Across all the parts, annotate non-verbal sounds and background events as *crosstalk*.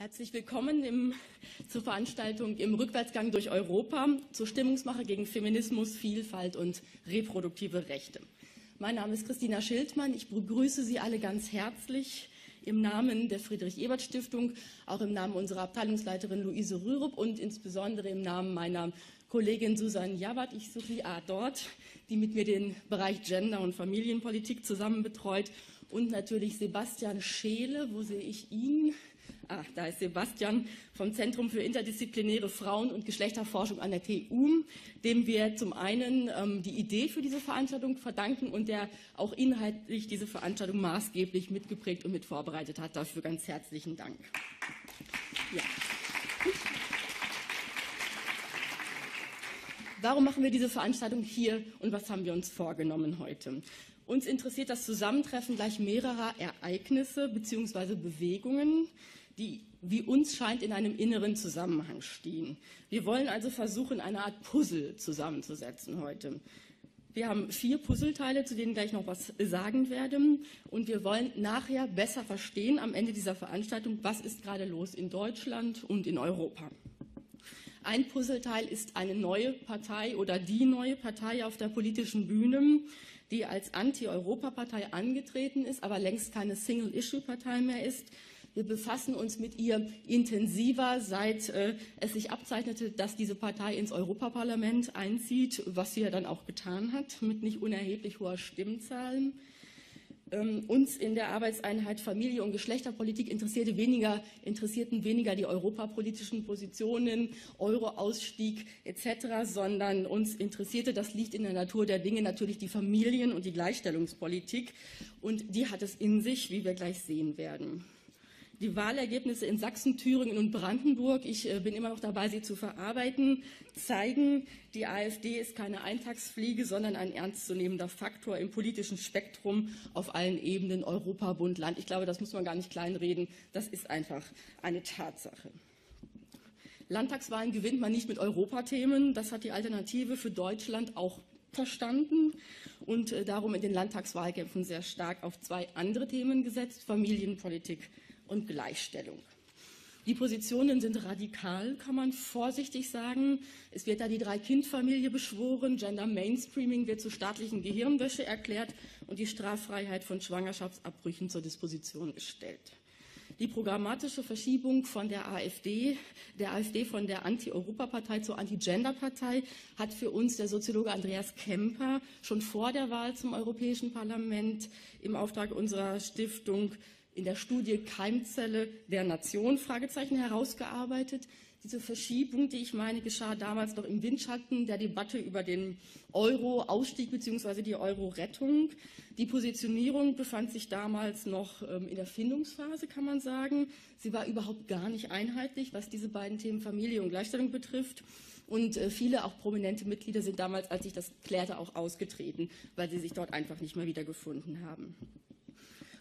Herzlich willkommen im, zur Veranstaltung im Rückwärtsgang durch Europa zur Stimmungsmache gegen Feminismus, Vielfalt und reproduktive Rechte. Mein Name ist Christina Schildmann. Ich begrüße Sie alle ganz herzlich im Namen der Friedrich-Ebert-Stiftung, auch im Namen unserer Abteilungsleiterin Luise Rürup und insbesondere im Namen meiner Kollegin Susanne Jawat, ich suche sie ah, dort, die mit mir den Bereich Gender und Familienpolitik zusammen betreut und natürlich Sebastian Scheele, wo sehe ich ihn? Ah, da ist Sebastian vom Zentrum für interdisziplinäre Frauen- und Geschlechterforschung an der TU, dem wir zum einen ähm, die Idee für diese Veranstaltung verdanken und der auch inhaltlich diese Veranstaltung maßgeblich mitgeprägt und mit vorbereitet hat. Dafür ganz herzlichen Dank. Ja. Warum machen wir diese Veranstaltung hier und was haben wir uns vorgenommen heute? Uns interessiert das Zusammentreffen gleich mehrerer Ereignisse bzw. Bewegungen, die, wie uns scheint, in einem inneren Zusammenhang stehen. Wir wollen also versuchen, eine Art Puzzle zusammenzusetzen heute. Wir haben vier Puzzleteile, zu denen gleich noch was sagen werde. Und wir wollen nachher besser verstehen, am Ende dieser Veranstaltung, was ist gerade los in Deutschland und in Europa. Ein Puzzleteil ist eine neue Partei oder die neue Partei auf der politischen Bühne, die als Anti-Europa-Partei angetreten ist, aber längst keine Single-Issue-Partei mehr ist, wir befassen uns mit ihr intensiver, seit äh, es sich abzeichnete, dass diese Partei ins Europaparlament einzieht, was sie ja dann auch getan hat, mit nicht unerheblich hoher Stimmzahlen. Ähm, uns in der Arbeitseinheit Familie und Geschlechterpolitik interessierte weniger, interessierten weniger die europapolitischen Positionen, Euroausstieg etc., sondern uns interessierte, das liegt in der Natur der Dinge, natürlich die Familien- und die Gleichstellungspolitik. Und die hat es in sich, wie wir gleich sehen werden die Wahlergebnisse in Sachsen, Thüringen und Brandenburg, ich äh, bin immer noch dabei, sie zu verarbeiten, zeigen, die AfD ist keine Eintagsfliege, sondern ein ernstzunehmender Faktor im politischen Spektrum auf allen Ebenen Europa, Bund, Land. Ich glaube, das muss man gar nicht kleinreden. Das ist einfach eine Tatsache. Landtagswahlen gewinnt man nicht mit Europathemen. Das hat die Alternative für Deutschland auch verstanden und äh, darum in den Landtagswahlkämpfen sehr stark auf zwei andere Themen gesetzt, Familienpolitik und Gleichstellung. Die Positionen sind radikal, kann man vorsichtig sagen. Es wird da die Drei-Kind-Familie beschworen, Gender Mainstreaming wird zur staatlichen Gehirnwäsche erklärt und die Straffreiheit von Schwangerschaftsabbrüchen zur Disposition gestellt. Die programmatische Verschiebung von der AfD, der AfD von der Anti-Europa-Partei zur Anti-Gender-Partei hat für uns der Soziologe Andreas Kemper schon vor der Wahl zum Europäischen Parlament im Auftrag unserer Stiftung in der Studie Keimzelle der Nation herausgearbeitet. Diese Verschiebung, die ich meine, geschah damals noch im Windschatten der Debatte über den Euro-Ausstieg bzw. die Euro-Rettung. Die Positionierung befand sich damals noch ähm, in der Findungsphase, kann man sagen. Sie war überhaupt gar nicht einheitlich, was diese beiden Themen Familie und Gleichstellung betrifft. Und äh, viele, auch prominente Mitglieder, sind damals, als ich das klärte, auch ausgetreten, weil sie sich dort einfach nicht mehr wiedergefunden haben.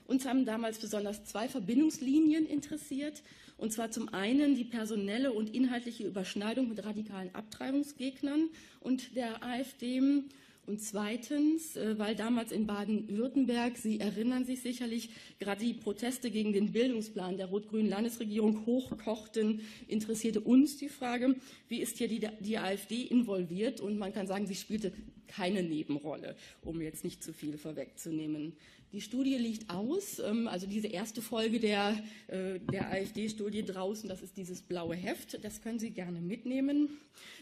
Uns haben damals besonders zwei Verbindungslinien interessiert. Und zwar zum einen die personelle und inhaltliche Überschneidung mit radikalen Abtreibungsgegnern und der AfD und zweitens, äh, weil damals in Baden-Württemberg, Sie erinnern sich sicherlich, gerade die Proteste gegen den Bildungsplan der rot-grünen Landesregierung hochkochten, interessierte uns die Frage, wie ist hier die, die AfD involviert? Und man kann sagen, sie spielte keine Nebenrolle, um jetzt nicht zu viel vorwegzunehmen. Die Studie liegt aus, ähm, also diese erste Folge der, äh, der AfD-Studie draußen, das ist dieses blaue Heft, das können Sie gerne mitnehmen.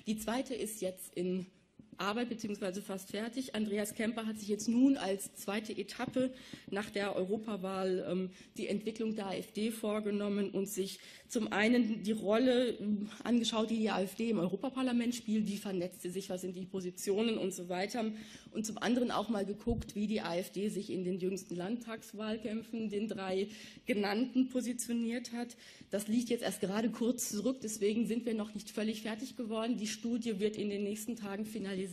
Die zweite ist jetzt in Arbeit beziehungsweise fast fertig. Andreas Kemper hat sich jetzt nun als zweite Etappe nach der Europawahl ähm, die Entwicklung der AfD vorgenommen und sich zum einen die Rolle ähm, angeschaut, die die AfD im Europaparlament spielt, wie vernetzt sie sich, was sind die Positionen und so weiter. Und zum anderen auch mal geguckt, wie die AfD sich in den jüngsten Landtagswahlkämpfen, den drei genannten, positioniert hat. Das liegt jetzt erst gerade kurz zurück, deswegen sind wir noch nicht völlig fertig geworden. Die Studie wird in den nächsten Tagen finalisiert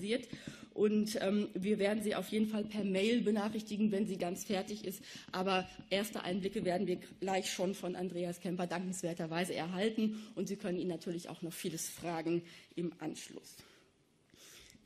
und ähm, wir werden Sie auf jeden Fall per Mail benachrichtigen, wenn sie ganz fertig ist. Aber erste Einblicke werden wir gleich schon von Andreas Kemper dankenswerterweise erhalten und Sie können ihn natürlich auch noch vieles fragen im Anschluss.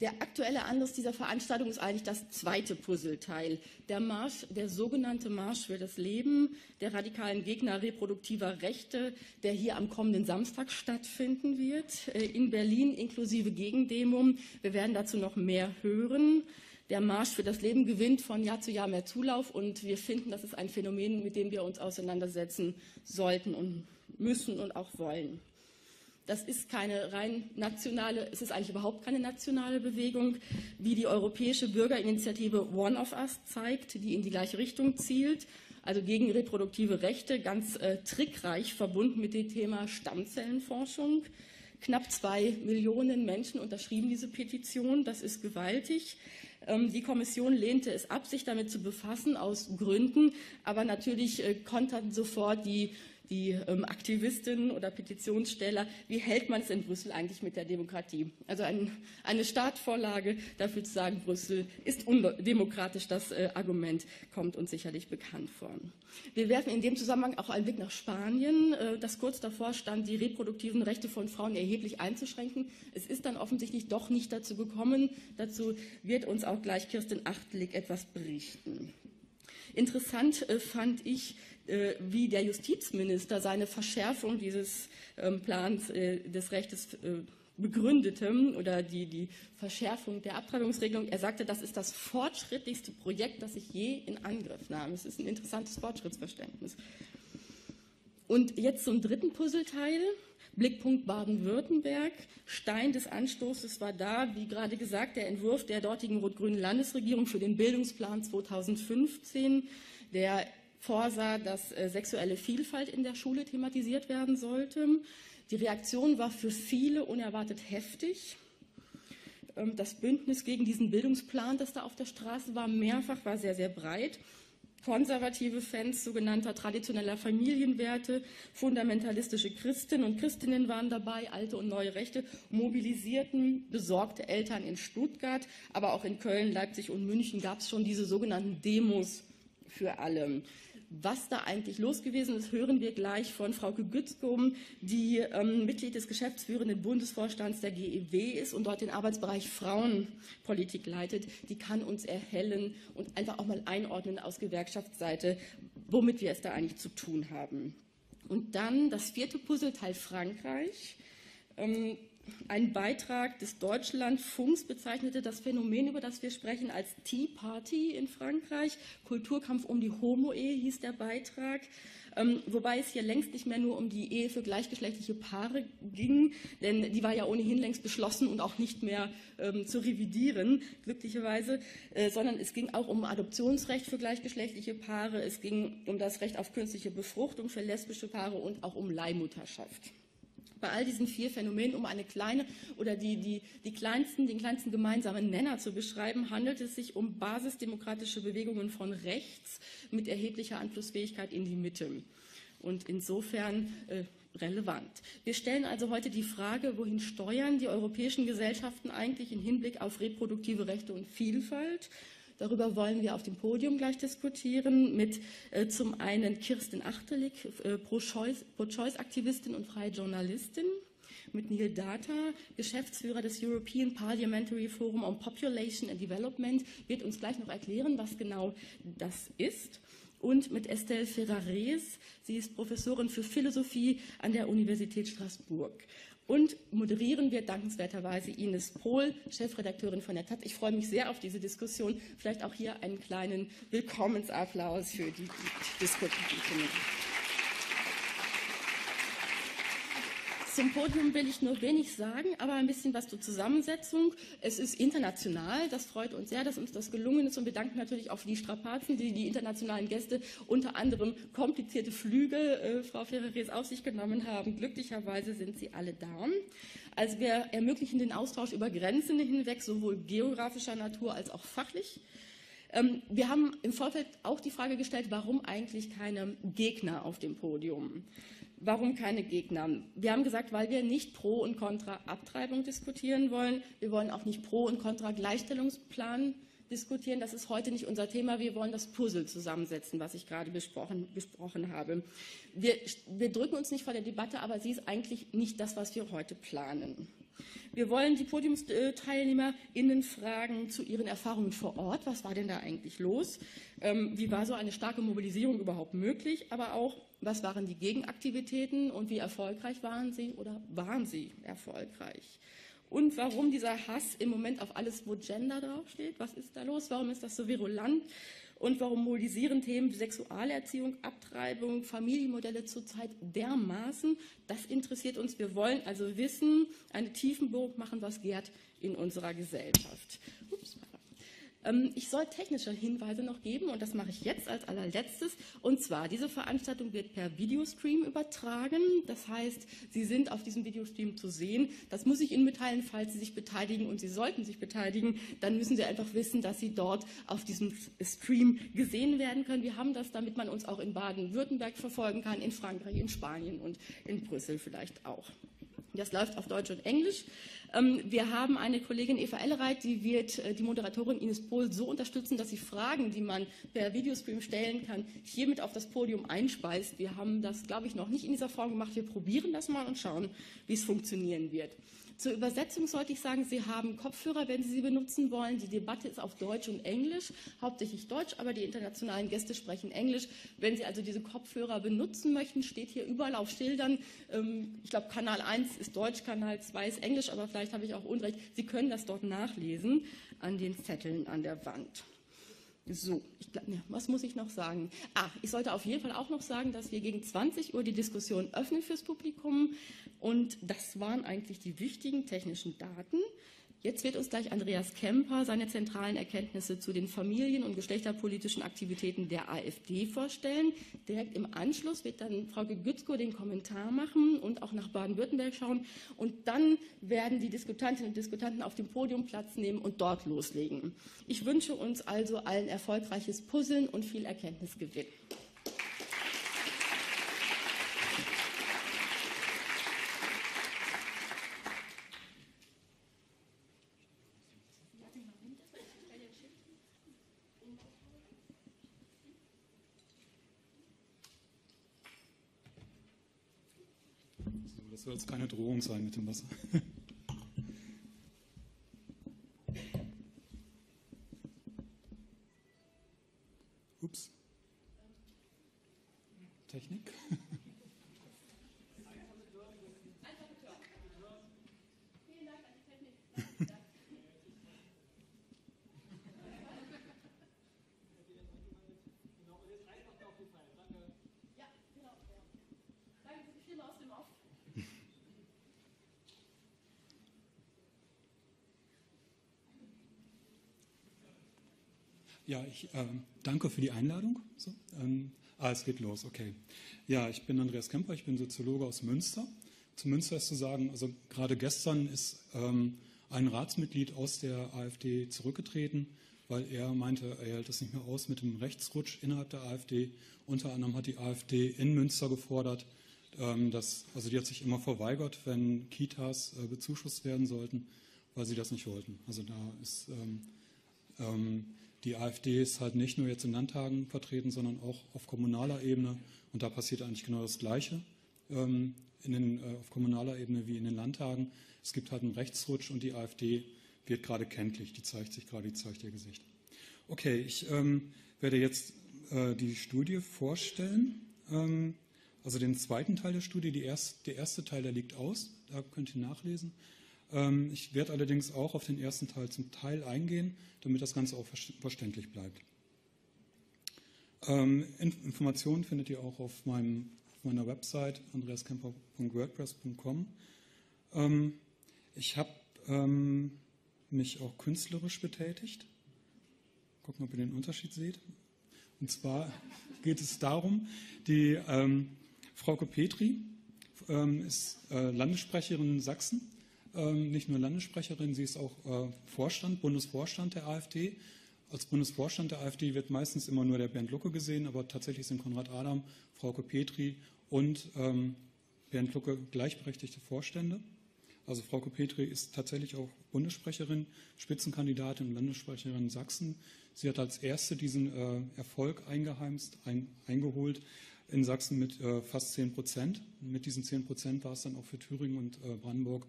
Der aktuelle Anlass dieser Veranstaltung ist eigentlich das zweite Puzzleteil. Der Marsch, der sogenannte Marsch für das Leben der radikalen Gegner reproduktiver Rechte, der hier am kommenden Samstag stattfinden wird, äh, in Berlin inklusive Gegendemo. Wir werden dazu noch mehr hören. Der Marsch für das Leben gewinnt von Jahr zu Jahr mehr Zulauf und wir finden, das ist ein Phänomen, mit dem wir uns auseinandersetzen sollten und müssen und auch wollen. Das ist keine rein nationale, es ist eigentlich überhaupt keine nationale Bewegung, wie die europäische Bürgerinitiative One of Us zeigt, die in die gleiche Richtung zielt, also gegen reproduktive Rechte, ganz äh, trickreich verbunden mit dem Thema Stammzellenforschung. Knapp zwei Millionen Menschen unterschrieben diese Petition, das ist gewaltig. Ähm, die Kommission lehnte es ab, sich damit zu befassen, aus Gründen, aber natürlich äh, kontern sofort die die ähm, Aktivistinnen oder Petitionssteller, wie hält man es in Brüssel eigentlich mit der Demokratie? Also ein, eine Startvorlage dafür zu sagen, Brüssel ist undemokratisch, das äh, Argument kommt uns sicherlich bekannt vor. Wir werfen in dem Zusammenhang auch einen Blick nach Spanien, äh, das kurz davor stand, die reproduktiven Rechte von Frauen erheblich einzuschränken. Es ist dann offensichtlich doch nicht dazu gekommen. Dazu wird uns auch gleich Kirsten Achtelig etwas berichten. Interessant äh, fand ich wie der Justizminister seine Verschärfung dieses ähm, Plans äh, des Rechtes äh, begründete oder die, die Verschärfung der Abtreibungsregelung. Er sagte, das ist das fortschrittlichste Projekt, das ich je in Angriff nahm. Es ist ein interessantes Fortschrittsverständnis. Und jetzt zum dritten Puzzleteil. Blickpunkt Baden-Württemberg. Stein des Anstoßes war da, wie gerade gesagt, der Entwurf der dortigen rot-grünen Landesregierung für den Bildungsplan 2015, der vorsah, dass äh, sexuelle Vielfalt in der Schule thematisiert werden sollte. Die Reaktion war für viele unerwartet heftig. Ähm, das Bündnis gegen diesen Bildungsplan, das da auf der Straße war, mehrfach war sehr, sehr breit. Konservative Fans sogenannter traditioneller Familienwerte, fundamentalistische Christen und Christinnen waren dabei, alte und neue Rechte, mobilisierten besorgte Eltern in Stuttgart, aber auch in Köln, Leipzig und München gab es schon diese sogenannten Demos für alle. Was da eigentlich los gewesen ist, hören wir gleich von Frau Gützgum, die ähm, Mitglied des geschäftsführenden Bundesvorstands der GEW ist und dort den Arbeitsbereich Frauenpolitik leitet. Die kann uns erhellen und einfach auch mal einordnen aus Gewerkschaftsseite, womit wir es da eigentlich zu tun haben. Und dann das vierte Puzzleteil Frankreich. Ähm, ein Beitrag des Deutschlandfunks bezeichnete das Phänomen, über das wir sprechen, als Tea Party in Frankreich. Kulturkampf um die Homo-Ehe hieß der Beitrag. Ähm, wobei es hier längst nicht mehr nur um die Ehe für gleichgeschlechtliche Paare ging, denn die war ja ohnehin längst beschlossen und auch nicht mehr ähm, zu revidieren, glücklicherweise, äh, sondern es ging auch um Adoptionsrecht für gleichgeschlechtliche Paare, es ging um das Recht auf künstliche Befruchtung für lesbische Paare und auch um Leihmutterschaft bei all diesen vier Phänomenen, um eine kleine oder die, die, die kleinsten, den kleinsten gemeinsamen Nenner zu beschreiben, handelt es sich um basisdemokratische Bewegungen von rechts mit erheblicher Anschlussfähigkeit in die Mitte. Und insofern äh, relevant. Wir stellen also heute die Frage, wohin steuern die europäischen Gesellschaften eigentlich im Hinblick auf reproduktive Rechte und Vielfalt? Darüber wollen wir auf dem Podium gleich diskutieren mit äh, zum einen Kirsten Achtelig, äh, Pro-Choice-Aktivistin und freie Journalistin, mit Neil Data, Geschäftsführer des European Parliamentary Forum on Population and Development, wird uns gleich noch erklären, was genau das ist. Und mit Estelle Ferrares, sie ist Professorin für Philosophie an der Universität Straßburg. Und moderieren wir dankenswerterweise Ines Pohl, Chefredakteurin von der Taz. Ich freue mich sehr auf diese Diskussion. Vielleicht auch hier einen kleinen Willkommensapplaus für die Diskussion. Zum Podium will ich nur wenig sagen, aber ein bisschen was zur Zusammensetzung. Es ist international, das freut uns sehr, dass uns das gelungen ist und wir danken natürlich auch für die Strapazen, die die internationalen Gäste unter anderem komplizierte Flüge, äh, Frau Ferreres, auf sich genommen haben. Glücklicherweise sind sie alle da. Also wir ermöglichen den Austausch über Grenzen hinweg, sowohl geografischer Natur als auch fachlich. Ähm, wir haben im Vorfeld auch die Frage gestellt, warum eigentlich keine Gegner auf dem Podium? Warum keine Gegner? Wir haben gesagt, weil wir nicht Pro und Contra Abtreibung diskutieren wollen. Wir wollen auch nicht Pro und Contra Gleichstellungsplan diskutieren. Das ist heute nicht unser Thema. Wir wollen das Puzzle zusammensetzen, was ich gerade besprochen, besprochen habe. Wir, wir drücken uns nicht vor der Debatte, aber sie ist eigentlich nicht das, was wir heute planen. Wir wollen die PodiumsteilnehmerInnen fragen zu ihren Erfahrungen vor Ort. Was war denn da eigentlich los? Ähm, wie war so eine starke Mobilisierung überhaupt möglich? Aber auch, was waren die Gegenaktivitäten und wie erfolgreich waren sie oder waren sie erfolgreich? Und warum dieser Hass im Moment auf alles, wo Gender draufsteht? Was ist da los? Warum ist das so virulent? Und warum mobilisieren Themen wie Sexualerziehung, Abtreibung, Familienmodelle zurzeit dermaßen? Das interessiert uns. Wir wollen also wissen, eine Tiefenburg machen, was gärt in unserer Gesellschaft. Ups. Ähm, ich soll technische Hinweise noch geben und das mache ich jetzt als allerletztes. Und zwar, diese Veranstaltung wird per Videostream übertragen. Das heißt, Sie sind auf diesem Videostream zu sehen. Das muss ich Ihnen mitteilen, falls Sie sich beteiligen und Sie sollten sich beteiligen. Dann müssen Sie einfach wissen, dass Sie dort auf diesem Stream gesehen werden können. Wir haben das, damit man uns auch in Baden-Württemberg verfolgen kann, in Frankreich, in Spanien und in Brüssel vielleicht auch. Das läuft auf Deutsch und Englisch. Ähm, wir haben eine Kollegin Eva Ellereit, die wird äh, die Moderatorin Ines Pohl so unterstützen, dass sie Fragen, die man per Videostream stellen kann, hiermit auf das Podium einspeist. Wir haben das, glaube ich, noch nicht in dieser Form gemacht. Wir probieren das mal und schauen, wie es funktionieren wird. Zur Übersetzung sollte ich sagen, Sie haben Kopfhörer, wenn Sie sie benutzen wollen. Die Debatte ist auf Deutsch und Englisch, hauptsächlich Deutsch, aber die internationalen Gäste sprechen Englisch. Wenn Sie also diese Kopfhörer benutzen möchten, steht hier überall auf Schildern, ähm, ich glaube, Kanal 1 ist Deutsch, Kanal 2 ist Englisch, aber vielleicht habe ich auch Unrecht. Sie können das dort nachlesen an den Zetteln an der Wand. So, ich glaub, ja, was muss ich noch sagen? Ah, ich sollte auf jeden Fall auch noch sagen, dass wir gegen 20 Uhr die Diskussion öffnen fürs Publikum. Und das waren eigentlich die wichtigen technischen Daten. Jetzt wird uns gleich Andreas Kemper seine zentralen Erkenntnisse zu den familien- und geschlechterpolitischen Aktivitäten der AfD vorstellen. Direkt im Anschluss wird dann Frau Gützko den Kommentar machen und auch nach Baden-Württemberg schauen. Und dann werden die Diskutantinnen und Diskutanten auf dem Podium Platz nehmen und dort loslegen. Ich wünsche uns also allen erfolgreiches Puzzeln und viel Erkenntnisgewinn. Soll jetzt keine Drohung sein mit dem Wasser. *laughs* Ups. Technik. Ja, ich äh, danke für die Einladung. So, ähm, ah, es geht los, okay. Ja, ich bin Andreas Kemper, ich bin Soziologe aus Münster. Zu Münster ist zu sagen, also gerade gestern ist ähm, ein Ratsmitglied aus der AfD zurückgetreten, weil er meinte, er hält das nicht mehr aus mit dem Rechtsrutsch innerhalb der AfD. Unter anderem hat die AfD in Münster gefordert, ähm, dass, also die hat sich immer verweigert, wenn Kitas äh, bezuschusst werden sollten, weil sie das nicht wollten. Also da ist ähm, ähm die AfD ist halt nicht nur jetzt in Landtagen vertreten, sondern auch auf kommunaler Ebene. Und da passiert eigentlich genau das Gleiche ähm, den, äh, auf kommunaler Ebene wie in den Landtagen. Es gibt halt einen Rechtsrutsch und die AfD wird gerade kenntlich. Die zeigt sich gerade, die zeigt ihr Gesicht. Okay, ich ähm, werde jetzt äh, die Studie vorstellen. Ähm, also den zweiten Teil der Studie. Erst, der erste Teil, der liegt aus. Da könnt ihr nachlesen. Ähm, ich werde allerdings auch auf den ersten Teil zum Teil eingehen, damit das Ganze auch verständlich bleibt. Ähm, Informationen findet ihr auch auf, meinem, auf meiner Website andreaskemper.wordpress.com. Ähm, ich habe mich auch künstlerisch betätigt. Gucken, ob ihr den Unterschied seht. Und zwar *laughs* geht es darum, die ähm, Frauke Petri ähm, ist äh, Landessprecherin in Sachsen ähm, nicht nur Landessprecherin, sie ist auch äh, Vorstand, Bundesvorstand der AfD. Als Bundesvorstand der AfD wird meistens immer nur der Bernd Lucke gesehen, aber tatsächlich sind Konrad Adam, Frauke Petri und ähm, Bernd Lucke gleichberechtigte Vorstände. Also Frauke Petri ist tatsächlich auch Bundessprecherin, Spitzenkandidatin und Landessprecherin Sachsen. Sie hat als erste diesen äh, Erfolg eingeheimst, ein, eingeholt in Sachsen mit äh, fast 10 Prozent. Mit diesen 10 Prozent war es dann auch für Thüringen und äh, Brandenburg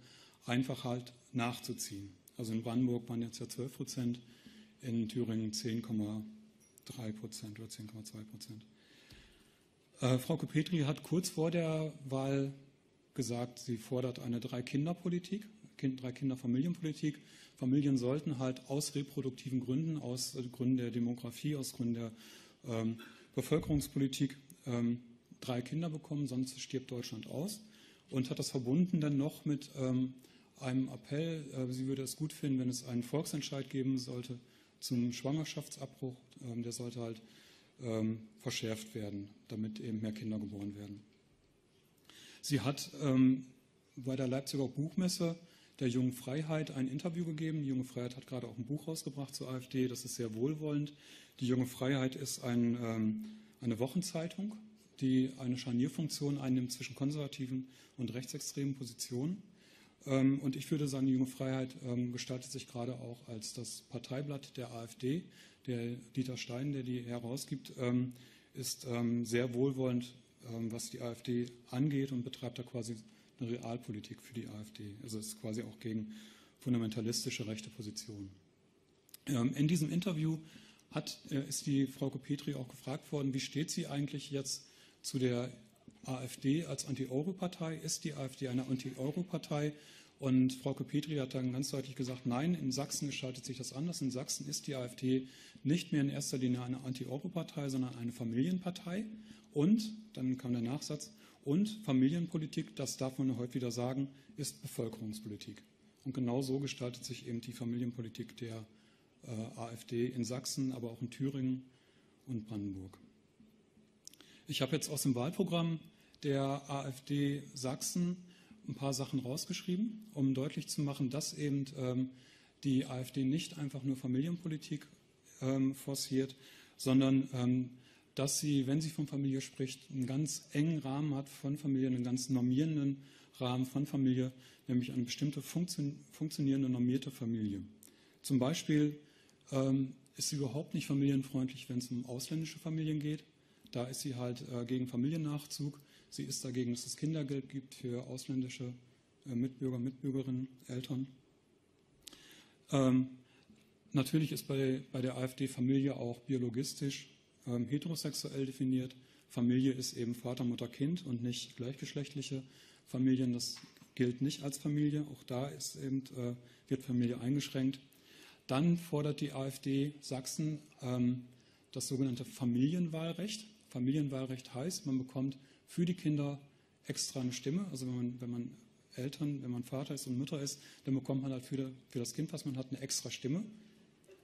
einfach halt nachzuziehen. Also in Brandenburg waren jetzt ja 12 Prozent, in Thüringen 10,3 Prozent oder 10,2 Prozent. Äh, Frau Petri hat kurz vor der Wahl gesagt, sie fordert eine Drei-Kinder-Politik, Drei-Kinder-Familienpolitik. Familien sollten halt aus reproduktiven Gründen, aus Gründen der Demografie, aus Gründen der ähm, Bevölkerungspolitik ähm, drei Kinder bekommen, sonst stirbt Deutschland aus. Und hat das verbunden dann noch mit ähm, einem Appell, äh, sie würde es gut finden, wenn es einen Volksentscheid geben sollte zum Schwangerschaftsabbruch. Ähm, der sollte halt ähm, verschärft werden, damit eben mehr Kinder geboren werden. Sie hat ähm, bei der Leipziger Buchmesse der Jungen Freiheit ein Interview gegeben. Die Junge Freiheit hat gerade auch ein Buch rausgebracht zur AfD. Das ist sehr wohlwollend. Die Junge Freiheit ist ein, ähm, eine Wochenzeitung, die eine Scharnierfunktion einnimmt zwischen konservativen und rechtsextremen Positionen. Ähm, und ich würde sagen, die Junge Freiheit ähm, gestaltet sich gerade auch als das Parteiblatt der AfD. Der Dieter Stein, der die herausgibt, ähm, ist sehr wohlwollend, was die AfD angeht und betreibt da quasi eine Realpolitik für die AfD. Also ist quasi auch gegen fundamentalistische rechte Positionen. In diesem Interview hat, äh, ist die Frau Petri auch gefragt worden, wie steht sie eigentlich jetzt zu der AfD als Anti-Euro-Partei? Ist die AfD eine Anti-Euro-Partei? Und Frau Petri hat dann ganz deutlich gesagt, nein, in Sachsen gestaltet sich das anders. In Sachsen ist die AfD nicht mehr in erster Linie eine Anti-Euro-Partei, sondern eine Familienpartei. Und, dann kam der Nachsatz, und Familienpolitik, das darf man heute wieder sagen, ist Bevölkerungspolitik. Und genau so gestaltet sich eben die Familienpolitik der äh, AfD in Sachsen, aber auch in Thüringen und Brandenburg. Ich habe jetzt aus dem Wahlprogramm der AfD Sachsen ein paar Sachen rausgeschrieben, um deutlich zu machen, dass eben ähm, die AfD nicht einfach nur Familienpolitik ähm, forciert, sondern ähm, dass sie, wenn sie von Familie spricht, einen ganz engen Rahmen hat von Familie, einen ganz normierenden Rahmen von Familie, nämlich eine bestimmte funktionierende, normierte Familie. Zum Beispiel ähm, ist sie überhaupt nicht familienfreundlich, wenn es um ausländische Familien geht. Da ist sie halt äh, gegen Familiennachzug. Sie ist dagegen, dass es Kindergeld gibt für ausländische äh, Mitbürger, Mitbürgerinnen, Eltern. Ähm, natürlich ist bei, bei der AfD Familie auch biologistisch ähm, heterosexuell definiert. Familie ist eben Vater, Mutter, Kind und nicht gleichgeschlechtliche Familien. Das gilt nicht als Familie. Auch da ist eben, äh, wird Familie eingeschränkt. Dann fordert die AfD Sachsen ähm, das sogenannte Familienwahlrecht. Familienwahlrecht heißt, man bekommt für die Kinder extra eine Stimme. Also wenn man, wenn man Eltern, wenn man Vater ist und Mutter ist, dann bekommt man halt für, für das Kind, was man hat, eine extra Stimme.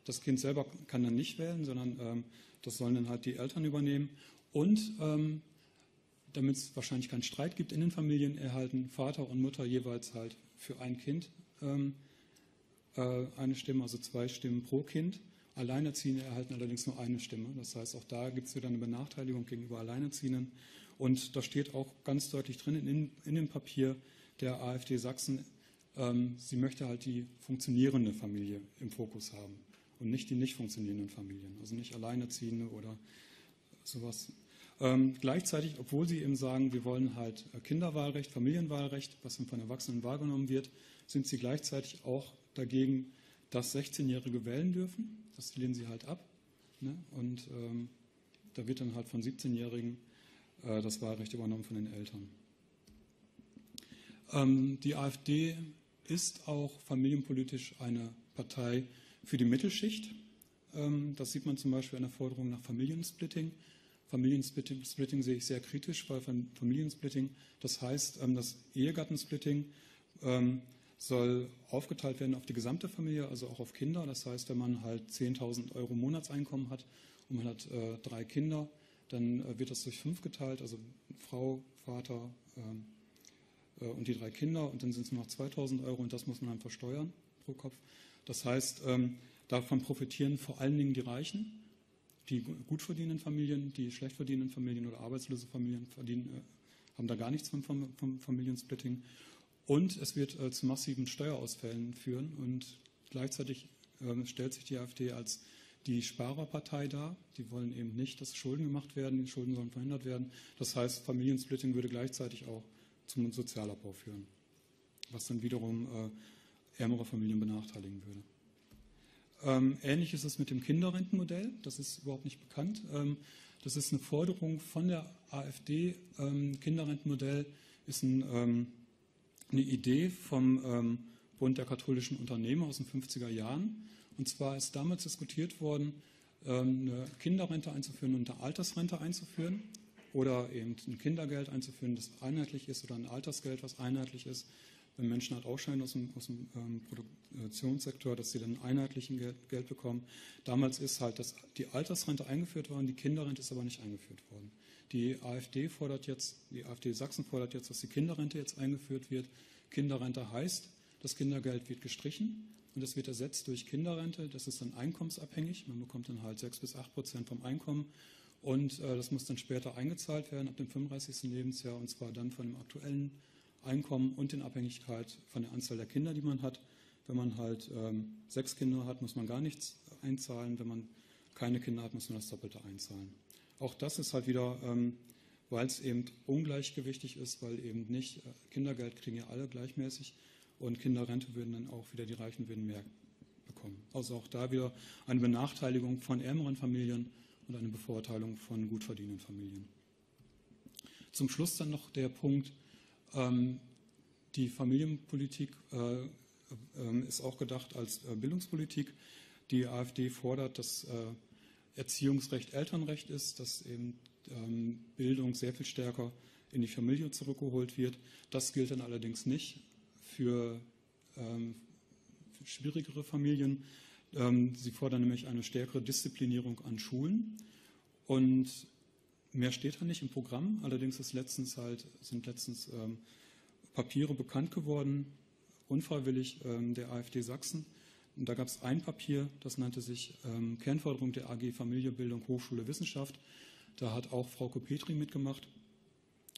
Das Kind selber kann dann nicht wählen, sondern ähm, das sollen dann halt die Eltern übernehmen. Und ähm, damit es wahrscheinlich keinen Streit gibt in den Familien, erhalten Vater und Mutter jeweils halt für ein Kind ähm, äh, eine Stimme, also zwei Stimmen pro Kind. Alleinerziehende erhalten allerdings nur eine Stimme. Das heißt, auch da gibt es wieder eine Benachteiligung gegenüber Alleinerziehenden. Und da steht auch ganz deutlich drin in, in dem Papier der AfD Sachsen, ähm, sie möchte halt die funktionierende Familie im Fokus haben und nicht die nicht funktionierenden Familien, also nicht Alleinerziehende oder sowas. Ähm, gleichzeitig, obwohl sie eben sagen, wir wollen halt Kinderwahlrecht, Familienwahlrecht, was von Erwachsenen wahrgenommen wird, sind sie gleichzeitig auch dagegen, dass 16-Jährige wählen dürfen. Das lehnen sie halt ab. Ne? Und ähm, da wird dann halt von 17-Jährigen äh, das Wahlrecht übernommen von den Eltern. Ähm, die AfD ist auch familienpolitisch eine Partei, für die Mittelschicht. Ähm, das sieht man zum Beispiel an der Forderung nach Familiensplitting. Familiensplitting Splitting sehe ich sehr kritisch, weil Familiensplitting, das heißt, ähm, das Ehegattensplitting soll aufgeteilt werden auf die gesamte Familie, also auch auf Kinder. Das heißt, wenn man halt 10.000 Euro Monatseinkommen hat und man hat äh, drei Kinder, dann äh, wird das durch fünf geteilt, also Frau, Vater äh, und die drei Kinder und dann sind es nur noch 2.000 Euro und das muss man dann versteuern pro Kopf. Das heißt, ähm, davon profitieren vor allen Dingen die Reichen, die gut verdienenden Familien, die schlecht verdienenden Familien oder arbeitslose Familien verdienen, äh, haben da gar nichts vom, vom Familiensplitting. Und es wird äh, zu massiven Steuerausfällen führen. Und gleichzeitig äh, stellt sich die AfD als die Sparerpartei dar. Die wollen eben nicht, dass Schulden gemacht werden. Die Schulden sollen verhindert werden. Das heißt, Familiensplitting würde gleichzeitig auch zum Sozialabbau führen. was dann wiederum äh, ärmere Familien benachteiligen würde. Ähm, ähnlich ist es mit dem Kinderrentenmodell. Das ist überhaupt nicht bekannt. Ähm, das ist eine Forderung von der AfD. Ähm, Kinderrentenmodell ist ein, ähm, eine Idee vom ähm, Bund der katholischen Unternehmer aus den 50er Jahren. Und zwar ist damals diskutiert worden, ähm, eine Kinderrente einzuführen und eine Altersrente einzuführen oder eben ein Kindergeld einzuführen, das einheitlich ist oder ein Altersgeld, was einheitlich ist wenn Menschen halt ausscheiden aus dem, aus dem ähm, Produktionssektor, dass sie dann einheitlichen Geld, Geld, bekommen. Damals ist halt das, die Altersrente eingeführt worden, die Kinderrente ist aber nicht eingeführt worden. Die AfD fordert jetzt, die AfD Sachsen fordert jetzt, dass die Kinderrente jetzt eingeführt wird. Kinderrente heißt, das Kindergeld wird gestrichen und es wird ersetzt durch Kinderrente. Das ist dann einkommensabhängig. Man bekommt dann halt sechs bis acht Prozent vom Einkommen und äh, das muss dann später eingezahlt werden ab dem 35. Lebensjahr und zwar dann von dem aktuellen Einkommen und in Abhängigkeit von der Anzahl der Kinder, die man hat. Wenn man halt ähm, sechs Kinder hat, muss man gar nichts einzahlen. Wenn man keine Kinder hat, muss man das Doppelte einzahlen. Auch das ist halt wieder, ähm, weil es eben ungleichgewichtig ist, weil eben nicht, äh, Kindergeld kriegen ja alle gleichmäßig und Kinderrente würden dann auch wieder, die Reichen würden mehr bekommen. Also auch da wieder eine Benachteiligung von ärmeren Familien und eine Bevorteilung von gut verdienenden Familien. Zum Schluss dann noch der Punkt, ähm, die Familienpolitik äh, ähm, ist auch gedacht als äh, Bildungspolitik. Die AfD fordert, dass äh, Erziehungsrecht Elternrecht ist, dass eben ähm, Bildung sehr viel stärker in die Familie zurückgeholt wird. Das gilt dann allerdings nicht für, schwierigere Familien. sie fordern nämlich eine stärkere Disziplinierung an Schulen. Und Mehr steht da nicht im Programm. Allerdings ist letztens halt, sind letztens ähm, Papiere bekannt geworden, unfreiwillig ähm, der AfD Sachsen. Und da gab es ein Papier, das nannte sich ähm, Kernforderung der AG Familie, Bildung, Hochschule, Wissenschaft. Da hat auch Frau Kopetri mitgemacht.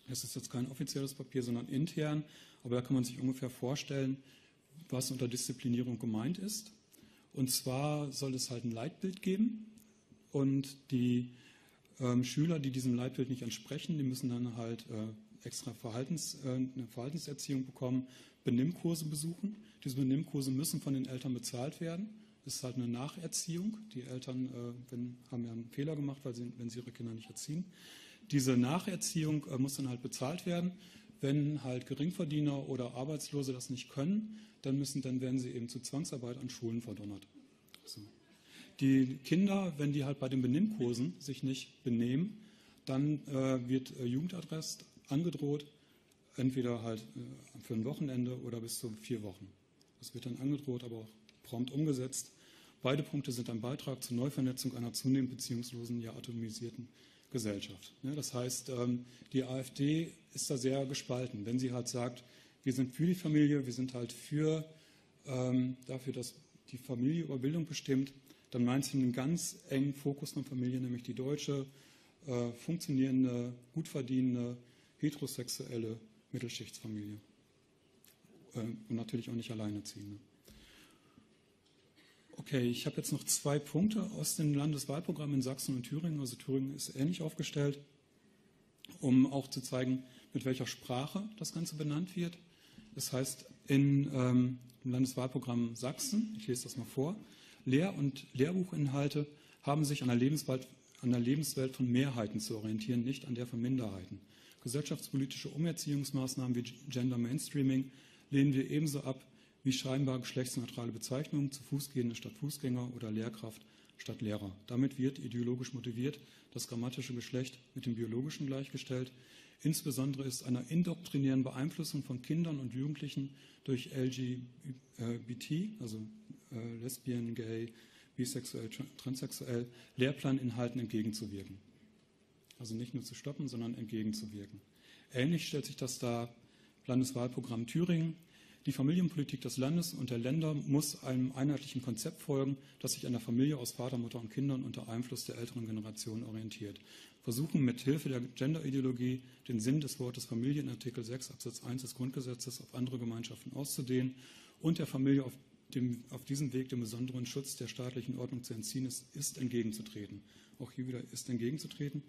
Das ist jetzt kein offizielles Papier, sondern intern. Aber da kann man sich ungefähr vorstellen, was unter Disziplinierung gemeint ist. Und zwar soll es halt ein Leitbild geben und die ähm, Schüler, die diesem Leitbild nicht entsprechen, die müssen dann halt äh, extra Verhaltens, äh, eine Verhaltenserziehung bekommen, Benimmkurse besuchen. Diese Benimmkurse müssen von den Eltern bezahlt werden. Das ist halt eine Nacherziehung. Die Eltern äh, wenn, haben ja einen Fehler gemacht, weil sie, wenn sie ihre Kinder nicht erziehen. Diese Nacherziehung äh, muss dann halt bezahlt werden. Wenn halt Geringverdiener oder Arbeitslose das nicht können, dann müssen, dann werden sie eben zu Zwangsarbeit an Schulen verdonnert. So. Die Kinder, wenn die halt bei den Benimmkursen sich nicht benehmen, dann äh, wird äh, Jugendadress angedroht, entweder halt äh, für ein Wochenende oder bis zu vier Wochen. Das wird dann angedroht, aber auch prompt umgesetzt. Beide Punkte sind ein Beitrag zur Neuvernetzung einer zunehmend beziehungslosen, ja atomisierten Gesellschaft. Ja, das heißt, ähm, die AfD ist da sehr gespalten. Wenn sie halt sagt, wir sind für die Familie, wir sind halt für, ähm, dafür, dass die Familie über Bildung bestimmt, dann meint sie einen ganz engen Fokus von Familie, nämlich die deutsche, äh, funktionierende, gut verdienende, heterosexuelle Mittelschichtsfamilie. Äh, und natürlich auch nicht alleinerziehende. Okay, ich habe jetzt noch zwei Punkte aus dem Landeswahlprogramm in Sachsen und Thüringen. Also Thüringen ist ähnlich aufgestellt, um auch zu zeigen, mit welcher Sprache das Ganze benannt wird. Das heißt, in, ähm, im Landeswahlprogramm Sachsen, ich lese das mal vor, Lehr- und Lehrbuchinhalte haben sich an der, Lebenswelt, an der Lebenswelt von Mehrheiten zu orientieren, nicht an der von Minderheiten. Gesellschaftspolitische Umerziehungsmaßnahmen wie Gender Mainstreaming lehnen wir ebenso ab wie scheinbar geschlechtsneutrale Bezeichnungen zu Fußgehende statt Fußgänger oder Lehrkraft statt Lehrer. Damit wird ideologisch motiviert das grammatische Geschlecht mit dem biologischen gleichgestellt. Insbesondere ist einer indoktrinären Beeinflussung von Kindern und Jugendlichen durch LGBT, also äh, lesbien, gay, bisexuell, transsexuell, Lehrplaninhalten entgegenzuwirken. Also nicht nur zu stoppen, sondern entgegenzuwirken. Ähnlich stellt sich das dar Landeswahlprogramm Thüringen. Die Familienpolitik des Landes und der Länder muss einem einheitlichen Konzept folgen, das sich an der Familie aus Vater, Mutter und Kindern unter Einfluss der älteren Generation orientiert. Versuchen mit Hilfe der Genderideologie den Sinn des Wortes Familie in Artikel 6 Absatz 1 des Grundgesetzes auf andere Gemeinschaften auszudehnen und der Familie auf dem, auf diesem Weg dem besonderen Schutz der staatlichen Ordnung zu entziehen ist, ist entgegenzutreten. Auch hier wieder ist entgegenzutreten.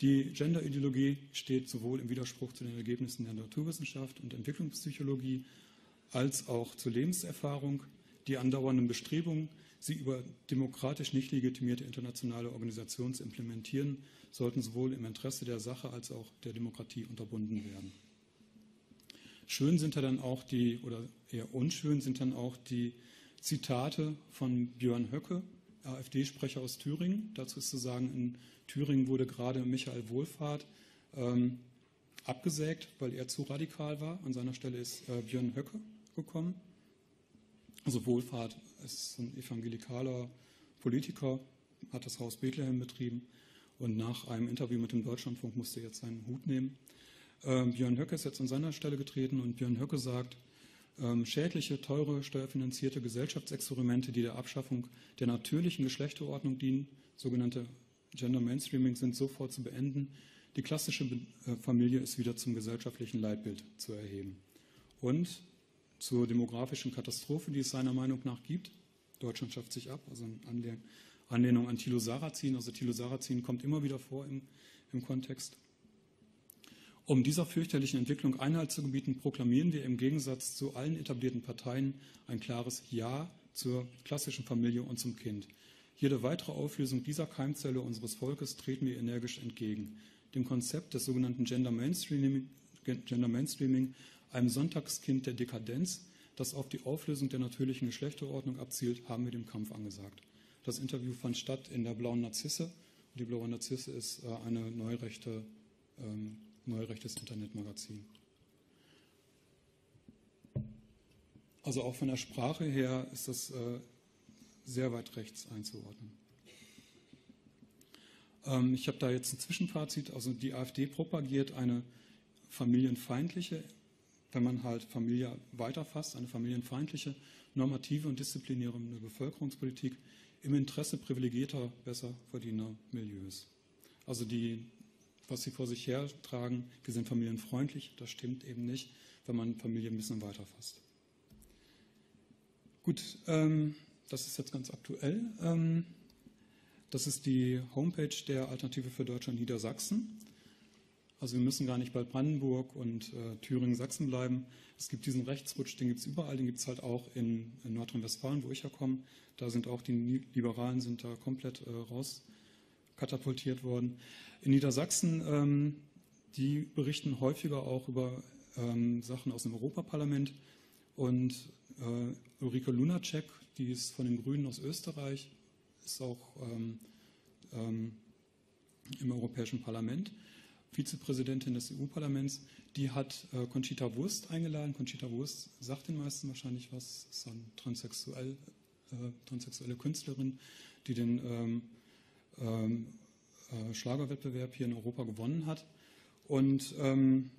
Die Gender-Ideologie steht sowohl im Widerspruch zu den Ergebnissen der Naturwissenschaft und Entwicklungspsychologie als auch zur Lebenserfahrung, die andauernden Bestrebungen, sie über demokratisch nicht legitimierte internationale Organisationen zu implementieren, sollten sowohl im Interesse der Sache als auch der Demokratie unterbunden werden. Schön sind da dann auch die, oder eher unschön sind dann auch die Zitate von Björn Höcke, AfD-Sprecher aus Thüringen. Dazu ist zu sagen, in Thüringen wurde gerade Michael Wohlfahrt ähm, abgesägt, weil er zu radikal war. An seiner Stelle ist äh, Björn Höcke gekommen. Also Wohlfahrt ist ein evangelikaler Politiker, hat das Haus Bethlehem betrieben und nach einem Interview mit dem Deutschlandfunk musste er jetzt seinen Hut nehmen. Ähm, Björn Höcke ist jetzt an seiner Stelle getreten und Björn Höcke sagt, ähm, schädliche, teure, steuerfinanzierte Gesellschaftsexperimente, die der Abschaffung der natürlichen Geschlechterordnung dienen, sogenannte Gender Mainstreaming, sind sofort zu beenden. Die klassische äh, Familie ist wieder zum gesellschaftlichen Leitbild zu erheben. Und zur demografischen Katastrophe, die es seiner Meinung nach gibt. Deutschland schafft sich ab, also in Anlehnung an Thilo Sarrazin. Also Thilo Sarrazin kommt immer wieder vor im, im Kontext. Um dieser fürchterlichen Entwicklung Einhalt zu gebieten, proklamieren wir im Gegensatz zu allen etablierten Parteien ein klares Ja zur klassischen Familie und zum Kind. Jede weitere Auflösung dieser Keimzelle unseres Volkes treten wir energisch entgegen. Dem Konzept des sogenannten Gender Mainstreaming, Gender Mainstreaming einem Sonntagskind der Dekadenz, das auf die Auflösung der natürlichen Geschlechterordnung abzielt, haben wir dem Kampf angesagt. Das Interview fand statt in der Blauen Narzisse. Die Blaue Narzisse ist äh, eine neurechte ähm, Neurechtes Internetmagazin. Also auch von der Sprache her ist das äh, sehr weit rechts einzuordnen. Ähm, ich habe da jetzt ein Zwischenfazit. Also die AfD propagiert eine familienfeindliche, wenn man halt Familie weiterfasst, eine familienfeindliche, normative und disziplinierende Bevölkerungspolitik im Interesse privilegierter, besser verdiener Milieus. Also die was sie vor sich hertragen, wir sind familienfreundlich, das stimmt eben nicht, wenn man Familie ein bisschen weiter fasst. Gut, ähm, das ist jetzt ganz aktuell. Ähm, das ist die Homepage der Alternative für Deutschland Niedersachsen. Also wir müssen gar nicht bei Brandenburg und äh, Thüringen, Sachsen bleiben. Es gibt diesen Rechtsrutsch, den gibt es überall, den gibt es halt auch in, in Nordrhein-Westfalen, wo ich herkomme. Da sind auch die Liberalen sind da komplett äh, raus katapultiert worden. In Niedersachsen, ähm, die berichten häufiger auch über ähm, Sachen aus dem Europaparlament. Und äh, Ulrike Lunacek, die ist von den Grünen aus Österreich, ist auch ähm, ähm im Europäischen Parlament, Vizepräsidentin des EU-Parlaments. Die hat äh, Conchita Wurst eingeladen. Conchita Wurst sagt den meisten wahrscheinlich was, ist eine transsexuell, äh, transsexuelle Künstlerin, die den ähm, ähm, äh, Schlagerwettbewerb hier in Europa gewonnen hat. Und ähm,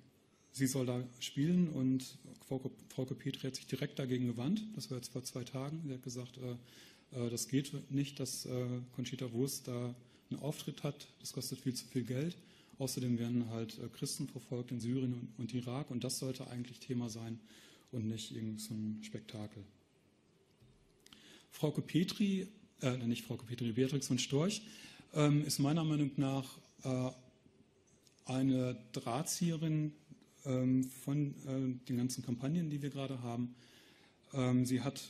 sie soll da spielen und Frau, Frauke Petri hat sich direkt dagegen gewandt. Das war jetzt vor zwei Tagen. Sie hat gesagt, äh, äh, das geht nicht, dass äh, Conchita Wurst da einen Auftritt hat. Das kostet viel zu viel Geld. Außerdem werden halt äh, Christen verfolgt in Syrien und, Irak und das sollte eigentlich Thema sein und nicht irgendein so Spektakel. Frauke Petri, äh, nicht Frauke Petri, Beatrix von Storch ähm, ist meiner Meinung nach äh, eine Drahtzieherin ähm, von äh, den ganzen Kampagnen, die wir gerade haben. Ähm, sie hat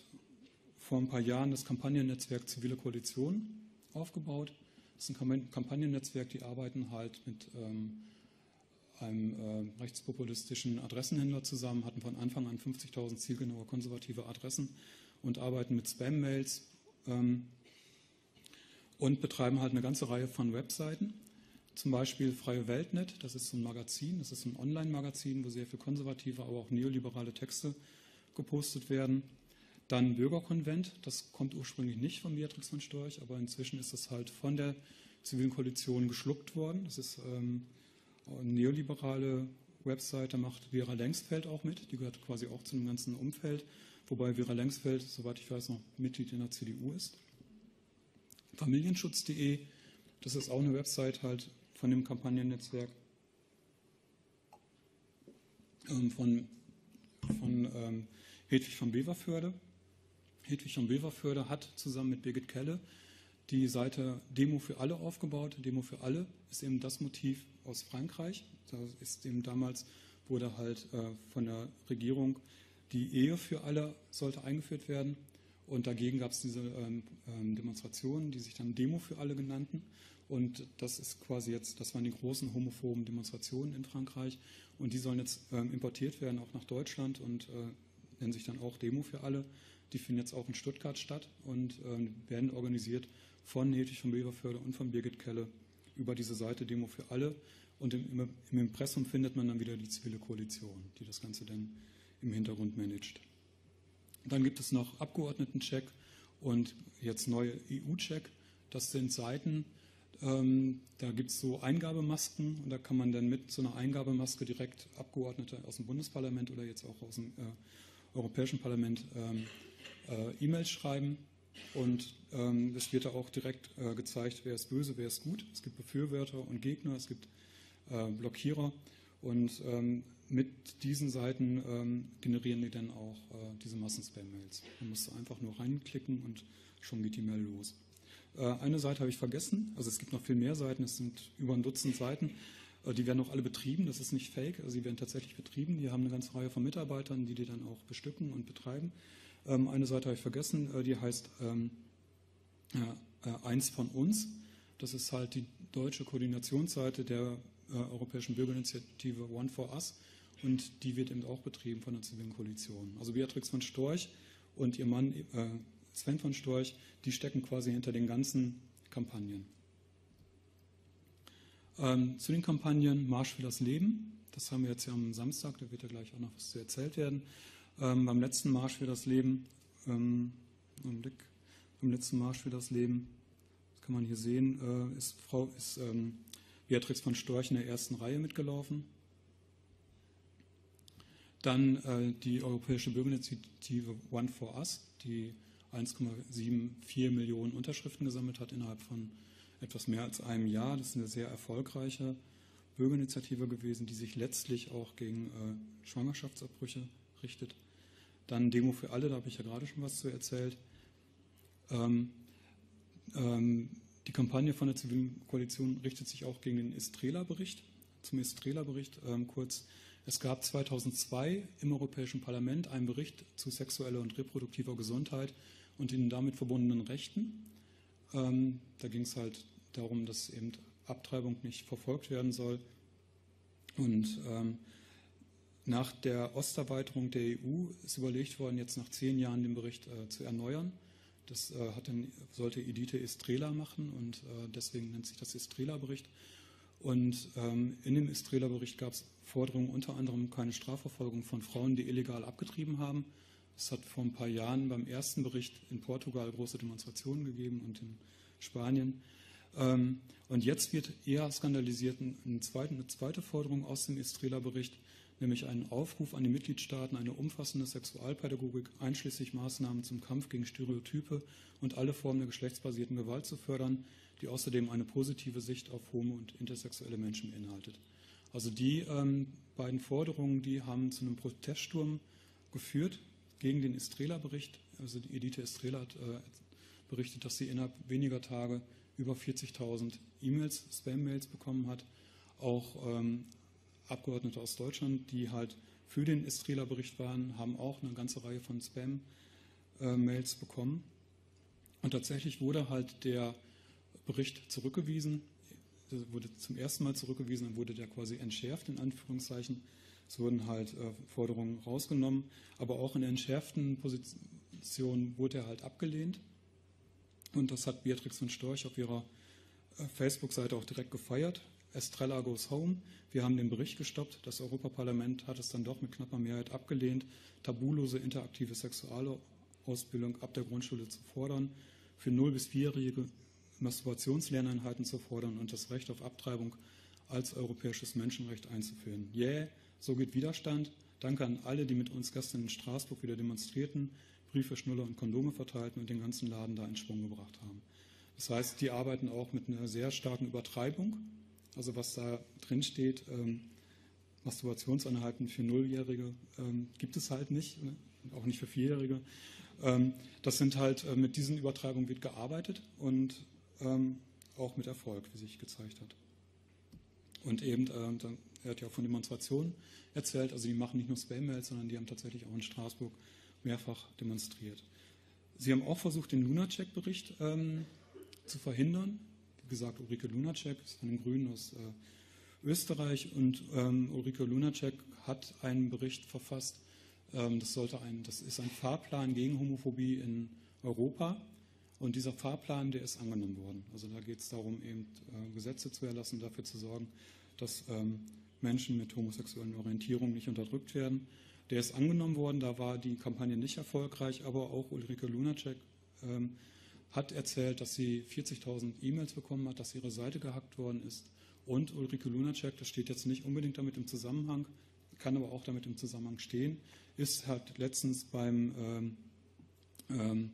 vor ein paar Jahren das Kampagnennetzwerk Zivile Koalition aufgebaut. Das ist ein Kampagnennetzwerk, die arbeiten halt mit ähm, einem äh, rechtspopulistischen Adressenhändler zusammen, hatten von Anfang an 50.000 zielgenaue konservative Adressen und arbeiten mit Spam-Mails. Ähm, und betreiben halt eine ganze Reihe von Webseiten. Zum Beispiel Freie Weltnet, das ist so ein Magazin, das ist ein Online-Magazin, wo sehr viel konservative, aber auch neoliberale Texte gepostet werden. Dann Bürgerkonvent, das kommt ursprünglich nicht von Beatrix von Storch, aber inzwischen ist das halt von der zivilen Koalition geschluckt worden. Das ist ähm, eine neoliberale Webseite, macht Vera Lengsfeld auch mit, die gehört quasi auch zu dem ganzen Umfeld, wobei Vera Lengsfeld, soweit ich weiß, noch Mitglied in der CDU ist familienschutz.de. Das ist auch eine Website halt von dem Kampagnennetzwerk ähm, von, von ähm, Hedwig von Beverförde. Hedwig von Beverförde hat zusammen mit Birgit Kelle die Seite Demo für alle aufgebaut. Demo für alle ist eben das Motiv aus Frankreich. Da ist eben damals wurde halt äh, von der Regierung Die Ehe für alle sollte eingeführt werden. Und dagegen gab es diese ähm, ähm, Demonstrationen, die sich dann Demo für alle genannten. Und das ist quasi jetzt, das waren die großen homophoben Demonstrationen in Frankreich. Und die sollen jetzt ähm, importiert werden, auch nach Deutschland und äh, nennen sich dann auch Demo für alle. Die finden jetzt auch in Stuttgart statt und äh, werden organisiert von Hedwig von Beverförde und von Birgit Kelle über diese Seite Demo für alle. Und im, im Impressum findet man dann wieder die zivile Koalition, die das Ganze dann im Hintergrund managt. Dann gibt es noch Abgeordnetencheck und jetzt neue EU-Check. Das sind Seiten, ähm, da gibt es so Eingabemasken und da kann man dann mit so einer Eingabemaske direkt Abgeordnete aus dem Bundesparlament oder jetzt auch aus dem äh, Europäischen Parlament ähm, äh, E-Mails schreiben. Und ähm, es wird da auch direkt äh, gezeigt, wer ist böse, wer ist gut. Es gibt Befürworter und Gegner, es gibt äh, Blockierer. Und ähm, mit diesen Seiten ähm, generieren die dann auch äh, diese Massenspam-Mails. Man muss einfach nur reinklicken und schon geht die Mail los. Äh, eine Seite habe ich vergessen, also es gibt noch viel mehr Seiten, es sind über ein Dutzend Seiten. Äh, die werden auch alle betrieben, das ist nicht fake, also sie werden tatsächlich betrieben. Die haben eine ganze Reihe von Mitarbeitern, die die dann auch bestücken und betreiben. Ähm, eine Seite habe ich vergessen, äh, die heißt ähm, äh, Eins von uns. Das ist halt die deutsche Koordinationsseite der äh, Europäischen Bürgerinitiative One for Us und die wird eben auch betrieben von der zivilen Koalition. Also Beatrix von Storch und ihr Mann äh, Sven von Storch, die stecken quasi hinter den ganzen Kampagnen. Ähm, zu den Kampagnen Marsch für das Leben, das haben wir jetzt ja am Samstag, da wird ja gleich auch noch was zu erzählt werden. Ähm, beim letzten Marsch für das Leben, ähm, Blick, beim letzten Marsch für das Leben, das kann man hier sehen, äh, ist, Frau, ist ähm, Beatrix von Storch in der ersten Reihe mitgelaufen. Dann äh, die Europäische Bürgerinitiative One for Us, die 1,74 Millionen Unterschriften gesammelt hat innerhalb von etwas mehr als einem Jahr. Das ist eine sehr erfolgreiche Bürgerinitiative gewesen, die sich letztlich auch gegen äh, Schwangerschaftsabbrüche richtet. Dann Demo für alle, da habe ich ja gerade schon was zu erzählt. Ähm, ähm, die Kampagne von der zivilen Koalition richtet sich auch gegen den Estrela-Bericht. Zum Estrela-Bericht ähm, kurz. Es gab 2002 im Europäischen Parlament einen Bericht zu sexueller und reproduktiver Gesundheit und den damit verbundenen Rechten. Ähm, da ging es halt darum, dass eben Abtreibung nicht verfolgt werden soll. Und ähm, nach der Osterweiterung der EU ist überlegt worden, jetzt nach zehn Jahren den Bericht äh, zu erneuern. Das äh, dann, sollte Edith Estrela machen und äh, deswegen nennt sich das Estrela-Bericht. Und ähm, in dem Estrela-Bericht gab es Forderungen, unter anderem keine Strafverfolgung von Frauen, die illegal abgetrieben haben. Es hat vor ein paar Jahren beim ersten Bericht in Portugal große Demonstrationen gegeben und in Spanien. Ähm, und jetzt wird eher skandalisiert eine zweite, eine zweite Forderung aus dem Estrela-Bericht, nämlich einen Aufruf an die Mitgliedstaaten, eine umfassende Sexualpädagogik einschließlich Maßnahmen zum Kampf gegen Stereotype und alle Formen der geschlechtsbasierten Gewalt zu fördern, die außerdem eine positive Sicht auf homo- und intersexuelle Menschen beinhaltet. Also die ähm, beiden Forderungen, die haben zu einem Proteststurm geführt gegen den Estrela-Bericht. Also die Edith Estrela hat äh, berichtet, dass sie innerhalb weniger Tage über 40.000 E-Mails, Spam-Mails bekommen hat. Auch ähm, Abgeordnete aus Deutschland, die halt für den Estrela-Bericht waren, haben auch eine ganze Reihe von Spam-Mails bekommen. Und tatsächlich wurde halt der Bericht zurückgewiesen, wurde zum ersten Mal zurückgewiesen, dann wurde der quasi entschärft, in Anführungszeichen. Es wurden halt äh, Forderungen rausgenommen, aber auch in der entschärften Position wurde er halt abgelehnt. Und das hat Beatrix von Storch auf ihrer äh, Facebook-Seite auch direkt gefeiert. Estrella goes home. Wir haben den Bericht gestoppt. Das Europaparlament hat es dann doch mit knapper Mehrheit abgelehnt, tabulose interaktive Sexualausbildung ab der Grundschule zu fordern, für 0- bis 4-Jährige Masturbationslerneinheiten zu fordern und das Recht auf Abtreibung als europäisches Menschenrecht einzuführen. Yeah, so geht Widerstand. Danke an alle, die mit uns gestern in Straßburg wieder demonstrierten, Briefe, Schnuller und Kondome verteilten und den ganzen Laden da in Schwung gebracht haben. Das heißt, die arbeiten auch mit einer sehr starken Übertreibung also was da drin steht, ähm, Masturbationseinheiten für Nulljährige ähm, gibt es halt nicht, ne? auch nicht für Vierjährige. Ähm, das sind halt, äh, mit diesen Übertreibungen wird gearbeitet und ähm, auch mit Erfolg, wie sich gezeigt hat. Und eben, äh, er hat ja auch von Demonstrationen erzählt, also die machen nicht nur Spam-Mails, sondern die haben tatsächlich auch in Straßburg mehrfach demonstriert. Sie haben auch versucht, den Lunacek-Bericht ähm, zu verhindern. Gesagt, Ulrike Lunacek ist von den Grünen aus äh, Österreich und ähm, Ulrike Lunacek hat einen Bericht verfasst. Ähm, das, sollte ein, das ist ein Fahrplan gegen Homophobie in Europa. Und dieser Fahrplan, der ist angenommen worden. Also da geht es darum, eben äh, Gesetze zu erlassen, dafür zu sorgen, dass ähm, Menschen mit homosexuellen Orientierungen nicht unterdrückt werden. Der ist angenommen worden, da war die Kampagne nicht erfolgreich, aber auch Ulrike Lunacek ähm, hat erzählt, dass sie 40.000 E-Mails bekommen hat, dass ihre Seite gehackt worden ist. Und Ulrike Lunacek, das steht jetzt nicht unbedingt damit im Zusammenhang, kann aber auch damit im Zusammenhang stehen, ist hat letztens beim, ähm, ähm,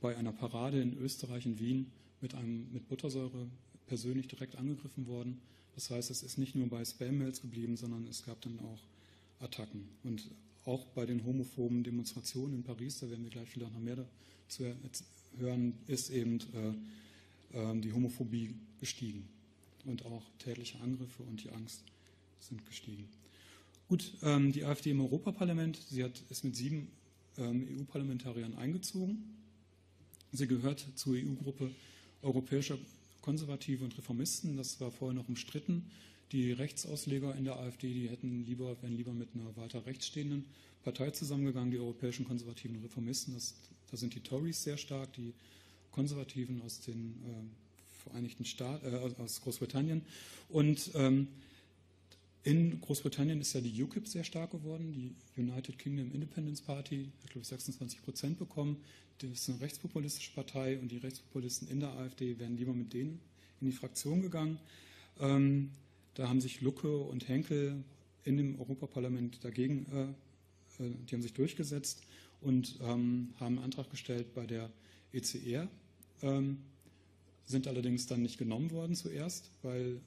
bei einer Parade in Österreich, in Wien, mit, einem, mit Buttersäure persönlich direkt angegriffen worden. Das heißt, es ist nicht nur bei Spam-Mails geblieben, sondern es gab dann auch Attacken. Und auch bei den homophoben Demonstrationen in Paris, da werden wir gleich vielleicht noch mehr dazu hören, ist eben äh, äh, die Homophobie gestiegen. Und auch tätliche Angriffe und die Angst sind gestiegen. Gut, ähm, die AfD im Europaparlament, sie hat, ist mit sieben ähm, EU-Parlamentariern eingezogen. Sie gehört zur EU-Gruppe Europäischer Konservative und Reformisten. Das war vorher noch umstritten. Die Rechtsausleger in der AfD, die hätten lieber, wären lieber mit einer weiter rechts stehenden Partei zusammengegangen, die europäischen Konservativen Reformisten. Das, da sind die Tories sehr stark, die Konservativen aus den äh, Vereinigten Staaten, äh, aus Großbritannien. Und ähm, in Großbritannien ist ja die UKIP sehr stark geworden, die United Kingdom Independence Party hat, glaube ich, 26 Prozent bekommen. Das ist eine rechtspopulistische Partei und die Rechtspopulisten in der AfD wären lieber mit denen in die Fraktion gegangen. Ähm, da haben sich Lucke und Henkel in dem Europaparlament dagegen, äh, äh, die haben sich durchgesetzt und ähm, haben einen Antrag gestellt bei der ECR, ähm, sind allerdings dann nicht genommen worden zuerst, weil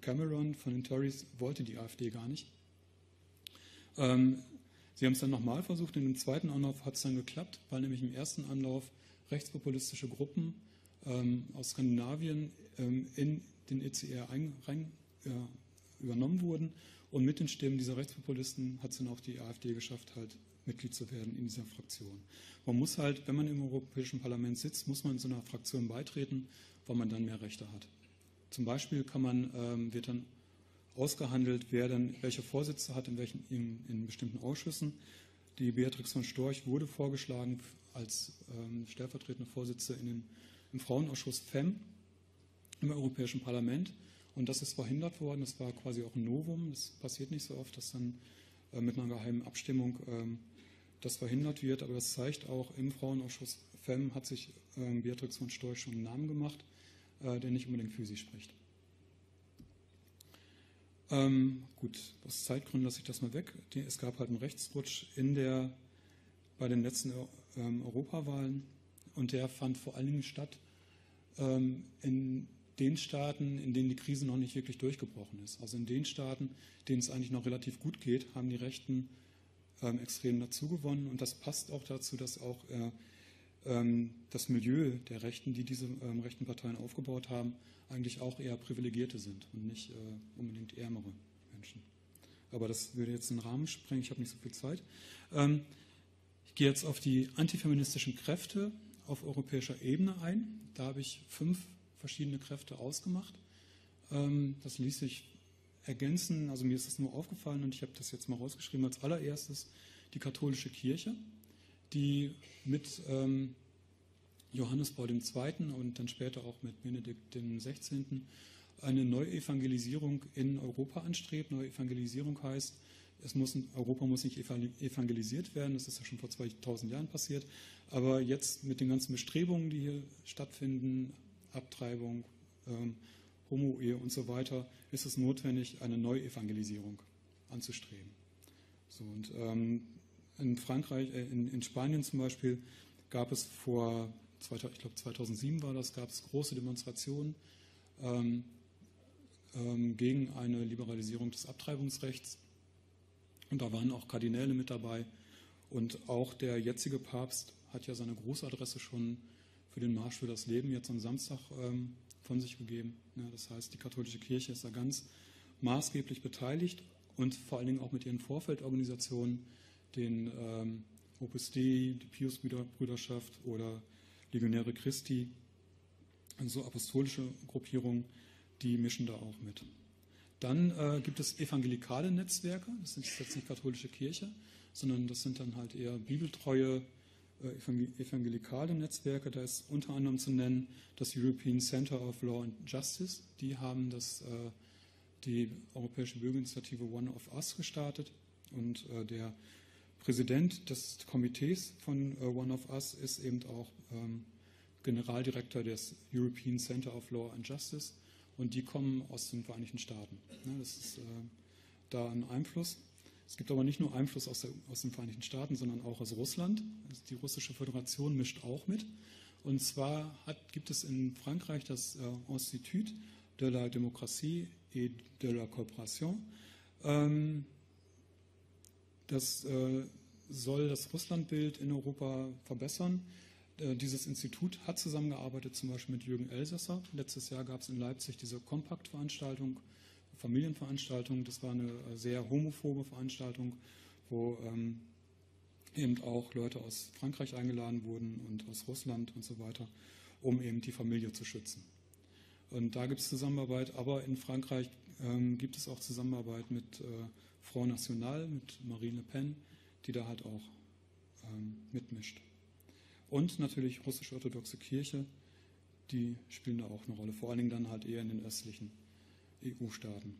Cameron von den Tories wollte die AfD gar nicht. Ähm, sie haben es dann nochmal versucht, in dem zweiten Anlauf hat es dann geklappt, weil nämlich im ersten Anlauf rechtspopulistische Gruppen ähm, aus Skandinavien ähm, in den ECR ein, rein, übernommen wurden. Und mit den Stimmen dieser Rechtspopulisten hat es dann auch die AfD geschafft, halt Mitglied zu werden in dieser Fraktion. Man muss halt, wenn man im Europäischen Parlament sitzt, muss man in so einer Fraktion beitreten, weil man dann mehr Rechte hat. Zum Beispiel kann man, ähm, wird dann ausgehandelt, wer dann welche Vorsitze hat in, welchen, in, in bestimmten Ausschüssen. Die Beatrix von Storch wurde vorgeschlagen als ähm, stellvertretende Vorsitzende in den, im Frauenausschuss FEM im Europäischen Parlament. Und das ist verhindert worden. Das war quasi auch ein Novum. Das passiert nicht so oft, dass dann äh, mit einer geheimen Abstimmung ähm, das verhindert wird. Aber das zeigt auch, im Frauenausschuss FEM hat sich ähm, Beatrix von Storch schon einen Namen gemacht äh, der nicht unbedingt für sie spricht. Ähm, gut, aus Zeitgründen lasse ich das mal weg. Es gab halt einen Rechtsrutsch in der, bei den letzten ähm, Europawahlen und der fand vor allen Dingen statt ähm, in den Staaten, in denen die Krise noch nicht wirklich durchgebrochen ist. Also in den Staaten, denen es eigentlich noch relativ gut geht, haben die Rechten ähm, extrem dazugewonnen und das passt auch dazu, dass auch äh, ähm, das Milieu der Rechten, die diese ähm, rechten Parteien aufgebaut haben, eigentlich auch eher Privilegierte sind und nicht äh, unbedingt ärmere Menschen. Aber das würde jetzt den Rahmen sprengen, ich habe nicht so viel Zeit. Ähm, ich gehe jetzt auf die antifeministischen Kräfte auf europäischer Ebene ein. Da habe ich fünf verschiedene Kräfte ausgemacht. Das ließ sich ergänzen, also mir ist das nur aufgefallen und ich habe das jetzt mal rausgeschrieben als allererstes die katholische Kirche die mit ähm, Johannes Paul II. und dann später auch mit Benedikt XVI. eine Neuevangelisierung in Europa anstrebt. Neuevangelisierung heißt, es muss, Europa muss nicht evangelisiert werden, das ist ja schon vor 2000 Jahren passiert, aber jetzt mit den ganzen Bestrebungen, die hier stattfinden, Abtreibung, ähm, Homo-Ehe und so weiter, ist es notwendig, eine Neuevangelisierung anzustreben. So, und ähm, in Frankreich, äh, in, in, Spanien zum Beispiel, gab es vor, ich glaube 2007 war das, gab es große Demonstrationen ähm, ähm, gegen eine Liberalisierung des Abtreibungsrechts. Und da waren auch Kardinäle mit dabei. Und auch der jetzige Papst hat ja seine Großadresse schon für den Marsch für das Leben jetzt am Samstag ähm, von sich gegeben. Ja, das heißt, die katholische Kirche ist da ganz maßgeblich beteiligt und vor allen Dingen auch mit ihren Vorfeldorganisationen, den ähm, Opus Dei, die Pius-Brüderschaft oder Legionäre Christi, also apostolische Gruppierungen, die mischen da auch mit. Dann äh, gibt es evangelikale Netzwerke, das ist jetzt nicht katholische Kirche, sondern das sind dann halt eher bibeltreue evangelikale Netzwerke. Da ist unter anderem zu nennen das European Center of Law and Justice. Die haben das, äh, die Europäische Bürgerinitiative One of Us gestartet und äh, der Präsident des Komitees von One of Us ist eben auch ähm, Generaldirektor des European Center of Law and Justice und die kommen aus den Vereinigten Staaten. Das ist da ein Einfluss. Es gibt aber nicht nur Einfluss aus, der, aus den Vereinigten Staaten, sondern auch aus Russland. Die russische Föderation mischt auch mit. Und zwar hat, gibt es in Frankreich das äh, Institut de la Démocratie et de la Coopération. Ähm, das äh, soll das Russlandbild in Europa verbessern. Äh, dieses Institut hat zusammengearbeitet, zum Beispiel mit Jürgen Elsässer. Letztes Jahr gab es in Leipzig diese Kompaktveranstaltung Familienveranstaltung. Das war eine äh, sehr homophobe Veranstaltung, wo ähm, eben auch Leute aus Frankreich eingeladen wurden und aus Russland und so weiter, um eben die Familie zu schützen. Und da gibt es Zusammenarbeit, aber in Frankreich ähm, gibt es auch Zusammenarbeit mit äh, Front National, mit Marine Le Pen, die da halt auch ähm, mitmischt. Und natürlich russisch-orthodoxe Kirche, die spielen da auch eine Rolle, vor allen Dingen dann halt eher in den östlichen EU-Staaten.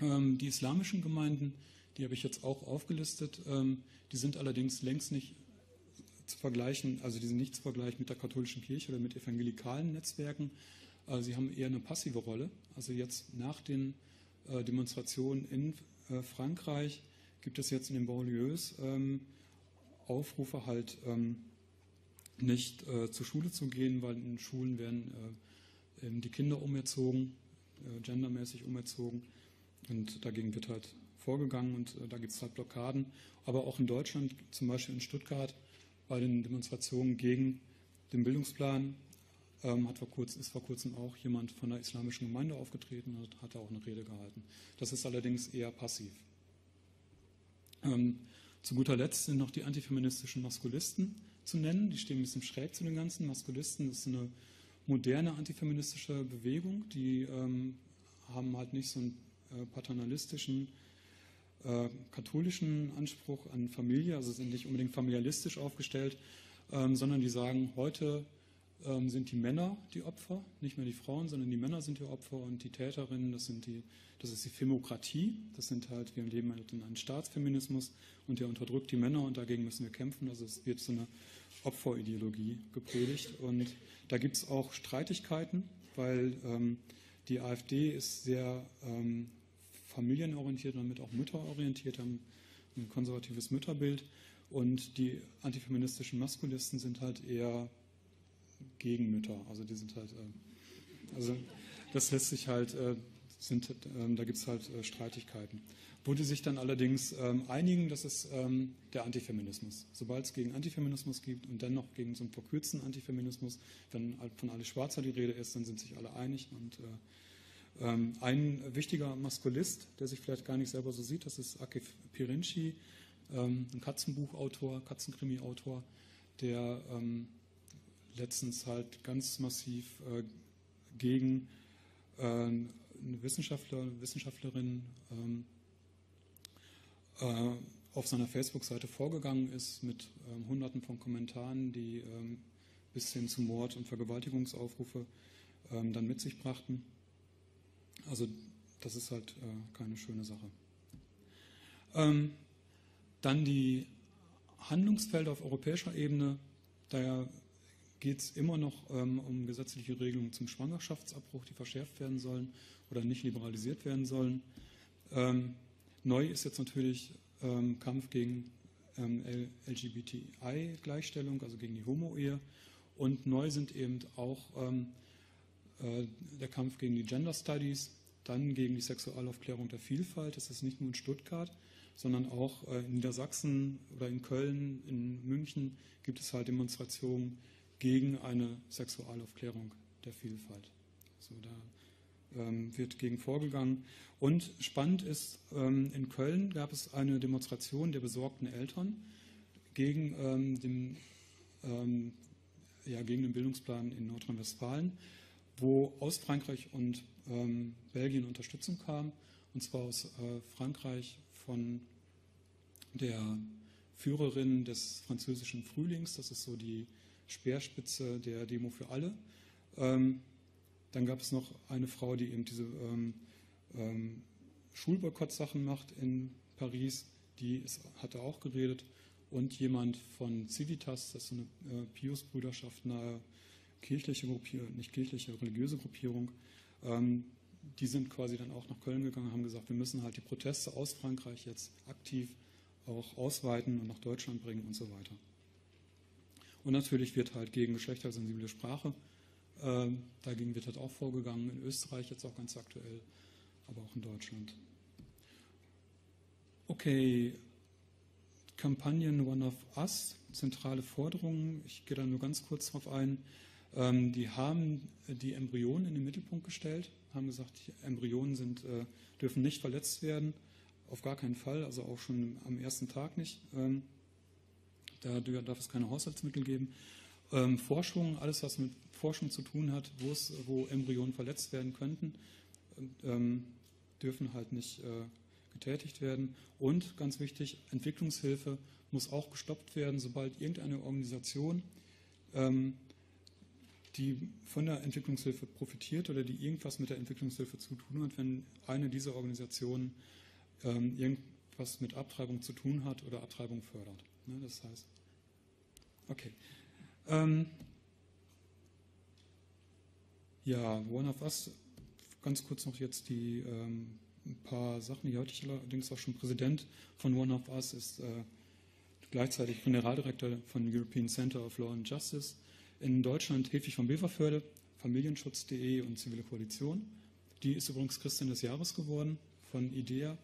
Ähm, die islamischen Gemeinden, die habe ich jetzt auch aufgelistet, ähm, die sind allerdings längst nicht zu vergleichen, also die sind nicht zu vergleichen mit der katholischen Kirche oder mit evangelikalen Netzwerken. Also sie haben eher eine passive Rolle. Also jetzt nach den äh, Demonstrationen in äh, Frankreich gibt es jetzt in den Banlieues ähm, Aufrufe halt ähm, nicht äh, zur Schule zu gehen, weil in Schulen werden äh, die Kinder umerzogen äh, gendermäßig umerzogen. Und dagegen wird halt vorgegangen und äh, da gibt es halt Blockaden. Aber auch in Deutschland, zum Beispiel in Stuttgart, bei den Demonstrationen gegen den Bildungsplan, ähm, hat vor kurzem, ist vor kurzem auch jemand von der islamischen Gemeinde aufgetreten und hat auch eine Rede gehalten. Das ist allerdings eher passiv. Ähm, zu guter Letzt sind noch die antifeministischen Maskulisten zu nennen. Die stehen ein bisschen schräg zu den ganzen. Maskulisten ist eine moderne antifeministische Bewegung, die ähm, haben halt nicht so einen äh, paternalistischen äh, katholischen Anspruch an Familie, also sind nicht unbedingt familialistisch aufgestellt, ähm, sondern die sagen, heute ähm, sind die Männer die Opfer, nicht mehr die Frauen, sondern die Männer sind die Opfer und die Täterinnen, das sind die, das ist die Femokratie, das sind halt, wir leben halt in einem Staatsfeminismus und der unterdrückt die Männer und dagegen müssen wir kämpfen. Also es wird so eine Opferideologie gepredigt. Und da gibt es auch Streitigkeiten, weil ähm, die AfD ist sehr ähm, familienorientiert und damit auch mütterorientiert, haben ein konservatives Mütterbild. Und die antifeministischen Maskulisten sind halt eher gegen Mütter. Also die sind halt, äh, also das lässt sich halt, äh, sind, äh, da gibt es halt Streitigkeiten wo die sich dann allerdings ähm, einigen, das ist ähm, der Antifeminismus. Sobald es gegen Antifeminismus gibt und dennoch gegen so einen verkürzten Antifeminismus, wenn von Ali Schwarzer die Rede ist, dann sind sich alle einig. Und äh, ähm, ein wichtiger Maskulist, der sich vielleicht gar nicht selber so sieht, das ist Akif Pirinci, ähm, ein Katzenbuchautor, Katzenkrimi-Autor, der ähm, letztens halt ganz massiv äh, gegen äh, eine Wissenschaftler, Wissenschaftlerin äh, auf seiner Facebook-Seite vorgegangen ist mit ähm, Hunderten von Kommentaren, die ähm, bis hin zu Mord- und Vergewaltigungsaufrufe ähm, dann mit sich brachten. Also das ist halt äh, keine schöne Sache. Ähm, dann die Handlungsfelder auf europäischer Ebene. Daher geht es immer noch ähm, um gesetzliche Regelungen zum Schwangerschaftsabbruch, die verschärft werden sollen oder nicht liberalisiert werden sollen. Neu ist jetzt natürlich ähm, Kampf gegen ähm, LGBTI-Gleichstellung, also gegen die Homo-Ehe. Und neu sind eben auch ähm, äh, der Kampf gegen die Gender Studies, dann gegen die Sexualaufklärung der Vielfalt. Das ist nicht nur in Stuttgart, sondern auch äh, in Niedersachsen oder in Köln, in München gibt es halt Demonstrationen gegen eine Sexualaufklärung der Vielfalt. Also da wird gegen vorgegangen. Und spannend ist, ähm, in Köln gab es eine Demonstration der besorgten Eltern gegen, ähm, den, ähm, ja, gegen den Bildungsplan in Nordrhein-Westfalen, wo aus Frankreich und ähm, Belgien Unterstützung kam, und zwar aus äh, Frankreich von der Führerin des französischen Frühlings, das ist so die Speerspitze der Demo für alle. Dann gab es noch eine Frau, die eben diese ähm, ähm, Schulboykott-Sachen macht in Paris, die ist, hatte auch geredet. Und jemand von Civitas, das ist eine äh, Pius-Brüderschaft, eine kirchliche Gruppierung, nicht kirchliche, religiöse Gruppierung, ähm, die sind quasi dann auch nach Köln gegangen und haben gesagt, wir müssen halt die Proteste aus Frankreich jetzt aktiv auch ausweiten und nach Deutschland bringen und so weiter. Und natürlich wird halt gegen geschlechtersensible Sprache, dagegen wird halt auch vorgegangen, in Österreich jetzt auch ganz aktuell, aber auch in Deutschland. Okay, Kampagnen One of Us, zentrale Forderungen, ich gehe da nur ganz kurz drauf ein. Ähm, die haben die Embryonen in den Mittelpunkt gestellt, haben gesagt, die Embryonen sind, äh, dürfen nicht verletzt werden, auf gar keinen Fall, also auch schon am ersten Tag nicht. Ähm, da darf es keine Haushaltsmittel geben. Ähm, Forschung, alles was mit Forschung zu tun hat, wo Embryonen verletzt werden könnten, ähm, dürfen halt nicht äh, getätigt werden. Und ganz wichtig, Entwicklungshilfe muss auch gestoppt werden, sobald irgendeine Organisation, ähm, die von der Entwicklungshilfe profitiert oder die irgendwas mit der Entwicklungshilfe zu tun hat, wenn eine dieser Organisationen ähm, irgendwas mit Abtreibung zu tun hat oder Abtreibung fördert. Ne, das heißt, okay. Ähm, ja, One of Us, ganz kurz noch jetzt die ähm, paar Sachen. Hier hatte ich allerdings auch schon Präsident von One of Us, ist äh, gleichzeitig Generaldirektor von European Center of Law and Justice. In Deutschland Hedwig von Beverförde, Familienschutz.de und Zivile Koalition. Die ist übrigens Christin des Jahres geworden von IDEA,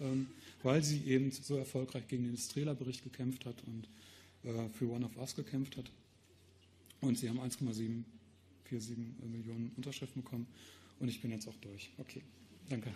ähm, weil sie eben so erfolgreich gegen den Estrela-Bericht gekämpft hat und äh, für One of Us gekämpft hat. Und sie haben 1,747 Millionen Unterschriften bekommen. Und ich bin jetzt auch durch. Okay, danke.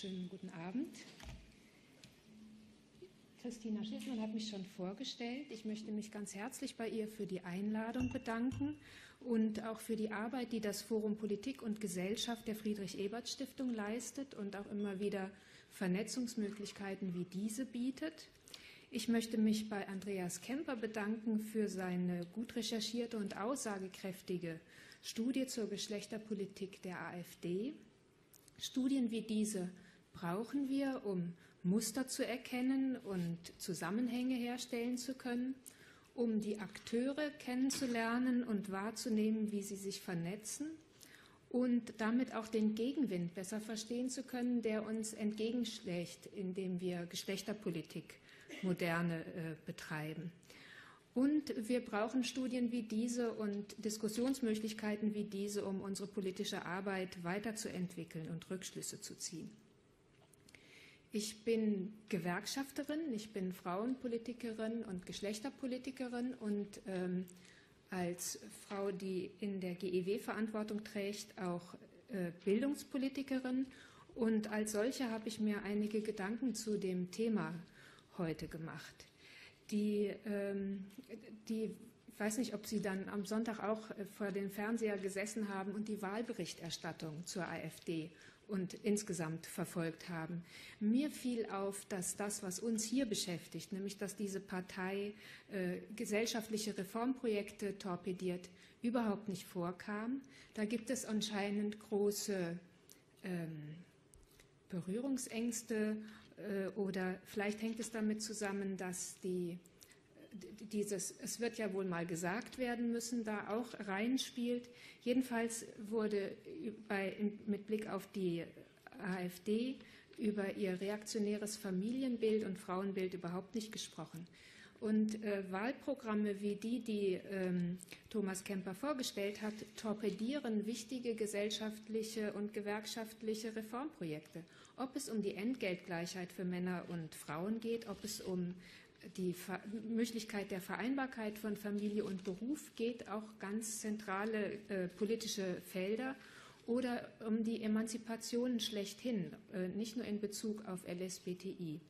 Schönen guten Abend. Christina Schiffmann hat mich schon vorgestellt. Ich möchte mich ganz herzlich bei ihr für die Einladung bedanken und auch für die Arbeit, die das Forum Politik und Gesellschaft der Friedrich-Ebert-Stiftung leistet und auch immer wieder Vernetzungsmöglichkeiten wie diese bietet. Ich möchte mich bei Andreas Kemper bedanken für seine gut recherchierte und aussagekräftige Studie zur Geschlechterpolitik der AfD. Studien wie diese brauchen wir, um Muster zu erkennen und Zusammenhänge herstellen zu können, um die Akteure kennenzulernen und wahrzunehmen, wie sie sich vernetzen und damit auch den Gegenwind besser verstehen zu können, der uns entgegenschlägt, indem wir Geschlechterpolitik moderne äh, betreiben. Und wir brauchen Studien wie diese und Diskussionsmöglichkeiten wie diese, um unsere politische Arbeit weiterzuentwickeln und Rückschlüsse zu ziehen. Ich bin Gewerkschafterin, ich bin Frauenpolitikerin und Geschlechterpolitikerin und ähm, als Frau, die in der GEW Verantwortung trägt, auch äh, Bildungspolitikerin. Und als solche habe ich mir einige Gedanken zu dem Thema heute gemacht. Die, ähm, die ich weiß nicht, ob Sie dann am Sonntag auch vor dem Fernseher gesessen haben und die Wahlberichterstattung zur AfD und insgesamt verfolgt haben. Mir fiel auf, dass das, was uns hier beschäftigt, nämlich dass diese Partei äh, gesellschaftliche Reformprojekte torpediert, überhaupt nicht vorkam. Da gibt es anscheinend große ähm, Berührungsängste äh, oder vielleicht hängt es damit zusammen, dass die dieses, es wird ja wohl mal gesagt werden müssen, da auch reinspielt. Jedenfalls wurde bei, mit Blick auf die AfD über ihr reaktionäres Familienbild und Frauenbild überhaupt nicht gesprochen. Und äh, Wahlprogramme wie die, die ähm, Thomas Kemper vorgestellt hat, torpedieren wichtige gesellschaftliche und gewerkschaftliche Reformprojekte. Ob es um die Entgeltgleichheit für Männer und Frauen geht, ob es um die Ver Möglichkeit der Vereinbarkeit von Familie und Beruf geht, auch ganz zentrale äh, politische Felder, oder um die Emanzipation schlechthin, äh, nicht nur in Bezug auf LSBTI.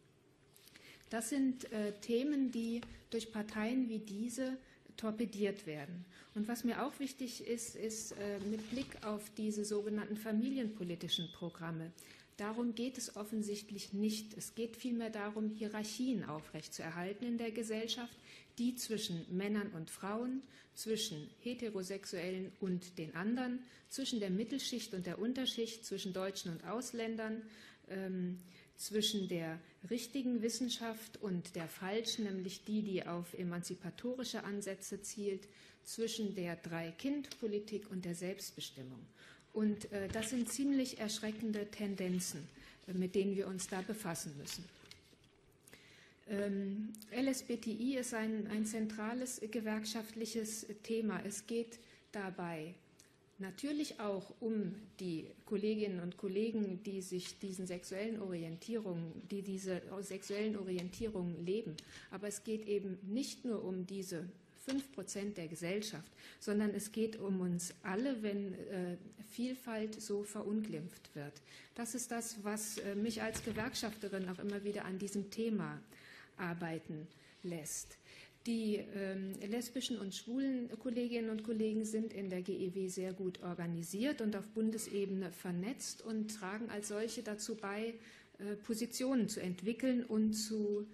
Das sind äh, Themen, die durch Parteien wie diese torpediert werden. Und was mir auch wichtig ist, ist äh, mit Blick auf diese sogenannten familienpolitischen Programme. Darum geht es offensichtlich nicht. Es geht vielmehr darum, Hierarchien aufrechtzuerhalten in der Gesellschaft, die zwischen Männern und Frauen, zwischen Heterosexuellen und den anderen, zwischen der Mittelschicht und der Unterschicht, zwischen Deutschen und Ausländern, ähm, zwischen der richtigen Wissenschaft und der falschen, nämlich die, die auf emanzipatorische Ansätze zielt, zwischen der Drei-Kind-Politik und der Selbstbestimmung. Und äh, das sind ziemlich erschreckende Tendenzen, äh, mit denen wir uns da befassen müssen. Ähm, LSBTI ist ein, ein zentrales gewerkschaftliches Thema. Es geht dabei natürlich auch um die Kolleginnen und Kollegen, die sich diesen sexuellen Orientierungen, die diese sexuellen Orientierungen leben. Aber es geht eben nicht nur um diese fünf Prozent der Gesellschaft, sondern es geht um uns alle, wenn äh, Vielfalt so verunglimpft wird. Das ist das, was äh, mich als Gewerkschafterin auch immer wieder an diesem Thema arbeiten lässt. Die ähm, lesbischen und schwulen Kolleginnen und Kollegen sind in der GEW sehr gut organisiert und auf Bundesebene vernetzt und tragen als solche dazu bei, äh, Positionen zu entwickeln und zu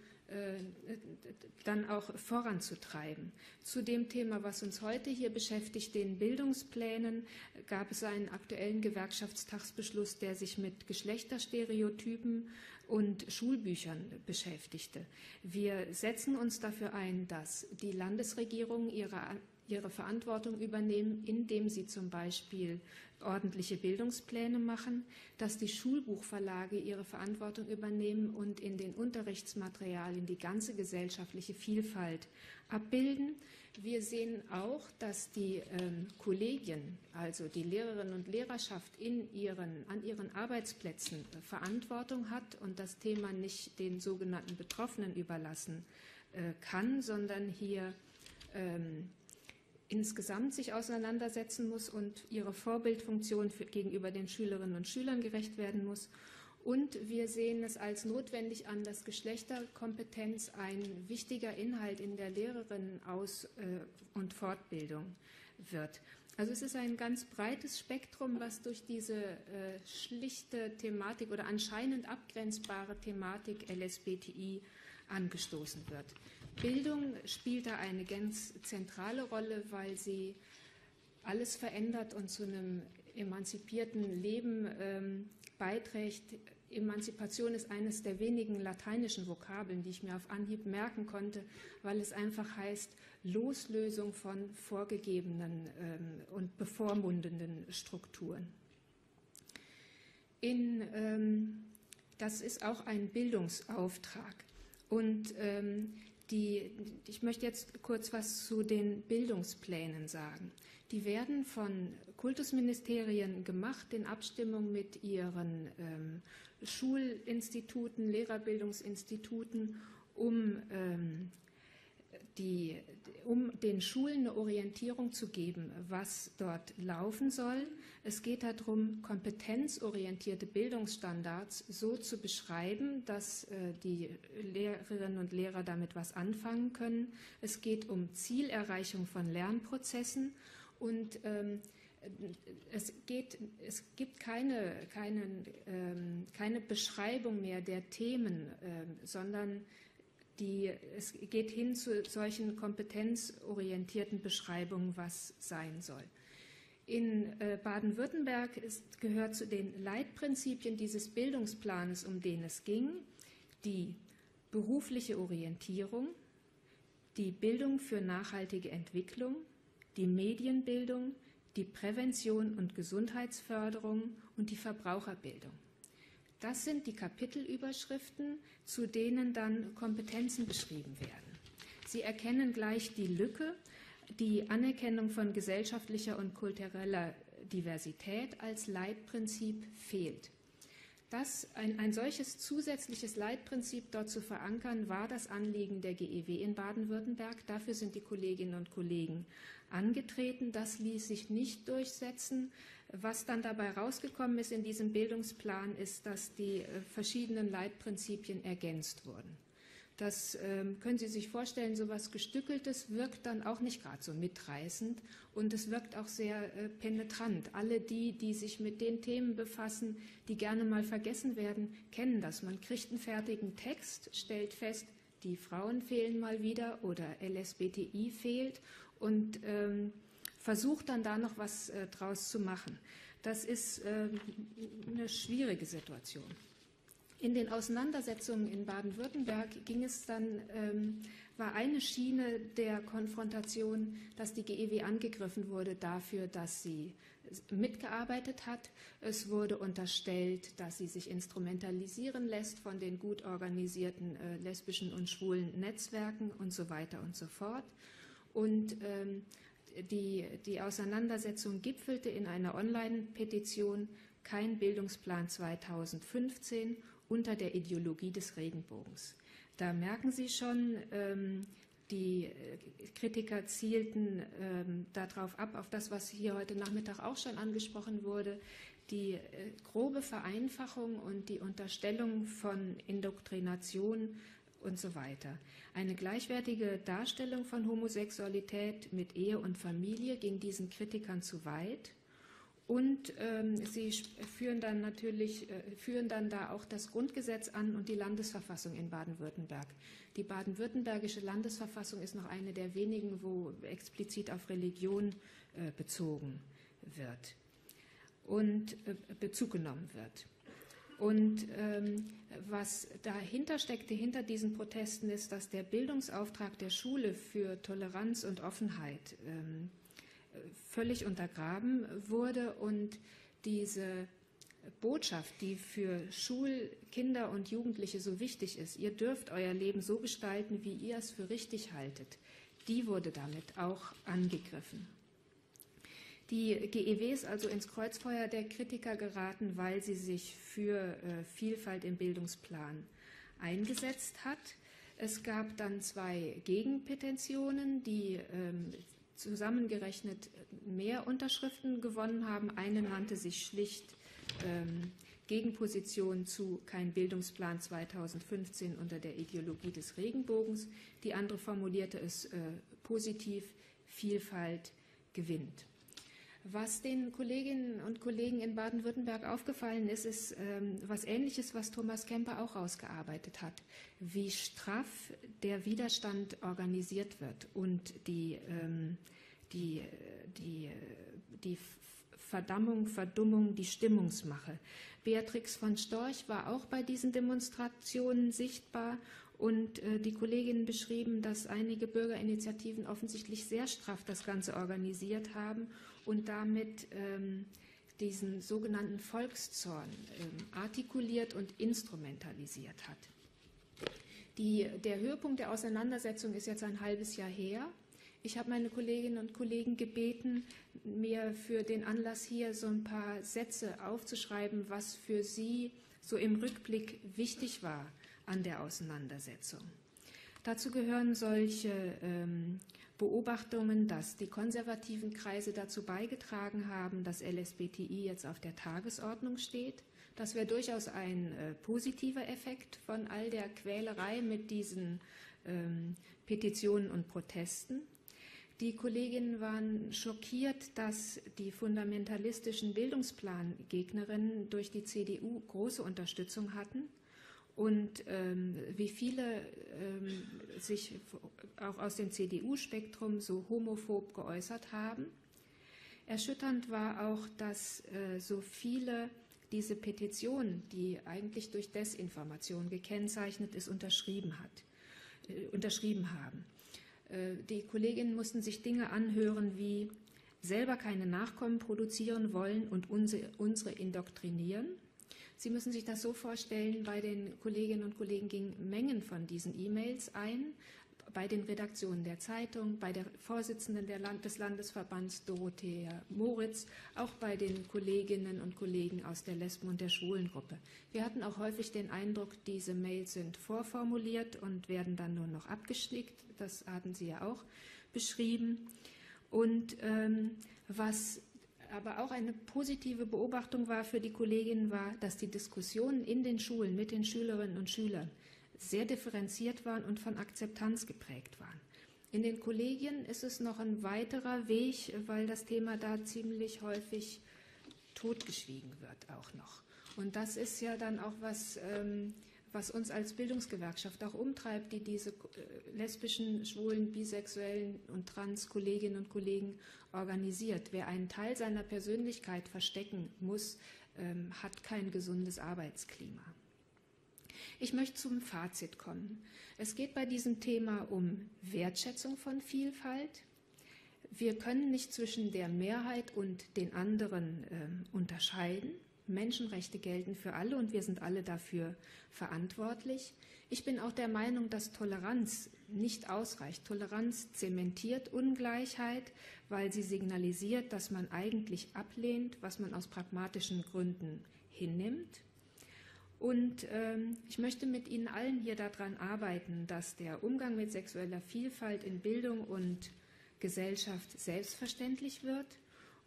dann auch voranzutreiben. Zu dem Thema, was uns heute hier beschäftigt, den Bildungsplänen, gab es einen aktuellen Gewerkschaftstagsbeschluss, der sich mit Geschlechterstereotypen und Schulbüchern beschäftigte. Wir setzen uns dafür ein, dass die Landesregierungen ihre, ihre Verantwortung übernehmen, indem sie zum Beispiel ordentliche Bildungspläne machen, dass die Schulbuchverlage ihre Verantwortung übernehmen und in den Unterrichtsmaterialien die ganze gesellschaftliche Vielfalt abbilden. Wir sehen auch, dass die ähm, Kollegien, also die Lehrerinnen und Lehrerschaft in ihren, an ihren Arbeitsplätzen äh, Verantwortung hat und das Thema nicht den sogenannten Betroffenen überlassen äh, kann, sondern hier ähm, insgesamt sich auseinandersetzen muss und ihre Vorbildfunktion für, gegenüber den Schülerinnen und Schülern gerecht werden muss. Und wir sehen es als notwendig an, dass Geschlechterkompetenz ein wichtiger Inhalt in der Lehrerinnenaus- äh, und Fortbildung wird. Also es ist ein ganz breites Spektrum, was durch diese äh, schlichte Thematik oder anscheinend abgrenzbare Thematik LSBTI angestoßen wird. Bildung spielt da eine ganz zentrale Rolle, weil sie alles verändert und zu einem emanzipierten Leben ähm, beiträgt. Emanzipation ist eines der wenigen lateinischen Vokabeln, die ich mir auf Anhieb merken konnte, weil es einfach heißt Loslösung von vorgegebenen ähm, und bevormundenden Strukturen. In, ähm, das ist auch ein Bildungsauftrag. Und ähm, die, ich möchte jetzt kurz was zu den Bildungsplänen sagen. Die werden von Kultusministerien gemacht in Abstimmung mit ihren ähm, Schulinstituten, Lehrerbildungsinstituten, um ähm, die, um den Schulen eine Orientierung zu geben, was dort laufen soll. Es geht darum, kompetenzorientierte Bildungsstandards so zu beschreiben, dass äh, die Lehrerinnen und Lehrer damit was anfangen können. Es geht um Zielerreichung von Lernprozessen und ähm, es, geht, es gibt keine, keine, ähm, keine Beschreibung mehr der Themen, äh, sondern die, es geht hin zu solchen kompetenzorientierten Beschreibungen, was sein soll. In äh, Baden-Württemberg gehört zu den Leitprinzipien dieses Bildungsplanes, um den es ging, die berufliche Orientierung, die Bildung für nachhaltige Entwicklung, die Medienbildung, die Prävention und Gesundheitsförderung und die Verbraucherbildung. Das sind die Kapitelüberschriften, zu denen dann Kompetenzen beschrieben werden. Sie erkennen gleich die Lücke, die Anerkennung von gesellschaftlicher und kultureller Diversität als Leitprinzip fehlt. Das, ein, ein solches zusätzliches Leitprinzip dort zu verankern, war das Anliegen der GEW in Baden-Württemberg. Dafür sind die Kolleginnen und Kollegen angetreten. Das ließ sich nicht durchsetzen. Was dann dabei rausgekommen ist in diesem Bildungsplan, ist, dass die äh, verschiedenen Leitprinzipien ergänzt wurden. Das ähm, können Sie sich vorstellen, so etwas Gestückeltes wirkt dann auch nicht gerade so mitreißend und es wirkt auch sehr äh, penetrant. Alle die, die sich mit den Themen befassen, die gerne mal vergessen werden, kennen das. Man kriegt einen fertigen Text, stellt fest, die Frauen fehlen mal wieder oder LSBTI fehlt und ähm, versucht dann da noch was äh, draus zu machen. Das ist äh, eine schwierige Situation. In den Auseinandersetzungen in Baden-Württemberg ging es dann, ähm, war eine Schiene der Konfrontation, dass die GEW angegriffen wurde dafür, dass sie mitgearbeitet hat. Es wurde unterstellt, dass sie sich instrumentalisieren lässt von den gut organisierten äh, lesbischen und schwulen Netzwerken und so weiter und so fort. Und ähm, die, die Auseinandersetzung gipfelte in einer Online-Petition Kein Bildungsplan 2015 unter der Ideologie des Regenbogens. Da merken Sie schon, ähm, die äh, Kritiker zielten ähm, darauf ab, auf das, was hier heute Nachmittag auch schon angesprochen wurde, die äh, grobe Vereinfachung und die Unterstellung von Indoktrination und so weiter. Eine gleichwertige Darstellung von Homosexualität mit Ehe und Familie ging diesen Kritikern zu weit. Und ähm, sie führen dann natürlich, äh, führen dann da auch das Grundgesetz an und die Landesverfassung in Baden-Württemberg. Die baden-württembergische Landesverfassung ist noch eine der wenigen, wo explizit auf Religion äh, bezogen wird und äh, Bezug genommen wird. Und ähm, was dahinter steckte, hinter diesen Protesten, ist, dass der Bildungsauftrag der Schule für Toleranz und Offenheit ähm, völlig untergraben wurde und diese Botschaft, die für Schulkinder und Jugendliche so wichtig ist, ihr dürft euer Leben so gestalten, wie ihr es für richtig haltet, die wurde damit auch angegriffen. Die GEW ist also ins Kreuzfeuer der Kritiker geraten, weil sie sich für äh, Vielfalt im Bildungsplan eingesetzt hat. Es gab dann zwei Gegenpetitionen, die ähm, zusammengerechnet mehr Unterschriften gewonnen haben. Eine nannte sich schlicht ähm, Gegenposition zu Kein Bildungsplan 2015 unter der Ideologie des Regenbogens. Die andere formulierte es äh, positiv, Vielfalt gewinnt. Was den Kolleginnen und Kollegen in Baden-Württemberg aufgefallen ist, ist ähm, was Ähnliches, was Thomas Kemper auch ausgearbeitet hat. Wie straff der Widerstand organisiert wird und die, ähm, die, die, die Verdammung, Verdummung, die Stimmungsmache. Beatrix von Storch war auch bei diesen Demonstrationen sichtbar und äh, die Kolleginnen beschrieben, dass einige Bürgerinitiativen offensichtlich sehr straff das Ganze organisiert haben und damit ähm, diesen sogenannten Volkszorn ähm, artikuliert und instrumentalisiert hat. Die, der Höhepunkt der Auseinandersetzung ist jetzt ein halbes Jahr her. Ich habe meine Kolleginnen und Kollegen gebeten, mir für den Anlass hier so ein paar Sätze aufzuschreiben, was für sie so im Rückblick wichtig war an der Auseinandersetzung. Dazu gehören solche ähm, Beobachtungen, dass die konservativen Kreise dazu beigetragen haben, dass LSBTI jetzt auf der Tagesordnung steht. Das wäre durchaus ein äh, positiver Effekt von all der Quälerei mit diesen ähm, Petitionen und Protesten. Die Kolleginnen waren schockiert, dass die fundamentalistischen Bildungsplangegnerinnen durch die CDU große Unterstützung hatten und ähm, wie viele ähm, sich auch aus dem CDU-Spektrum so homophob geäußert haben. Erschütternd war auch, dass äh, so viele diese Petition, die eigentlich durch Desinformation gekennzeichnet ist, unterschrieben, hat, äh, unterschrieben haben. Äh, die Kolleginnen mussten sich Dinge anhören wie selber keine Nachkommen produzieren wollen und unsere, unsere indoktrinieren Sie müssen sich das so vorstellen, bei den Kolleginnen und Kollegen gingen Mengen von diesen E-Mails ein, bei den Redaktionen der Zeitung, bei der Vorsitzenden Land des Landesverbands Dorothea Moritz, auch bei den Kolleginnen und Kollegen aus der Lesben- und der Schwulengruppe. Wir hatten auch häufig den Eindruck, diese Mails sind vorformuliert und werden dann nur noch abgeschickt. Das hatten Sie ja auch beschrieben. Und ähm, was aber auch eine positive Beobachtung war für die Kolleginnen, war, dass die Diskussionen in den Schulen mit den Schülerinnen und Schülern sehr differenziert waren und von Akzeptanz geprägt waren. In den Kollegien ist es noch ein weiterer Weg, weil das Thema da ziemlich häufig totgeschwiegen wird auch noch. Und das ist ja dann auch was, ähm, was uns als Bildungsgewerkschaft auch umtreibt, die diese äh, lesbischen, schwulen, bisexuellen und trans Kolleginnen und Kollegen organisiert. Wer einen Teil seiner Persönlichkeit verstecken muss, ähm, hat kein gesundes Arbeitsklima. Ich möchte zum Fazit kommen. Es geht bei diesem Thema um Wertschätzung von Vielfalt. Wir können nicht zwischen der Mehrheit und den anderen äh, unterscheiden. Menschenrechte gelten für alle und wir sind alle dafür verantwortlich. Ich bin auch der Meinung, dass Toleranz nicht ausreicht. Toleranz zementiert Ungleichheit, weil sie signalisiert, dass man eigentlich ablehnt, was man aus pragmatischen Gründen hinnimmt. Und ähm, ich möchte mit Ihnen allen hier daran arbeiten, dass der Umgang mit sexueller Vielfalt in Bildung und Gesellschaft selbstverständlich wird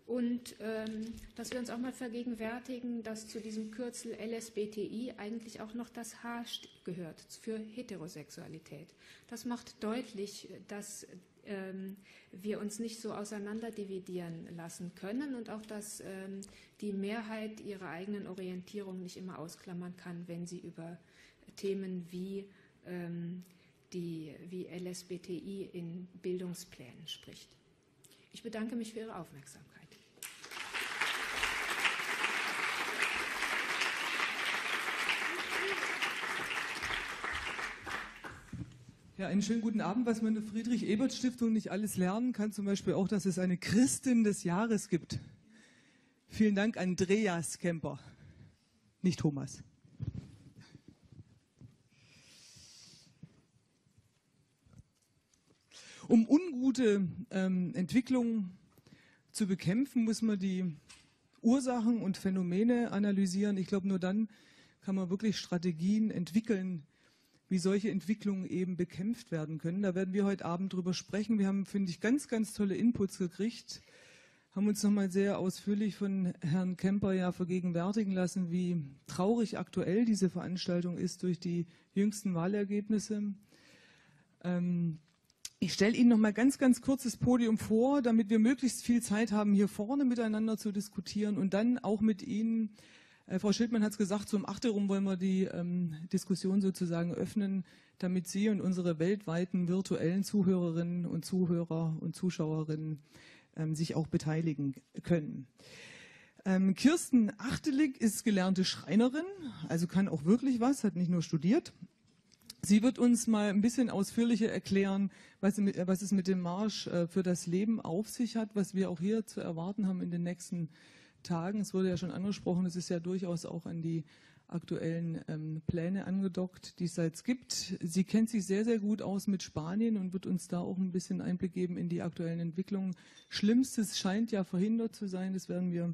und ähm, dass wir uns auch mal vergegenwärtigen, dass zu diesem Kürzel LSBTI eigentlich auch noch das H gehört für Heterosexualität. Das macht deutlich, dass ähm, wir uns nicht so auseinanderdividieren lassen können und auch, dass ähm, die Mehrheit ihre eigenen Orientierung nicht immer ausklammern kann, wenn sie über Themen wie, ähm, die, wie LSBTI in Bildungsplänen spricht. Ich bedanke mich für Ihre Aufmerksamkeit. Ja, einen schönen guten Abend. Was man in der Friedrich-Ebert-Stiftung nicht alles lernen kann, zum Beispiel auch, dass es eine Christin des Jahres gibt. Vielen Dank, Andreas Kemper, nicht Thomas. Um ungute ähm, Entwicklungen zu bekämpfen, muss man die Ursachen und Phänomene analysieren. Ich glaube, nur dann kann man wirklich Strategien entwickeln, wie solche Entwicklungen eben bekämpft werden können. Da werden wir heute Abend drüber sprechen. Wir haben, finde ich, ganz, ganz tolle Inputs gekriegt, haben uns nochmal sehr ausführlich von Herrn Kemper ja vergegenwärtigen lassen, wie traurig aktuell diese Veranstaltung ist durch die jüngsten Wahlergebnisse. Ähm, ich stelle Ihnen noch mal ganz, ganz kurz das Podium vor, damit wir möglichst viel Zeit haben, hier vorne miteinander zu diskutieren und dann auch mit Ihnen äh, Frau Schildmann hat es gesagt, zum um 8 herum wollen wir die ähm, Diskussion sozusagen öffnen, damit Sie und unsere weltweiten virtuellen Zuhörerinnen und Zuhörer und Zuschauerinnen ähm, sich auch beteiligen können. Ähm, Kirsten Achtelig ist gelernte Schreinerin, also kann auch wirklich was, hat nicht nur studiert. Sie wird uns mal ein bisschen ausführlicher erklären, was, was es mit dem Marsch äh, für das Leben auf sich hat, was wir auch hier zu erwarten haben in den nächsten Jahren Tagen. Es wurde ja schon angesprochen, es ist ja durchaus auch an die aktuellen ähm, Pläne angedockt, die es jetzt gibt. Sie kennt sich sehr, sehr gut aus mit Spanien und wird uns da auch ein bisschen Einblick geben in die aktuellen Entwicklungen. Schlimmstes scheint ja verhindert zu sein, das werden wir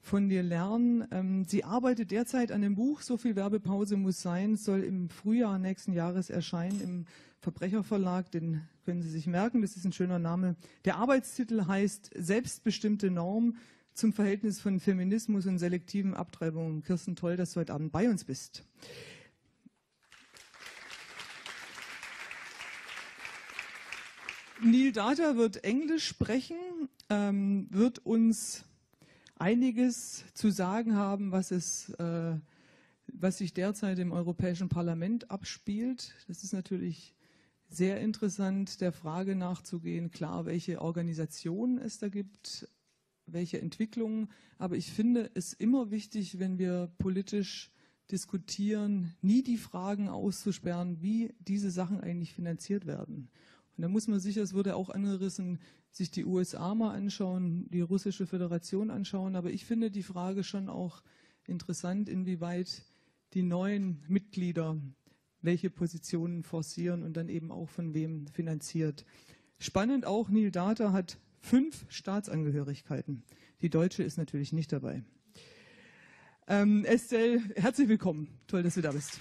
von dir lernen. Ähm, sie arbeitet derzeit an dem Buch, so viel Werbepause muss sein, soll im Frühjahr nächsten Jahres erscheinen im Verbrecherverlag, den können Sie sich merken, das ist ein schöner Name. Der Arbeitstitel heißt Selbstbestimmte Norm, zum Verhältnis von Feminismus und selektiven Abtreibungen. Kirsten, toll, dass du heute Abend bei uns bist. Neil Data wird Englisch sprechen, ähm, wird uns einiges zu sagen haben, was, es, äh, was sich derzeit im Europäischen Parlament abspielt. Das ist natürlich sehr interessant, der Frage nachzugehen, klar, welche Organisationen es da gibt, welche Entwicklungen. Aber ich finde es immer wichtig, wenn wir politisch diskutieren, nie die Fragen auszusperren, wie diese Sachen eigentlich finanziert werden. Und da muss man sicher, es wurde auch angerissen, sich die USA mal anschauen, die russische Föderation anschauen. Aber ich finde die Frage schon auch interessant, inwieweit die neuen Mitglieder welche Positionen forcieren und dann eben auch von wem finanziert. Spannend auch, Neil Data hat fünf Staatsangehörigkeiten. Die deutsche ist natürlich nicht dabei. Ähm, Estelle, herzlich willkommen. Toll, dass du da bist.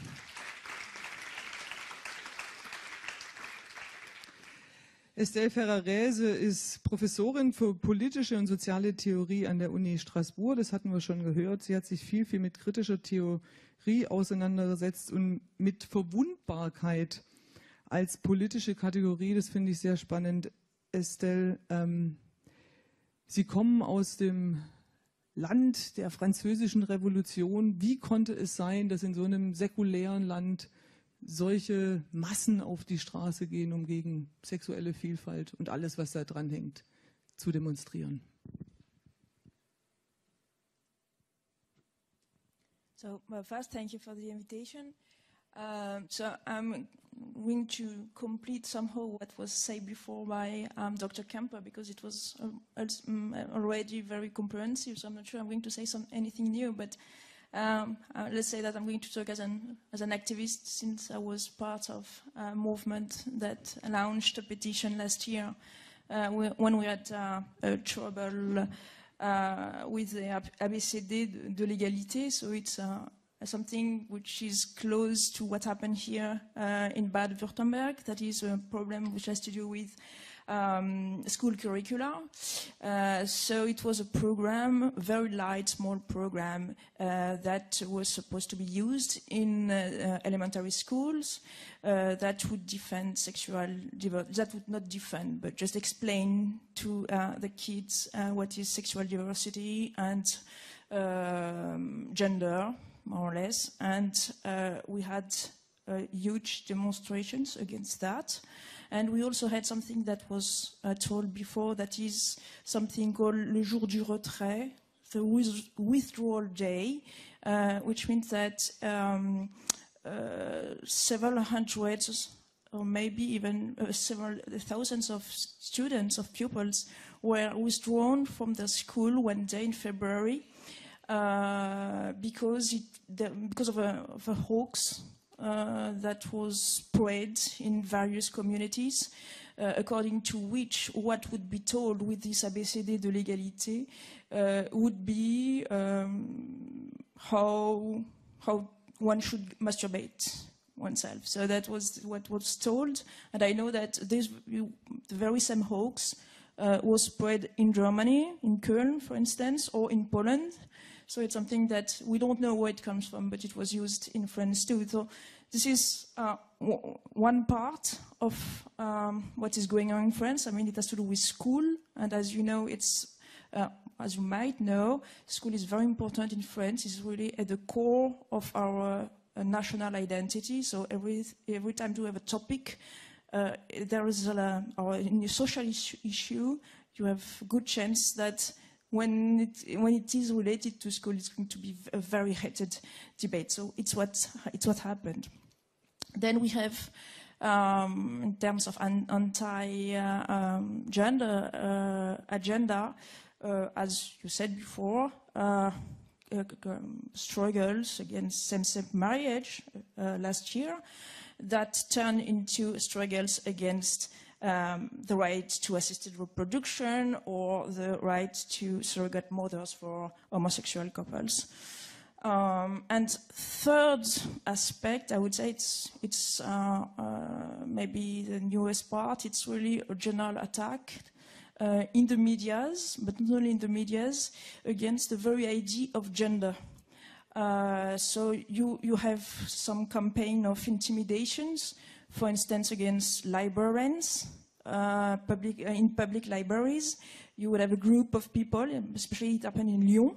Estelle Ferrarese ist Professorin für politische und soziale Theorie an der Uni Straßburg. Das hatten wir schon gehört. Sie hat sich viel, viel mit kritischer Theorie auseinandergesetzt und mit Verwundbarkeit als politische Kategorie. Das finde ich sehr spannend. Estelle, ähm, Sie kommen aus dem Land der französischen Revolution. Wie konnte es sein, dass in so einem säkulären Land solche Massen auf die Straße gehen, um gegen sexuelle Vielfalt und alles, was da dran hängt, zu demonstrieren. So, well, first, thank you for the invitation. Um, so, I'm going to complete somehow what was said before by um, Dr. Kemper because it was uh, already very comprehensive. So, I'm not sure I'm going to say some anything new, but Um, uh, let's say that I'm going to talk as an, as an activist since I was part of a movement that launched a petition last year uh, when we had uh, trouble uh, with the ABCD de l'égalité. So it's uh, something which is close to what happened here uh, in Bad-Württemberg. That is a problem which has to do with um, school curricula. Uh, so it was a program, very light, small program uh, that was supposed to be used in uh, uh elementary schools uh, that would defend sexual, that would not defend, but just explain to uh, the kids what is sexual diversity and um, gender, more or less. And we had huge demonstrations against that. And we also had something that was uh, told before that is something called le jour du retrait, the withdrawal day, uh, which means that um, uh, several hundreds or maybe even uh, several thousands of students, of pupils, were withdrawn from the school one day in February uh, because, it, the, because of a, of a hoax uh, that was spread in various communities, uh, according to which what would be told with this ABCD de l'égalité uh, would be um, how, how one should masturbate oneself. So that was what was told, and I know that this the very same hoax uh, was spread in Germany, in Köln, for instance, or in Poland. So it's something that we don't know where it comes from, but it was used in France too. So this is uh, one part of um, what is going on in France. I mean, it has to do with school, and as you know, it's uh, as you might know, school is very important in France. It's really at the core of our uh, national identity. So every every time you have a topic, uh, there is a, or a social issue, you have a good chance that when it, when it is related to school, it's going to be a very heated debate. So it's what, it's what happened. Then we have, um, in terms of anti-gender uh, um, uh, agenda, uh, as you said before, uh, uh, um, struggles against same-sex marriage last year that turned into struggles against um, the right to assisted reproduction or the right to surrogate mothers for homosexual couples. Um, and third aspect, I would say it's, it's uh, uh, maybe the newest part, it's really a general attack uh, in the medias, but not only in the medias, against the very idea of gender. Uh, so you, you have some campaign of intimidations, for instance, against librarians, uh, public, uh, in public libraries, you would have a group of people, especially it happened in Lyon,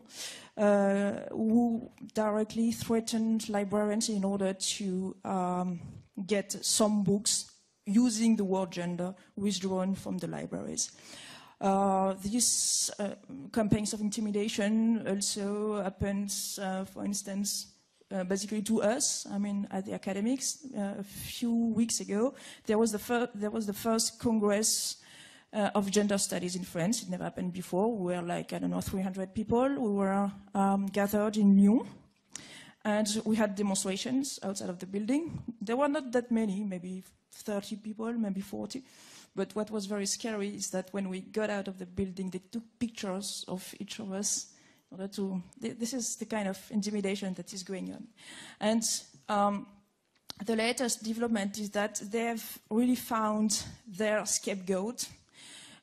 uh, who directly threatened librarians in order to um, get some books using the word gender withdrawn from the libraries. Uh, these uh, campaigns of intimidation also happens, uh, for instance, uh, basically to us. I mean, at the academics, uh, a few weeks ago, there was the, there was the first congress uh, of gender studies in France. It never happened before. We were like, I don't know, 300 people. We were um, gathered in Lyon And we had demonstrations outside of the building. There were not that many, maybe 30 people, maybe 40. But what was very scary is that when we got out of the building, they took pictures of each of us order to. This is the kind of intimidation that is going on. And um, the latest development is that they've really found their scapegoat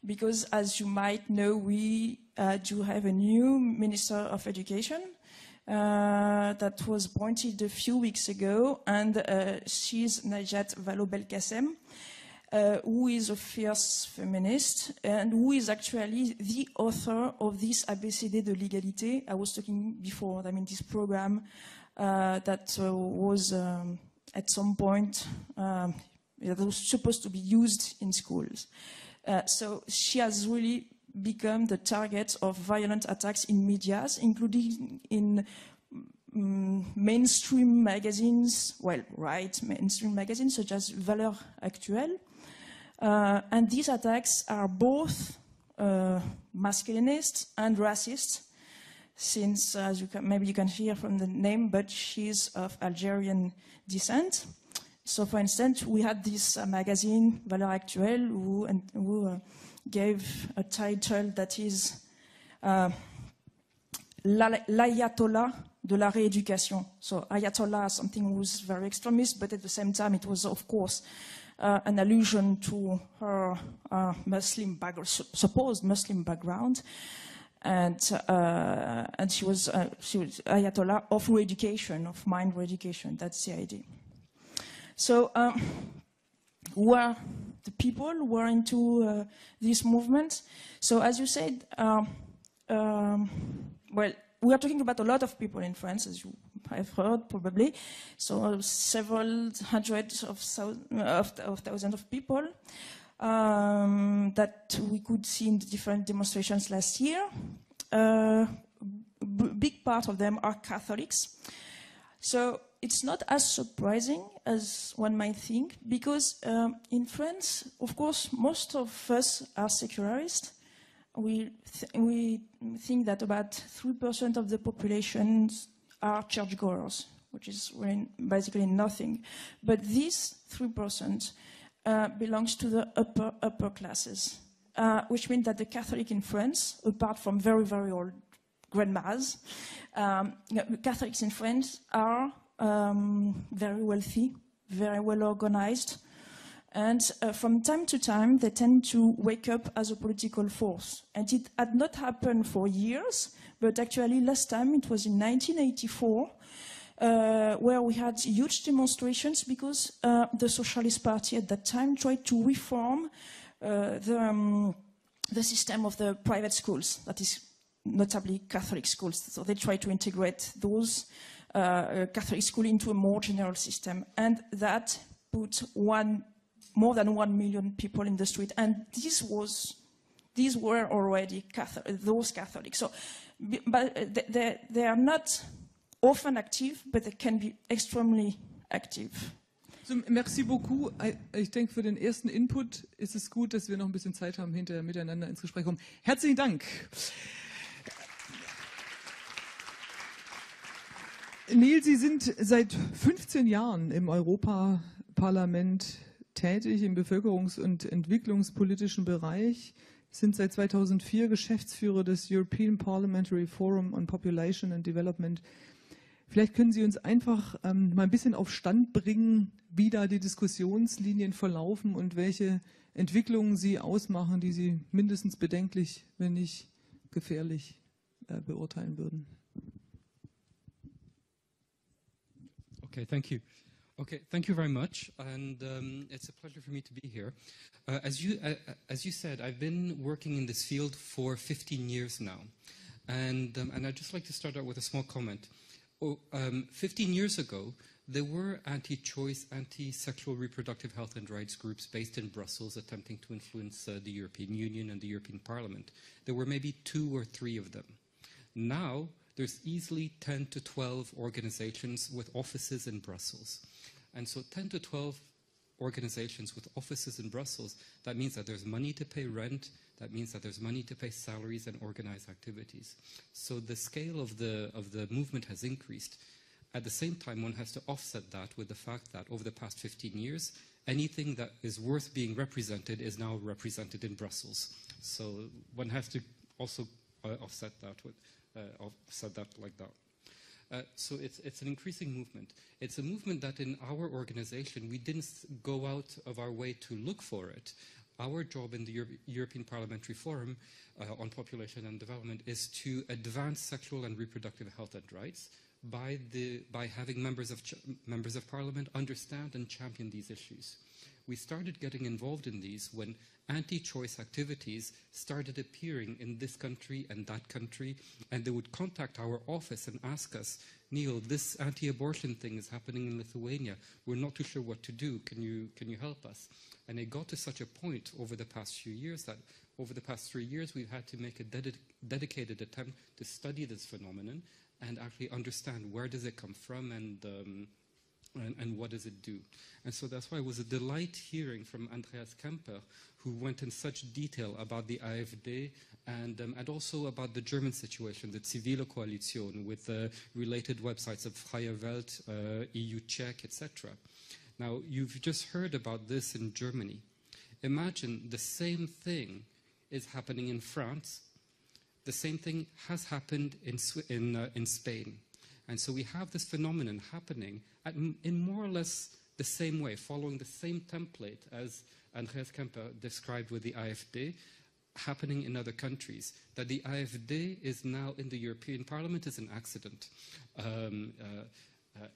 because, as you might know, we uh, do have a new Minister of Education uh, that was appointed a few weeks ago, and uh, she's Najat Vallaud-Belkacem uh, who is a fierce feminist and who is actually the author of this ABCD de l'égalité. I was talking before, I mean, this program uh, that uh, was um, at some point um, that was supposed to be used in schools. Uh, so she has really become the target of violent attacks in medias, including in um, mainstream magazines, well, right, mainstream magazines such as Valeurs Actuelles, and these attacks are both uh, masculinist and racist, since, as you can, maybe you can hear from the name, but she's of Algerian descent. So, for instance, we had this uh, magazine, Valeurs Actuelles, who, and, who uh, gave a title that is uh, L'Ayatollah de la rééducation. So, Ayatollah, something was very extremist, but at the same time, it was, of course, uh, an allusion to her uh, Muslim background, supposed Muslim background. And, uh, and she was, uh, she was Ayatollah of re-education, of mind re-education. That's the idea. So, um, who are the people who are into uh, this movement? So, as you said, um, um, well, we are talking about a lot of people in France, as you have heard probably. So several hundreds of, of, of thousands of people um, that we could see in the different demonstrations last year. Uh, big part of them are Catholics. So it's not as surprising as one might think, because um, in France, of course, most of us are secularists we, th we think that about 3% of the population are churchgoers, which is basically nothing. But these 3% uh, belongs to the upper, upper classes, uh, which means that the Catholic in France, apart from very, very old grandmas, um, Catholics in France are um, very wealthy, very well organized, and uh, from time to time, they tend to wake up as a political force. And it had not happened for years, but actually last time, it was in 1984, uh, where we had huge demonstrations because uh, the Socialist Party at that time tried to reform uh, the, um, the system of the private schools, that is notably Catholic schools. So they tried to integrate those uh, Catholic schools into a more general system. And that put one more than one million people in the street, and this was, these were already Catholic, those Catholics. So, but they, they are not often active, but they can be extremely active. So, merci beaucoup. Ich denke, für den ersten Input ist es gut, dass wir noch ein bisschen Zeit haben, hinterher miteinander ins Gespräch kommen. Herzlichen Dank. Neil, Sie sind seit 15 Jahren im Europaparlament tätig im bevölkerungs- und entwicklungspolitischen Bereich, sind seit 2004 Geschäftsführer des European Parliamentary Forum on Population and Development. Vielleicht können Sie uns einfach ähm, mal ein bisschen auf Stand bringen, wie da die Diskussionslinien verlaufen und welche Entwicklungen Sie ausmachen, die Sie mindestens bedenklich, wenn nicht gefährlich äh, beurteilen würden. Okay, thank you. Okay, thank you very much, and um, it's a pleasure for me to be here. Uh, as, you, uh, as you said, I've been working in this field for 15 years now, and, um, and I'd just like to start out with a small comment. Oh, um, 15 years ago, there were anti-choice, anti-sexual reproductive health and rights groups based in Brussels attempting to influence uh, the European Union and the European Parliament. There were maybe two or three of them. Now, there's easily 10 to 12 organizations with offices in Brussels. And so 10 to 12 organizations with offices in Brussels, that means that there's money to pay rent, that means that there's money to pay salaries and organize activities. So the scale of the, of the movement has increased. at the same time, one has to offset that with the fact that over the past 15 years, anything that is worth being represented is now represented in Brussels. So one has to also uh, offset that with uh, offset that like that. Uh, so it's, it's an increasing movement. It's a movement that in our organization, we didn't go out of our way to look for it. Our job in the Euro European Parliamentary Forum uh, on Population and Development is to advance sexual and reproductive health and rights by, the, by having members of, members of Parliament understand and champion these issues. We started getting involved in these when anti-choice activities started appearing in this country and that country, and they would contact our office and ask us, Neil, this anti-abortion thing is happening in Lithuania. We're not too sure what to do. Can you, can you help us? And it got to such a point over the past few years that over the past three years, we've had to make a ded dedicated attempt to study this phenomenon and actually understand where does it come from and um, and, and, what does it do? And so that's why it was a delight hearing from Andreas Kemper, who went in such detail about the AfD and, um, and also about the German situation, the Zivile Koalition, with the related websites of Freie Welt, uh, EU Check, etc. Now, you've just heard about this in Germany. Imagine the same thing is happening in France. The same thing has happened in, in, uh, in Spain. And so we have this phenomenon happening at, in more or less the same way, following the same template as Andreas Kemper described with the AfD, happening in other countries. That the AfD is now in the European Parliament is an accident. Um, uh, uh,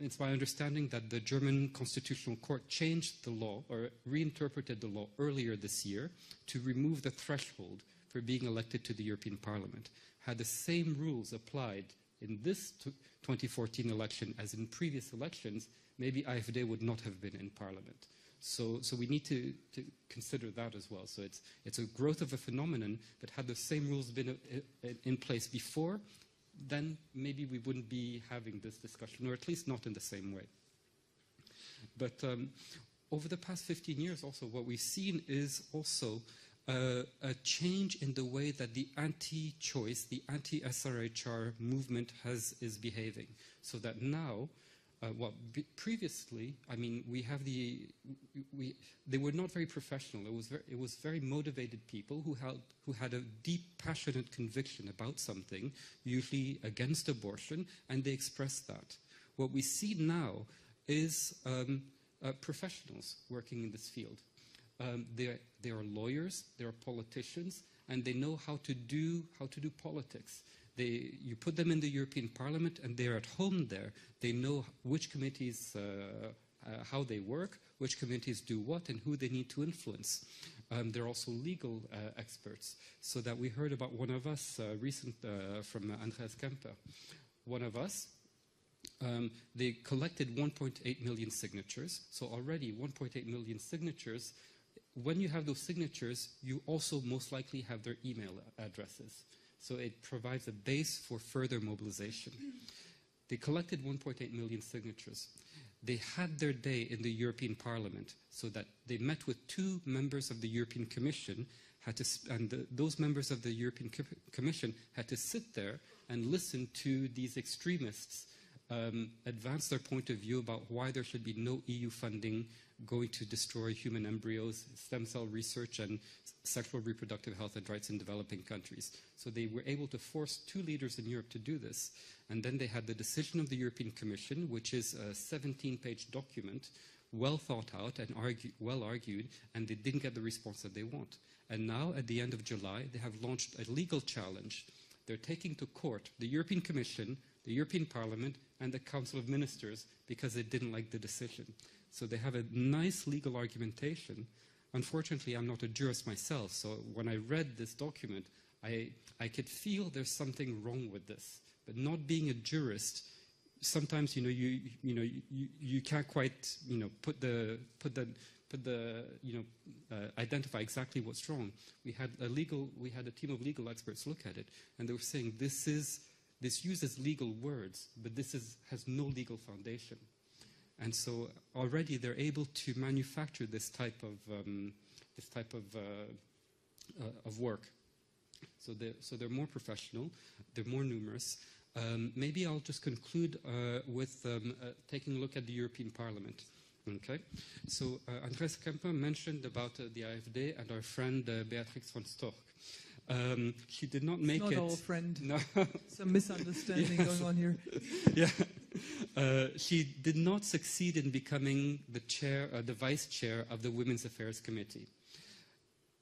it's my understanding that the German Constitutional Court changed the law or reinterpreted the law earlier this year to remove the threshold for being elected to the European Parliament. Had the same rules applied in this 2014 election as in previous elections, maybe AfD would not have been in parliament. So, so we need to, to, consider that as well. So it's, it's a growth of a phenomenon but had the same rules been uh, uh, in place before, then maybe we wouldn't be having this discussion, or at least not in the same way. But um, over the past 15 years also, what we've seen is also a change in the way that the anti-choice, the anti-SRHR movement has, is behaving. So that now, uh, well, previously, I mean, we have the, we, they were not very professional. It was very, it was very motivated people who had, who had a deep, passionate conviction about something, usually against abortion, and they expressed that. What we see now is um, uh, professionals working in this field. Um, they, they are lawyers, they are politicians, and they know how to do, how to do politics. They, you put them in the European Parliament and they're at home there. They know which committees, uh, uh, how they work, which committees do what, and who they need to influence. Um, they're also legal uh, experts. So that we heard about one of us uh, recent uh, from Andreas Kemper. One of us um, they collected 1.8 million signatures. So already 1.8 million signatures when you have those signatures, you also most likely have their email addresses. So it provides a base for further mobilization. They collected 1.8 million signatures. They had their day in the European Parliament so that they met with two members of the European Commission had to, and the, those members of the European Co Commission had to sit there and listen to these extremists um, advance their point of view about why there should be no EU funding going to destroy human embryos, stem cell research, and sexual reproductive health and rights in developing countries. So they were able to force two leaders in Europe to do this. And then they had the decision of the European Commission, which is a 17-page document, well thought out and argue, well argued, and they didn't get the response that they want. And now, at the end of July, they have launched a legal challenge. They're taking to court the European Commission, the European Parliament, and the Council of Ministers because they didn't like the decision. So they have a nice legal argumentation. Unfortunately, I'm not a jurist myself, so when I read this document, I, I could feel there's something wrong with this. But not being a jurist, sometimes you know you you know you, you can't quite you know put the put the put the you know uh, identify exactly what's wrong. We had a legal we had a team of legal experts look at it, and they were saying this is this uses legal words, but this is has no legal foundation. And so already they're able to manufacture this type of, um, this type of, uh, uh, of work. So they're, so they're more professional, they're more numerous, Um, maybe I'll just conclude uh, with um, uh, taking a look at the European Parliament. Okay, so uh, Andres Kemper mentioned about uh, the AfD and our friend uh, Beatrix von Storch. Um, she did not make Not it. our friend. No, Some misunderstanding *laughs* Yes. going on here. *laughs* yeah. Uh, she did not succeed in becoming the chair, uh, the vice chair of the Women's Affairs Committee.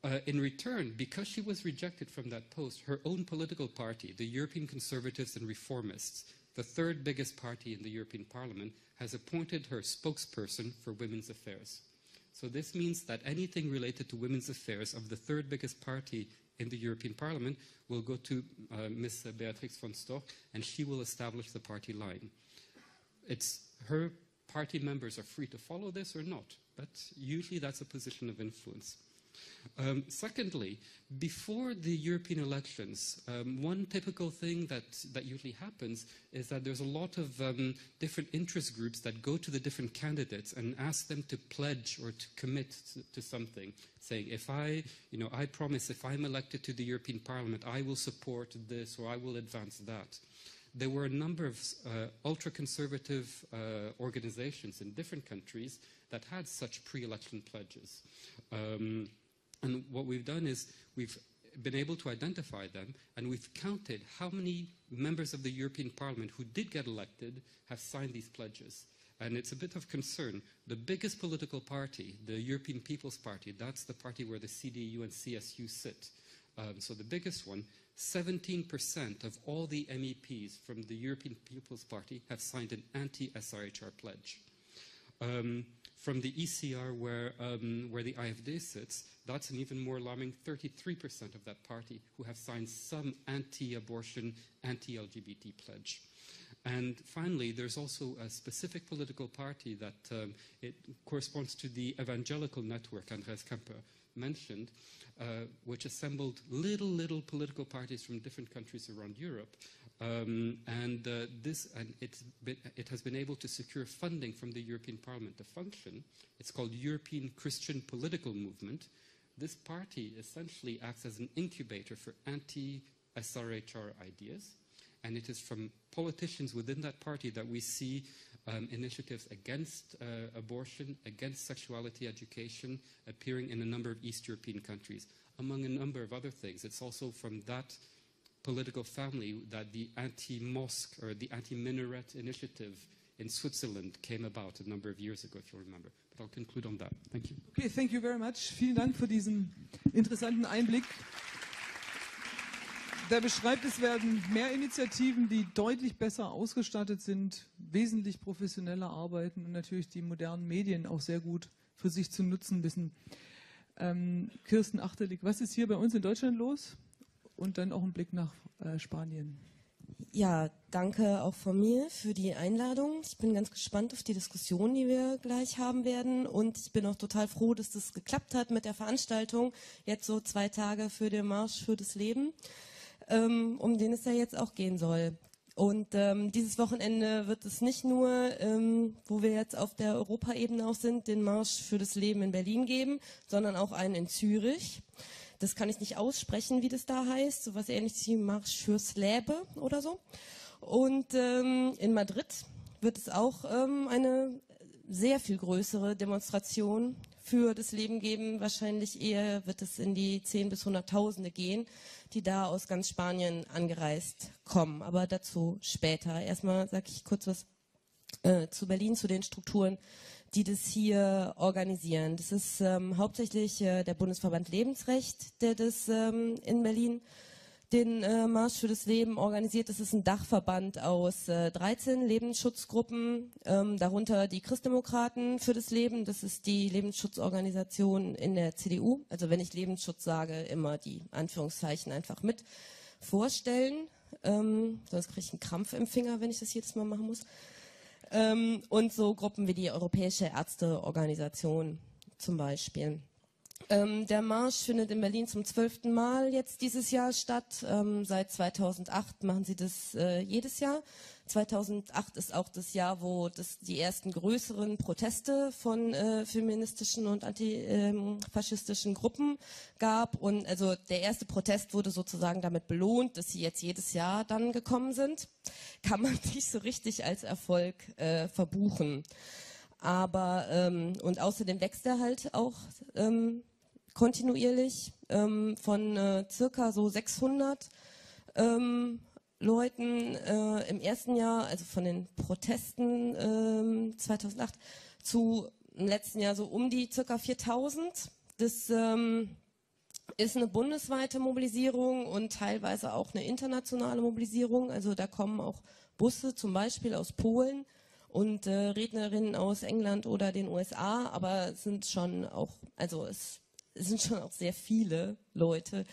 Uh, in return, because she was rejected from that post, her own political party, the European Conservatives and Reformists, the third biggest party in the European Parliament, has appointed her spokesperson for women's affairs. So this means that anything related to women's affairs of the third biggest party in the European Parliament will go to uh, Ms. Beatrix von Storch, and she will establish the party line. It's her party members are free to follow this or not, but usually that's a position of influence. Um, secondly, before the European elections, um, one typical thing that, that usually happens is that there's a lot of um, different interest groups that go to the different candidates and ask them to pledge or to commit to, to something, saying, if I, you know, I promise if I'm elected to the European Parliament, I will support this or I will advance that there were a number of uh, ultra conservative uh, organizations in different countries that had such pre election pledges. Um, and what we've done is we've been able to identify them and we've counted how many members of the European Parliament who did get elected have signed these pledges. And it's a bit of concern. The biggest political party, the European People's Party, that's the party where the CDU and CSU sit. Um, so the biggest one, 17% of all the MEPs from the European People's Party have signed an anti-SRHR pledge. Um, from the ECR, where, um, where the IFD sits, that's an even more alarming 33% of that party who have signed some anti-abortion, anti-LGBT pledge. And finally, there's also a specific political party that um, it corresponds to the evangelical network Andres Kemper mentioned, uh, which assembled little, little political parties from different countries around Europe. Um, and uh, this, and it's been, it has been able to secure funding from the European Parliament to function. It's called European Christian Political Movement. This party essentially acts as an incubator for anti-SRHR ideas, and it is from politicians within that party that we see um, initiatives against uh, abortion, against sexuality education, appearing in a number of East European countries, among a number of other things. It's also from that political family that the anti-mosque or the anti-minaret initiative in Switzerland came about a number of years ago, if you remember. But I'll conclude on that. Thank you. Okay, thank you very much. Vielen Dank für diesen interessanten Einblick. Der beschreibt, es werden mehr Initiativen, die deutlich besser ausgestattet sind, wesentlich professioneller arbeiten und natürlich die modernen Medien auch sehr gut für sich zu nutzen wissen. Ähm, Kirsten Achterlig, was ist hier bei uns in Deutschland los? Und dann auch ein Blick nach äh, Spanien. Ja, danke auch von mir für die Einladung. Ich bin ganz gespannt auf die Diskussion, die wir gleich haben werden. Und ich bin auch total froh, dass das geklappt hat mit der Veranstaltung. Jetzt so zwei Tage für den Marsch für das Leben, ähm, um den es ja jetzt auch gehen soll. Und ähm, dieses Wochenende wird es nicht nur, ähm, wo wir jetzt auf der Europaebene auch sind, den Marsch für das Leben in Berlin geben, sondern auch einen in Zürich. Das kann ich nicht aussprechen, wie das da heißt. So was ähnliches wie Marsch fürs Läbe oder so. Und ähm, in Madrid wird es auch ähm, eine sehr viel größere Demonstration für das Leben geben. Wahrscheinlich eher wird es in die 10 bis Hunderttausende gehen, die da aus ganz Spanien angereist kommen. Aber dazu später. Erstmal sage ich kurz was äh, zu Berlin, zu den Strukturen, die das hier organisieren. Das ist ähm, hauptsächlich äh, der Bundesverband Lebensrecht, der das ähm, in Berlin den äh, Marsch für das Leben organisiert. Das ist ein Dachverband aus äh, 13 Lebensschutzgruppen, ähm, darunter die Christdemokraten für das Leben. Das ist die Lebensschutzorganisation in der CDU. Also wenn ich Lebensschutz sage, immer die Anführungszeichen einfach mit vorstellen. Ähm, sonst kriege ich einen Krampf im Finger, wenn ich das jedes Mal machen muss. Ähm, und so Gruppen wie die Europäische Ärzteorganisation zum Beispiel. Ähm, der Marsch findet in Berlin zum zwölften Mal jetzt dieses Jahr statt. Ähm, seit 2008 machen sie das äh, jedes Jahr. 2008 ist auch das Jahr, wo es die ersten größeren Proteste von äh, feministischen und antifaschistischen ähm, Gruppen gab. Und also der erste Protest wurde sozusagen damit belohnt, dass sie jetzt jedes Jahr dann gekommen sind. Kann man *laughs* nicht so richtig als Erfolg äh, verbuchen. Aber ähm, und außerdem wächst er halt auch ähm, kontinuierlich ähm, von äh, circa so 600 ähm, Leuten äh, im ersten Jahr, also von den Protesten ähm, 2008 zu im letzten Jahr so um die circa 4000. Das ähm, ist eine bundesweite Mobilisierung und teilweise auch eine internationale Mobilisierung. Also da kommen auch Busse zum Beispiel aus Polen und äh, Rednerinnen aus England oder den USA, aber es sind schon auch, also es, es sind schon auch sehr viele Leute,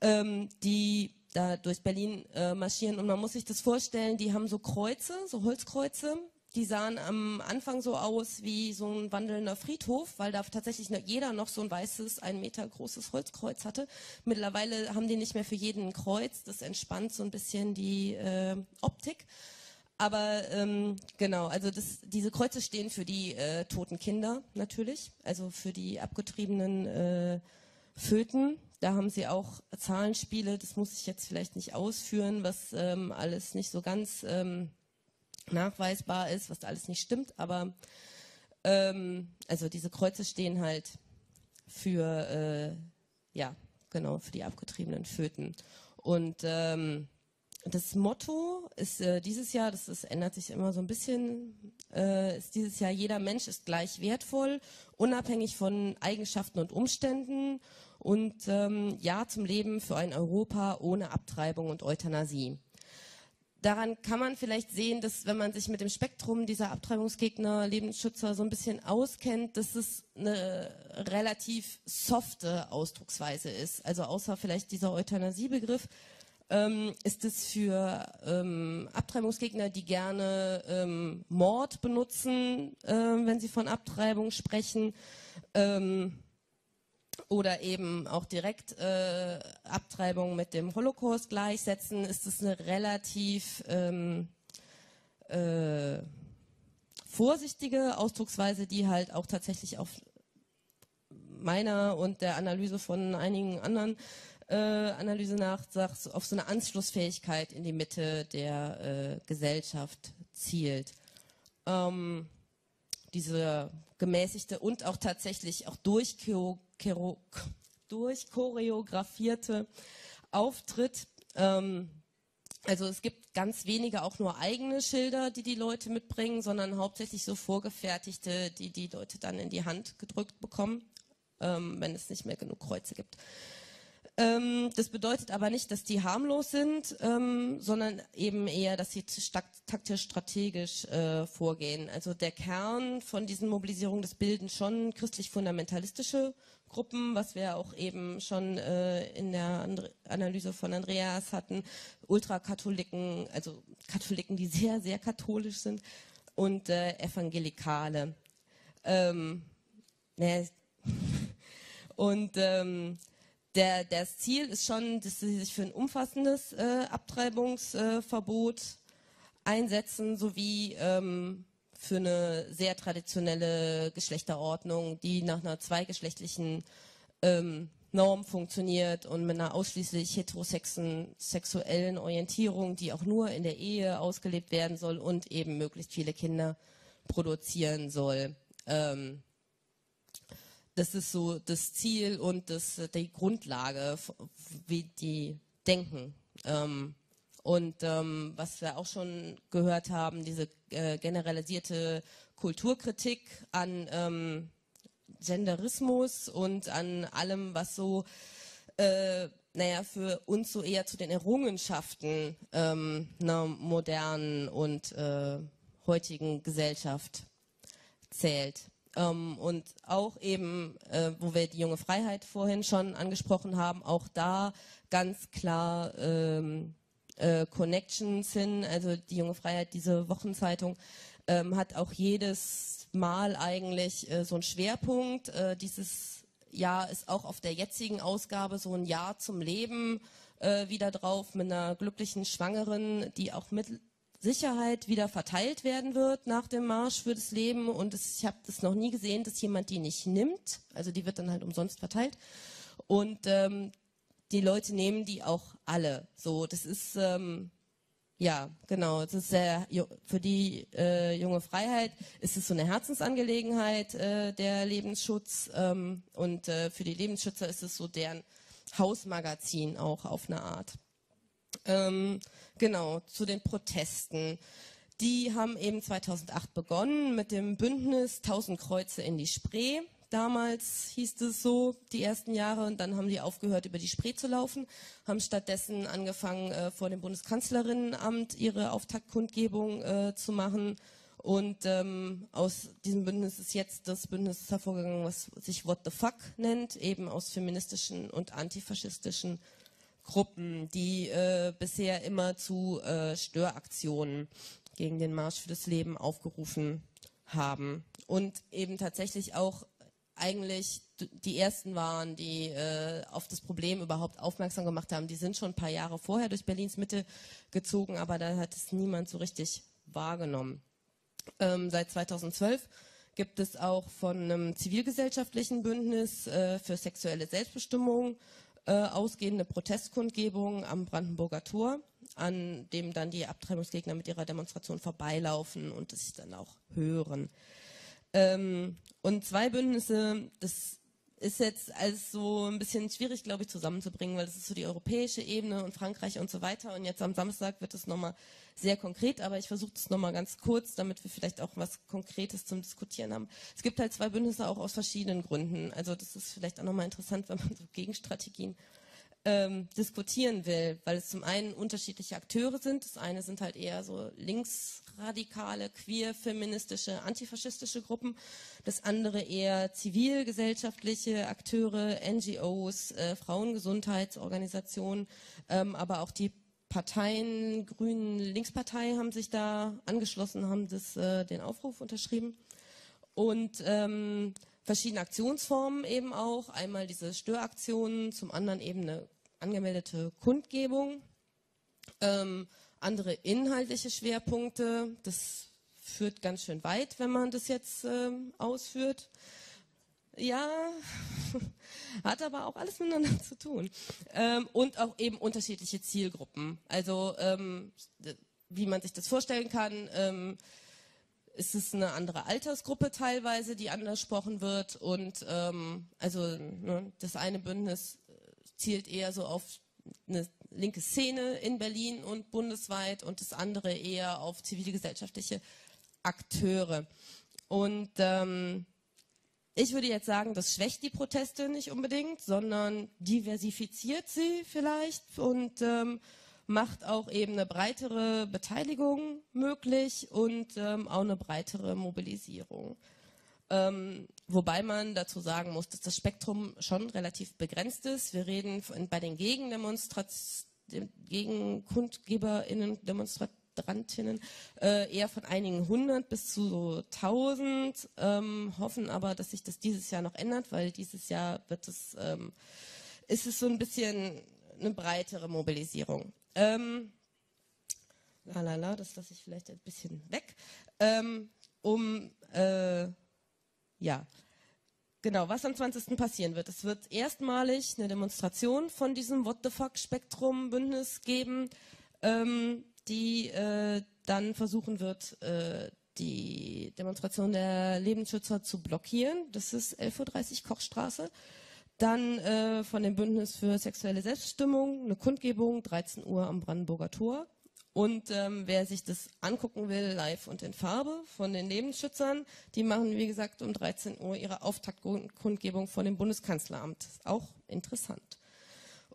ähm, die da durch Berlin äh, marschieren. Und man muss sich das vorstellen, die haben so Kreuze, so Holzkreuze. Die sahen am Anfang so aus wie so ein wandelnder Friedhof, weil da tatsächlich jeder noch so ein weißes, ein Meter großes Holzkreuz hatte. Mittlerweile haben die nicht mehr für jeden ein Kreuz. Das entspannt so ein bisschen die äh, Optik. Aber ähm, genau, also das, diese Kreuze stehen für die äh, toten Kinder natürlich, also für die abgetriebenen äh, Föten. Da haben sie auch Zahlenspiele, das muss ich jetzt vielleicht nicht ausführen, was ähm, alles nicht so ganz ähm, nachweisbar ist, was da alles nicht stimmt, aber ähm, also diese Kreuze stehen halt für, äh, ja, genau, für die abgetriebenen Föten. Und ähm, das Motto ist äh, dieses Jahr, das, das, ändert sich immer so ein bisschen, äh, ist dieses Jahr, jeder Mensch ist gleich wertvoll, unabhängig von Eigenschaften und Umständen und ähm, Ja zum Leben für ein Europa ohne Abtreibung und Euthanasie. Daran kann man vielleicht sehen, dass wenn man sich mit dem Spektrum dieser Abtreibungsgegner, Lebensschützer so ein bisschen auskennt, dass es eine relativ softe Ausdrucksweise ist. Also außer vielleicht dieser Euthanasiebegriff ähm, ist es für ähm, Abtreibungsgegner, die gerne ähm, Mord benutzen, äh, wenn sie von Abtreibung sprechen, ähm, oder eben auch direkt äh, Abtreibung mit dem Holocaust gleichsetzen, ist es eine relativ ähm, äh, vorsichtige Ausdrucksweise, die halt auch tatsächlich auf meiner und der Analyse von einigen anderen äh, Analyse nach sagt, auf so eine Anschlussfähigkeit in die Mitte der äh, Gesellschaft zielt. Ähm, diese gemäßigte und auch tatsächlich auch durchchoreografierte Auftritt. Ähm, also es gibt ganz wenige auch nur eigene Schilder, die die Leute mitbringen, sondern hauptsächlich so vorgefertigte, die die Leute dann in die Hand gedrückt bekommen, ähm, wenn es nicht mehr genug Kreuze gibt. Ähm, das bedeutet aber nicht, dass die harmlos sind, ähm, sondern eben eher, dass sie taktisch strategisch äh, vorgehen. Also der Kern von diesen Mobilisierungen, das bilden schon christlich-fundamentalistische Gruppen, was wir auch eben schon äh, in der Andre Analyse von Andreas hatten, Ultrakatholiken, also Katholiken, die sehr, sehr katholisch sind und äh, Evangelikale. Ähm, ne, *laughs* und ähm, der, das Ziel ist schon, dass sie sich für ein umfassendes äh, Abtreibungsverbot äh, einsetzen, sowie ähm, für eine sehr traditionelle Geschlechterordnung, die nach einer zweigeschlechtlichen ähm, Norm funktioniert und mit einer ausschließlich heterosexuellen Orientierung, die auch nur in der Ehe ausgelebt werden soll und eben möglichst viele Kinder produzieren soll. Ähm, das ist so das Ziel und das, die Grundlage, wie die denken. Ähm, und ähm, was wir auch schon gehört haben, diese äh, generalisierte Kulturkritik an ähm, Genderismus und an allem, was so, äh, naja, für uns so eher zu den Errungenschaften ähm, einer modernen und äh, heutigen Gesellschaft zählt. Ähm, und auch eben, äh, wo wir die junge Freiheit vorhin schon angesprochen haben, auch da ganz klar ähm, äh, Connections hin. Also die junge Freiheit, diese Wochenzeitung, ähm, hat auch jedes Mal eigentlich äh, so einen Schwerpunkt, äh, dieses ja ist auch auf der jetzigen Ausgabe so ein Jahr zum Leben äh, wieder drauf mit einer glücklichen Schwangeren, die auch mit Sicherheit wieder verteilt werden wird nach dem Marsch für das Leben. Und es, ich habe das noch nie gesehen, dass jemand die nicht nimmt. Also die wird dann halt umsonst verteilt. Und ähm, die Leute nehmen die auch alle. So, das ist ähm, ja genau. Das ist sehr für die äh, junge Freiheit ist es so eine Herzensangelegenheit äh, der Lebensschutz ähm, und äh, für die Lebensschützer ist es so deren Hausmagazin auch auf eine Art. Ähm, genau, zu den Protesten. Die haben eben 2008 begonnen mit dem Bündnis 1000 Kreuze in die Spree. Damals hieß es so, die ersten Jahre, und dann haben die aufgehört, über die Spree zu laufen, haben stattdessen angefangen, äh, vor dem Bundeskanzlerinnenamt ihre Auftaktkundgebung äh, zu machen. Und ähm, aus diesem Bündnis ist jetzt das Bündnis hervorgegangen, was sich What the Fuck nennt, eben aus feministischen und antifaschistischen Gruppen, die äh, bisher immer zu äh, Störaktionen gegen den Marsch für das Leben aufgerufen haben. Und eben tatsächlich auch eigentlich die ersten waren, die äh, auf das Problem überhaupt aufmerksam gemacht haben. Die sind schon ein paar Jahre vorher durch Berlins Mitte gezogen, aber da hat es niemand so richtig wahrgenommen. Ähm, seit 2012 gibt es auch von einem zivilgesellschaftlichen Bündnis äh, für sexuelle Selbstbestimmung äh, ausgehende Protestkundgebungen am Brandenburger Tor, an dem dann die Abtreibungsgegner mit ihrer Demonstration vorbeilaufen und es dann auch hören. Ähm, und zwei Bündnisse, das ist jetzt alles so ein bisschen schwierig, glaube ich, zusammenzubringen, weil das ist so die europäische Ebene und Frankreich und so weiter. Und jetzt am Samstag wird es nochmal sehr konkret, aber ich versuche es nochmal ganz kurz, damit wir vielleicht auch was Konkretes zum Diskutieren haben. Es gibt halt zwei Bündnisse auch aus verschiedenen Gründen. Also das ist vielleicht auch nochmal interessant, *laughs* wenn man so Gegenstrategien ähm, diskutieren will, weil es zum einen unterschiedliche Akteure sind. Das eine sind halt eher so linksradikale, queer, feministische, antifaschistische Gruppen. Das andere eher zivilgesellschaftliche Akteure, NGOs, äh, Frauengesundheitsorganisationen, ähm, aber auch die Parteien, Grünen, Linkspartei haben sich da angeschlossen, haben das, äh, den Aufruf unterschrieben. Und ähm, verschiedene Aktionsformen eben auch. Einmal diese Störaktionen, zum anderen eben eine angemeldete Kundgebung. Ähm, andere inhaltliche Schwerpunkte. Das führt ganz schön weit, wenn man das jetzt ähm, ausführt. Ja, *laughs* hat aber auch alles miteinander zu tun. Ähm, und auch eben unterschiedliche Zielgruppen. Also ähm, wie man sich das vorstellen kann, ähm, ist es eine andere Altersgruppe teilweise, die angesprochen wird. Und ähm, also ne, das eine Bündnis zielt eher so auf eine linke Szene in Berlin und bundesweit und das andere eher auf zivilgesellschaftliche Akteure. Und ähm, ich würde jetzt sagen, das schwächt die Proteste nicht unbedingt, sondern diversifiziert sie vielleicht und ähm, macht auch eben eine breitere Beteiligung möglich und ähm, auch eine breitere Mobilisierung. Ähm, wobei man dazu sagen muss, dass das Spektrum schon relativ begrenzt ist. Wir reden von, bei den Gegendemonstrationen, GegenkundgeberInnen, Demonstrationen, Demonstrantinnen äh, eher von einigen hundert bis zu so tausend, ähm, hoffen aber, dass sich das dieses Jahr noch ändert, weil dieses Jahr wird es, ähm, ist es so ein bisschen eine breitere Mobilisierung. Ähm, la la la, das lasse ich vielleicht ein bisschen weg. Ähm, um, äh, ja, Genau, was am 20. passieren wird. Es wird erstmalig eine Demonstration von diesem What the Fuck Spektrum Bündnis geben. Ähm, die äh, dann versuchen wird, äh, die Demonstration der Lebensschützer zu blockieren. Das ist 11.30 Uhr Kochstraße. Dann äh, von dem Bündnis für sexuelle Selbststimmung eine Kundgebung, 13 Uhr am Brandenburger Tor. Und ähm, wer sich das angucken will, live und in Farbe von den Lebensschützern, die machen, wie gesagt, um 13 Uhr ihre Auftaktkundgebung vor dem Bundeskanzleramt. Auch interessant.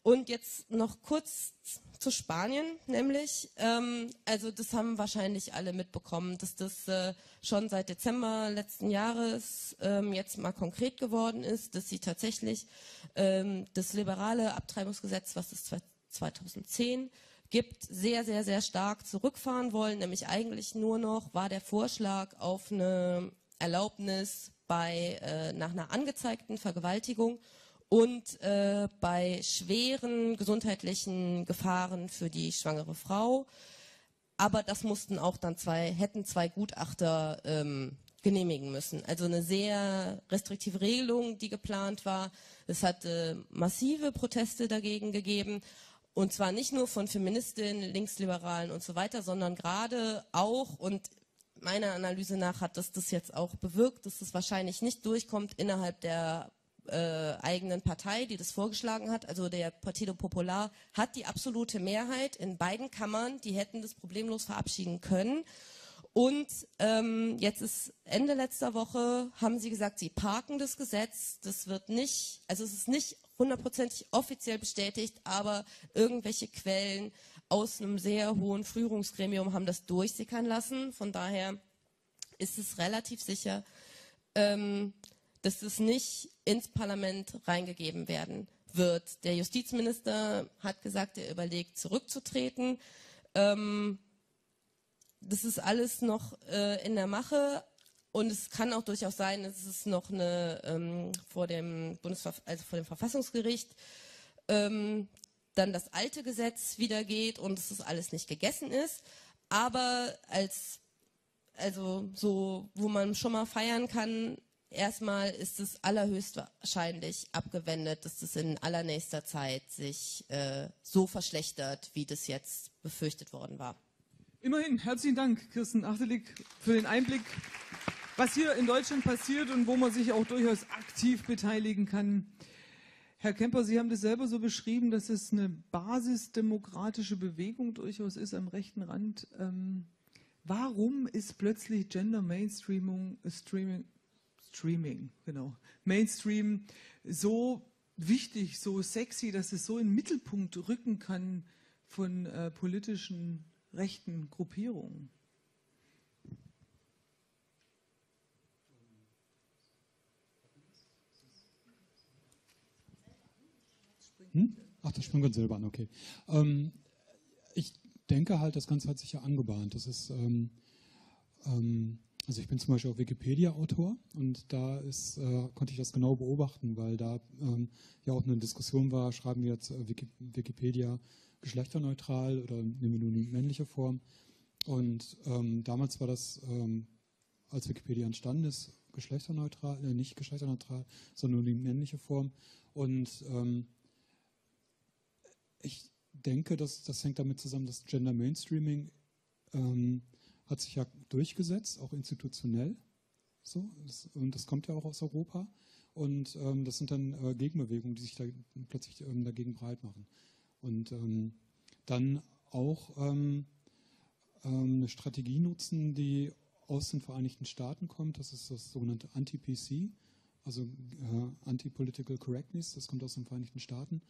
Und jetzt noch kurz zu Spanien, nämlich, ähm, also das haben wahrscheinlich alle mitbekommen, dass das äh, schon seit Dezember letzten Jahres ähm, jetzt mal konkret geworden ist, dass sie tatsächlich ähm, das liberale Abtreibungsgesetz, was es 2010 gibt, sehr, sehr, sehr stark zurückfahren wollen. Nämlich eigentlich nur noch war der Vorschlag auf eine Erlaubnis bei, äh, nach einer angezeigten Vergewaltigung und äh, bei schweren gesundheitlichen Gefahren für die schwangere Frau. Aber das mussten auch dann zwei, hätten zwei Gutachter ähm, genehmigen müssen. Also eine sehr restriktive Regelung, die geplant war. Es hat massive Proteste dagegen gegeben. Und zwar nicht nur von Feministinnen, Linksliberalen und so weiter, sondern gerade auch, und meiner Analyse nach hat das das jetzt auch bewirkt, dass es wahrscheinlich nicht durchkommt innerhalb der äh, eigenen Partei, die das vorgeschlagen hat. Also der Partido Popular hat die absolute Mehrheit in beiden Kammern. Die hätten das problemlos verabschieden können. Und ähm, jetzt ist Ende letzter Woche, haben sie gesagt, sie parken das Gesetz. Das wird nicht, also es ist nicht hundertprozentig offiziell bestätigt, aber irgendwelche Quellen aus einem sehr hohen Führungsgremium haben das durchsickern lassen. Von daher ist es relativ sicher, ähm, dass es nicht ins Parlament reingegeben werden wird. Der Justizminister hat gesagt, er überlegt zurückzutreten. Ähm, das ist alles noch äh, in der Mache und es kann auch durchaus sein, dass es noch eine ähm, vor dem Bundesver also vor dem Verfassungsgericht ähm, dann das alte Gesetz wieder geht und dass das alles nicht gegessen ist. Aber als also so, wo man schon mal feiern kann, erstmal ist es allerhöchstwahrscheinlich abgewendet, dass es in allernächster Zeit sich äh, so verschlechtert, wie das jetzt befürchtet worden war. Immerhin, herzlichen Dank, Kirsten Achtelig, für den Einblick, was hier in Deutschland passiert und wo man sich auch durchaus aktiv beteiligen kann. Herr Kemper, Sie haben das selber so beschrieben, dass es eine basisdemokratische Bewegung durchaus ist am rechten Rand. Ähm, warum ist plötzlich Gender Mainstreaming, Streaming, Streaming, genau, Mainstream so wichtig, so sexy, dass es so in den Mittelpunkt rücken kann von äh, politischen rechten Gruppierungen. Hm? Ach, das springt uns selber an, okay. Ähm, ich denke halt, das Ganze hat sich ja angebahnt. Das ist, ähm, ähm, also ich bin zum Beispiel auch Wikipedia-Autor und da ist, äh, konnte ich das genau beobachten, weil da ähm, ja auch eine Diskussion war, schreiben wir jetzt äh, Wikipedia geschlechterneutral oder nehmen wir nur die männliche Form. Und ähm, damals war das, ähm, als Wikipedia entstanden ist, geschlechterneutral, äh, nicht geschlechterneutral, sondern nur die männliche Form. Und ähm, ich denke, dass, das hängt damit zusammen, dass Gender Mainstreaming ähm, hat sich ja durchgesetzt, auch institutionell. So, das, und das kommt ja auch aus Europa. Und ähm, das sind dann äh, Gegenbewegungen, die sich da plötzlich ähm, dagegen breit machen. Und ähm, dann auch ähm, ähm, eine Strategie nutzen, die aus den Vereinigten Staaten kommt. Das ist das sogenannte Anti-PC, also äh, Anti-Political Correctness. Das kommt aus den Vereinigten Staaten,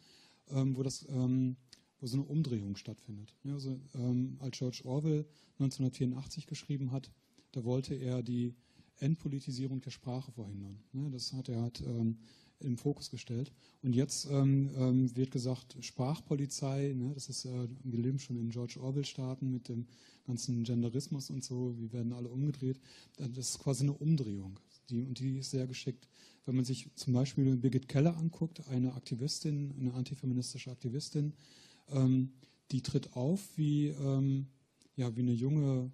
ähm, wo das ähm, wo so eine Umdrehung stattfindet. Ja, also, ähm, als George Orwell 1984 geschrieben hat, da wollte er die Entpolitisierung der Sprache verhindern. Ja, das hat er hat, ähm, im Fokus gestellt. Und jetzt ähm, ähm, wird gesagt, Sprachpolizei, ne, das ist äh, wir schon in George Orwell-Staaten mit dem ganzen Genderismus und so, wir werden alle umgedreht. Das ist quasi eine Umdrehung. Die, und die ist sehr geschickt. Wenn man sich zum Beispiel Birgit Keller anguckt, eine Aktivistin, eine antifeministische Aktivistin, ähm, die tritt auf wie, ähm, ja, wie eine junge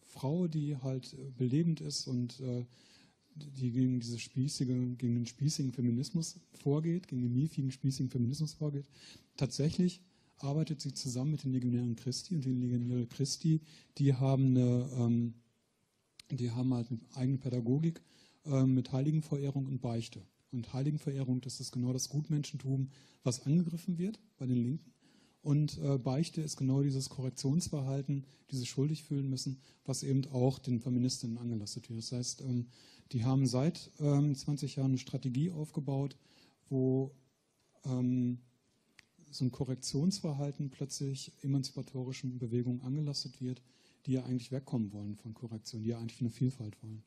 Frau, die halt belebend ist und äh, die gegen diese spießige, gegen den spießigen Feminismus vorgeht, gegen den miefigen, spießigen Feminismus vorgeht. Tatsächlich arbeitet sie zusammen mit den Legionären Christi und die Legionäre Christi, die haben eine, ähm, die haben halt eine eigene Pädagogik ähm, mit Heiligenverehrung und Beichte. Und Heiligenverehrung, das ist genau das Gutmenschentum, was angegriffen wird bei den Linken. Und äh, Beichte ist genau dieses Korrektionsverhalten, dieses schuldig fühlen müssen, was eben auch den Feministinnen angelastet wird. Das heißt, ähm, die haben seit ähm, 20 Jahren eine Strategie aufgebaut, wo ähm, so ein Korrektionsverhalten plötzlich emanzipatorischen Bewegungen angelastet wird, die ja eigentlich wegkommen wollen von Korrektion, die ja eigentlich eine Vielfalt wollen.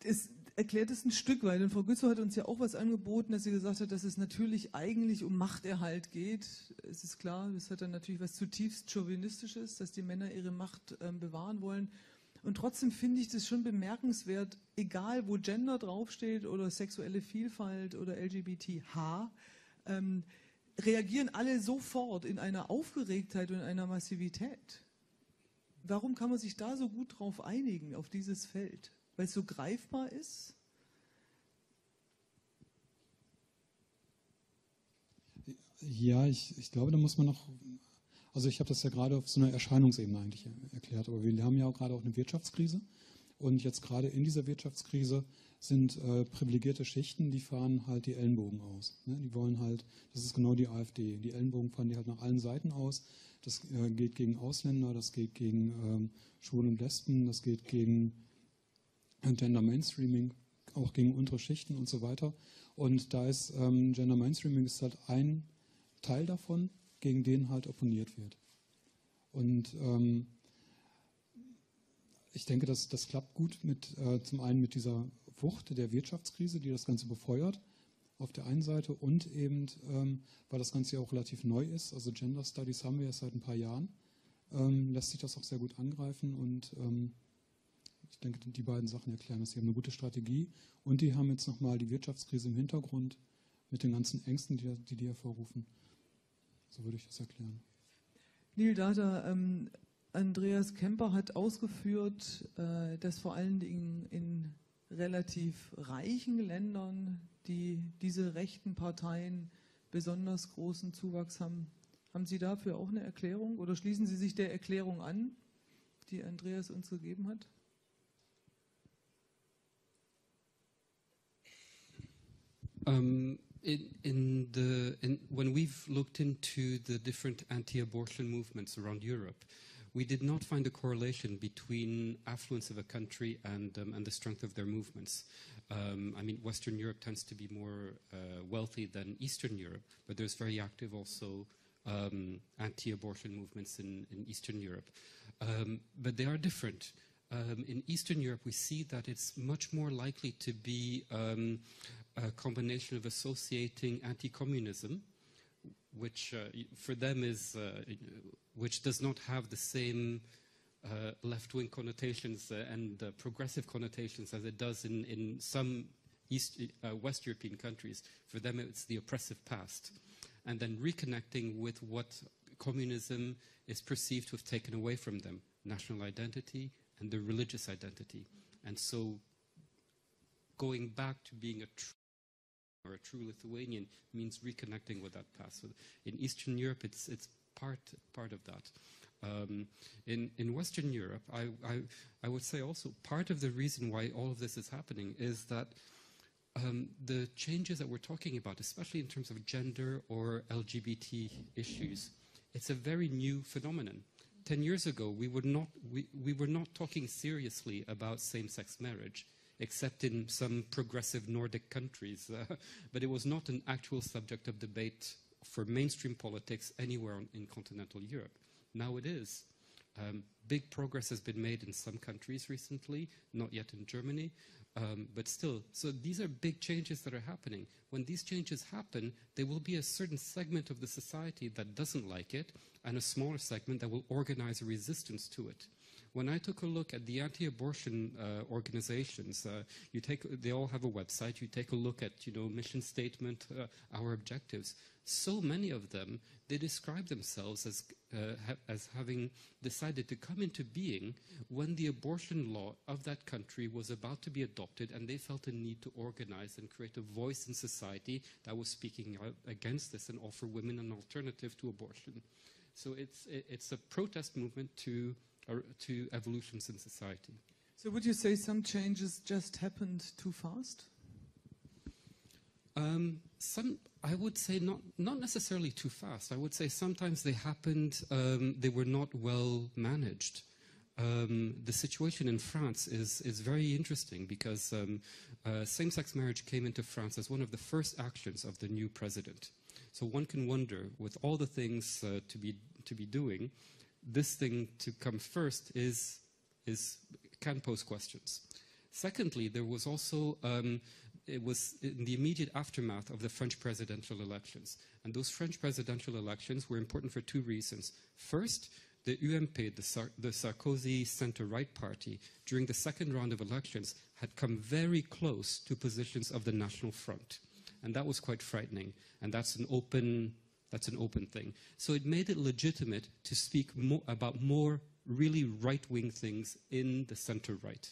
Das erklärt es ein Stück weit. Und Frau Gützow hat uns ja auch was angeboten, dass sie gesagt hat, dass es natürlich eigentlich um Machterhalt geht. Es ist klar, das hat dann natürlich was zutiefst Chauvinistisches, dass die Männer ihre Macht ähm, bewahren wollen. Und trotzdem finde ich das schon bemerkenswert, egal wo Gender draufsteht oder sexuelle Vielfalt oder LGBTH, ähm, reagieren alle sofort in einer Aufgeregtheit und einer Massivität. Warum kann man sich da so gut drauf einigen, auf dieses Feld? Weil es so greifbar ist? Ja, ich, ich glaube, da muss man noch, also ich habe das ja gerade auf so einer Erscheinungsebene eigentlich erklärt, aber wir haben ja auch gerade auch eine Wirtschaftskrise und jetzt gerade in dieser Wirtschaftskrise sind äh, privilegierte Schichten, die fahren halt die Ellenbogen aus. Ne? Die wollen halt, das ist genau die AfD, die Ellenbogen fahren die halt nach allen Seiten aus. Das äh, geht gegen Ausländer, das geht gegen ähm, Schwulen und Lesben, das geht gegen Gender Mainstreaming, auch gegen untere Schichten und so weiter. Und da ist ähm, Gender Mainstreaming ist halt ein Teil davon, gegen den halt opponiert wird. Und ähm, ich denke, das, das klappt gut mit, äh, zum einen mit dieser Wucht der Wirtschaftskrise, die das Ganze befeuert, auf der einen Seite und eben, ähm, weil das Ganze ja auch relativ neu ist, also Gender Studies haben wir ja seit ein paar Jahren, ähm, lässt sich das auch sehr gut angreifen und ähm, ich denke, die beiden Sachen erklären das. Sie haben eine gute Strategie und die haben jetzt nochmal die Wirtschaftskrise im Hintergrund mit den ganzen Ängsten, die die, die hervorrufen. So würde ich das erklären. Neil Dada, ähm, Andreas Kemper hat ausgeführt, äh, dass vor allen Dingen in relativ reichen Ländern, die diese rechten Parteien besonders großen Zuwachs haben. Haben Sie dafür auch eine Erklärung oder schließen Sie sich der Erklärung an, die Andreas uns gegeben hat? Um, in, in the in, when we've looked into the different anti-abortion movements around Europe, we did not find a correlation between affluence of a country and, um, and the strength of their movements. Um, I mean, Western Europe tends to be more uh, wealthy than Eastern Europe, but there's very active also um, anti-abortion movements in, in Eastern Europe. Um, but they are different. Um, in Eastern Europe, we see that it's much more likely to be um, a combination of associating anti-communism which uh, for them is, uh, which does not have the same uh, left-wing connotations uh, and uh, progressive connotations as it does in, in some East, uh, West European countries. For them, it's the oppressive past. And then reconnecting with what communism is perceived to have taken away from them, national identity and the religious identity. And so going back to being a or a true Lithuanian means reconnecting with that past. So in Eastern Europe, it's it's part part of that. Um, in in Western Europe, I, I I would say also part of the reason why all of this is happening is that. Um, the changes that we're talking about, especially in terms of gender or LGBT issues, it's a very new phenomenon. Ten years ago, we were not we, we were not talking seriously about same-sex marriage except in some progressive Nordic countries. Uh, *laughs* but it was not an actual subject of debate for mainstream politics anywhere on, in continental Europe. Now it is. Um, big progress has been made in some countries recently, not yet in Germany, um, but still. So these are big changes that are happening. When these changes happen, there will be a certain segment of the society that doesn't like it, and a smaller segment that will organize a resistance to it when I took a look at the anti-abortion uh, organizations, uh, you take, they all have a website. You take a look at, you know, mission statement, uh, our objectives. So many of them, they describe themselves as, uh, ha as having decided to come into being when the abortion law of that country was about to be adopted, and they felt a need to organize and create a voice in society that was speaking out against this and offer women an alternative to abortion. So it's, it's a protest movement to to evolutions in society. So would you say some changes just happened too fast? Um, some, I would say not, not necessarily too fast. I would say sometimes they happened, um, they were not well managed. Um, the situation in France is, is very interesting because um, uh, same-sex marriage came into France as one of the first actions of the new president. So one can wonder, with all the things uh, to, be, to be doing, this thing to come first is, is can pose questions. Secondly, there was also um, it was in the immediate aftermath of the French presidential elections. And those French presidential elections were important for two reasons. First, the UMP, the, Sar- the Sarkozy center right party, during the second round of elections, had come very close to positions of the National Front. And that was quite frightening. And that's an open, that's an open thing. So it made it legitimate to speak about more really right wing things in the center right.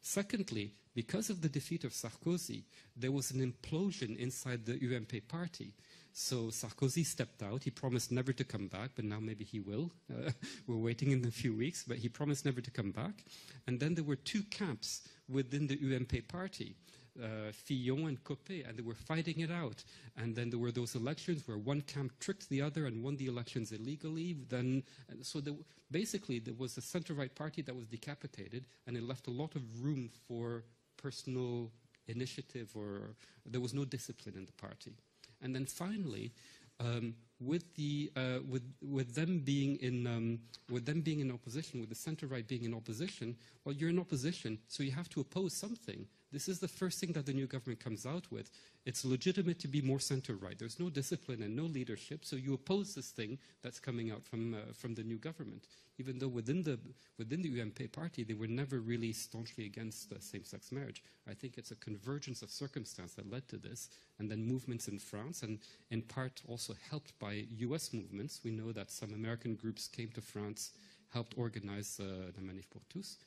Secondly, because of the defeat of Sarkozy, there was an implosion inside the UMP party. So Sarkozy stepped out. He promised never to come back, but now maybe he will. *laughs* Uh, we're waiting in a few weeks, but he promised never to come back. And then there were two camps within the UMP party. Uh, Fillon and Copé, and they were fighting it out. And then there were those elections where one camp tricked the other and won the elections illegally. Then, so there, basically, there was a center-right party that was decapitated, and it left a lot of room for personal initiative, or there was no discipline in the party. And then finally, um, with the uh, with with them being in um, with them being in opposition, with the center right being in opposition, well, you're in opposition, so you have to oppose something. This is the first thing that the new government comes out with. It's legitimate to be more center right. There's no discipline and no leadership, so you oppose this thing that's coming out from uh, from the new government. Even though within the within the UMP party, they were never really staunchly against uh, same-sex marriage. I think it's a convergence of circumstance that led to this, and then movements in France, and in part also helped by U.S. movements. We know that some American groups came to France, helped organize uh, the Manif pour tous,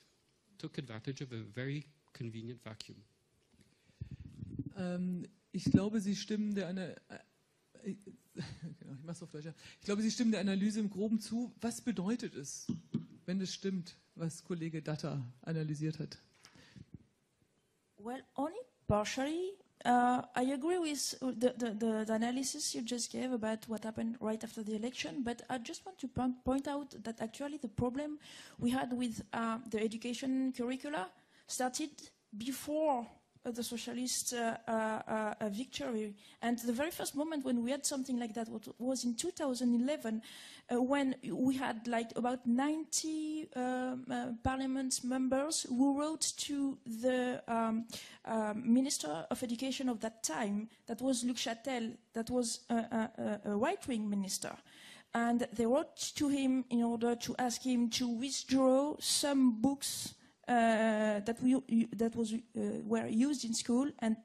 took advantage of a very convenient vacuum. Ähm, ich glaube, Sie stimmen der Ana äh, *laughs* genau, ich, mach's auf Deutsch. ich glaube, Sie stimmen der Analyse im Groben zu. Was bedeutet es, wenn es stimmt, was Kollege Datter analysiert hat? Well, only partially. Uh, I agree with the, the, the, the analysis you just gave about what happened right after the election, but I just want to point, point out that actually the problem we had with uh, the education curricula started before the socialist uh, uh, uh, victory. And the very first moment when we had something like that was- in 2011, uh, when we had like about 90 um, parliament members who wrote to the um, um, Minister of Education of that time, that was Luc Chatel, that was a, a, a- right-wing minister. And they wrote to him in order to ask him to withdraw some books that, we, that was, uh, were used in school and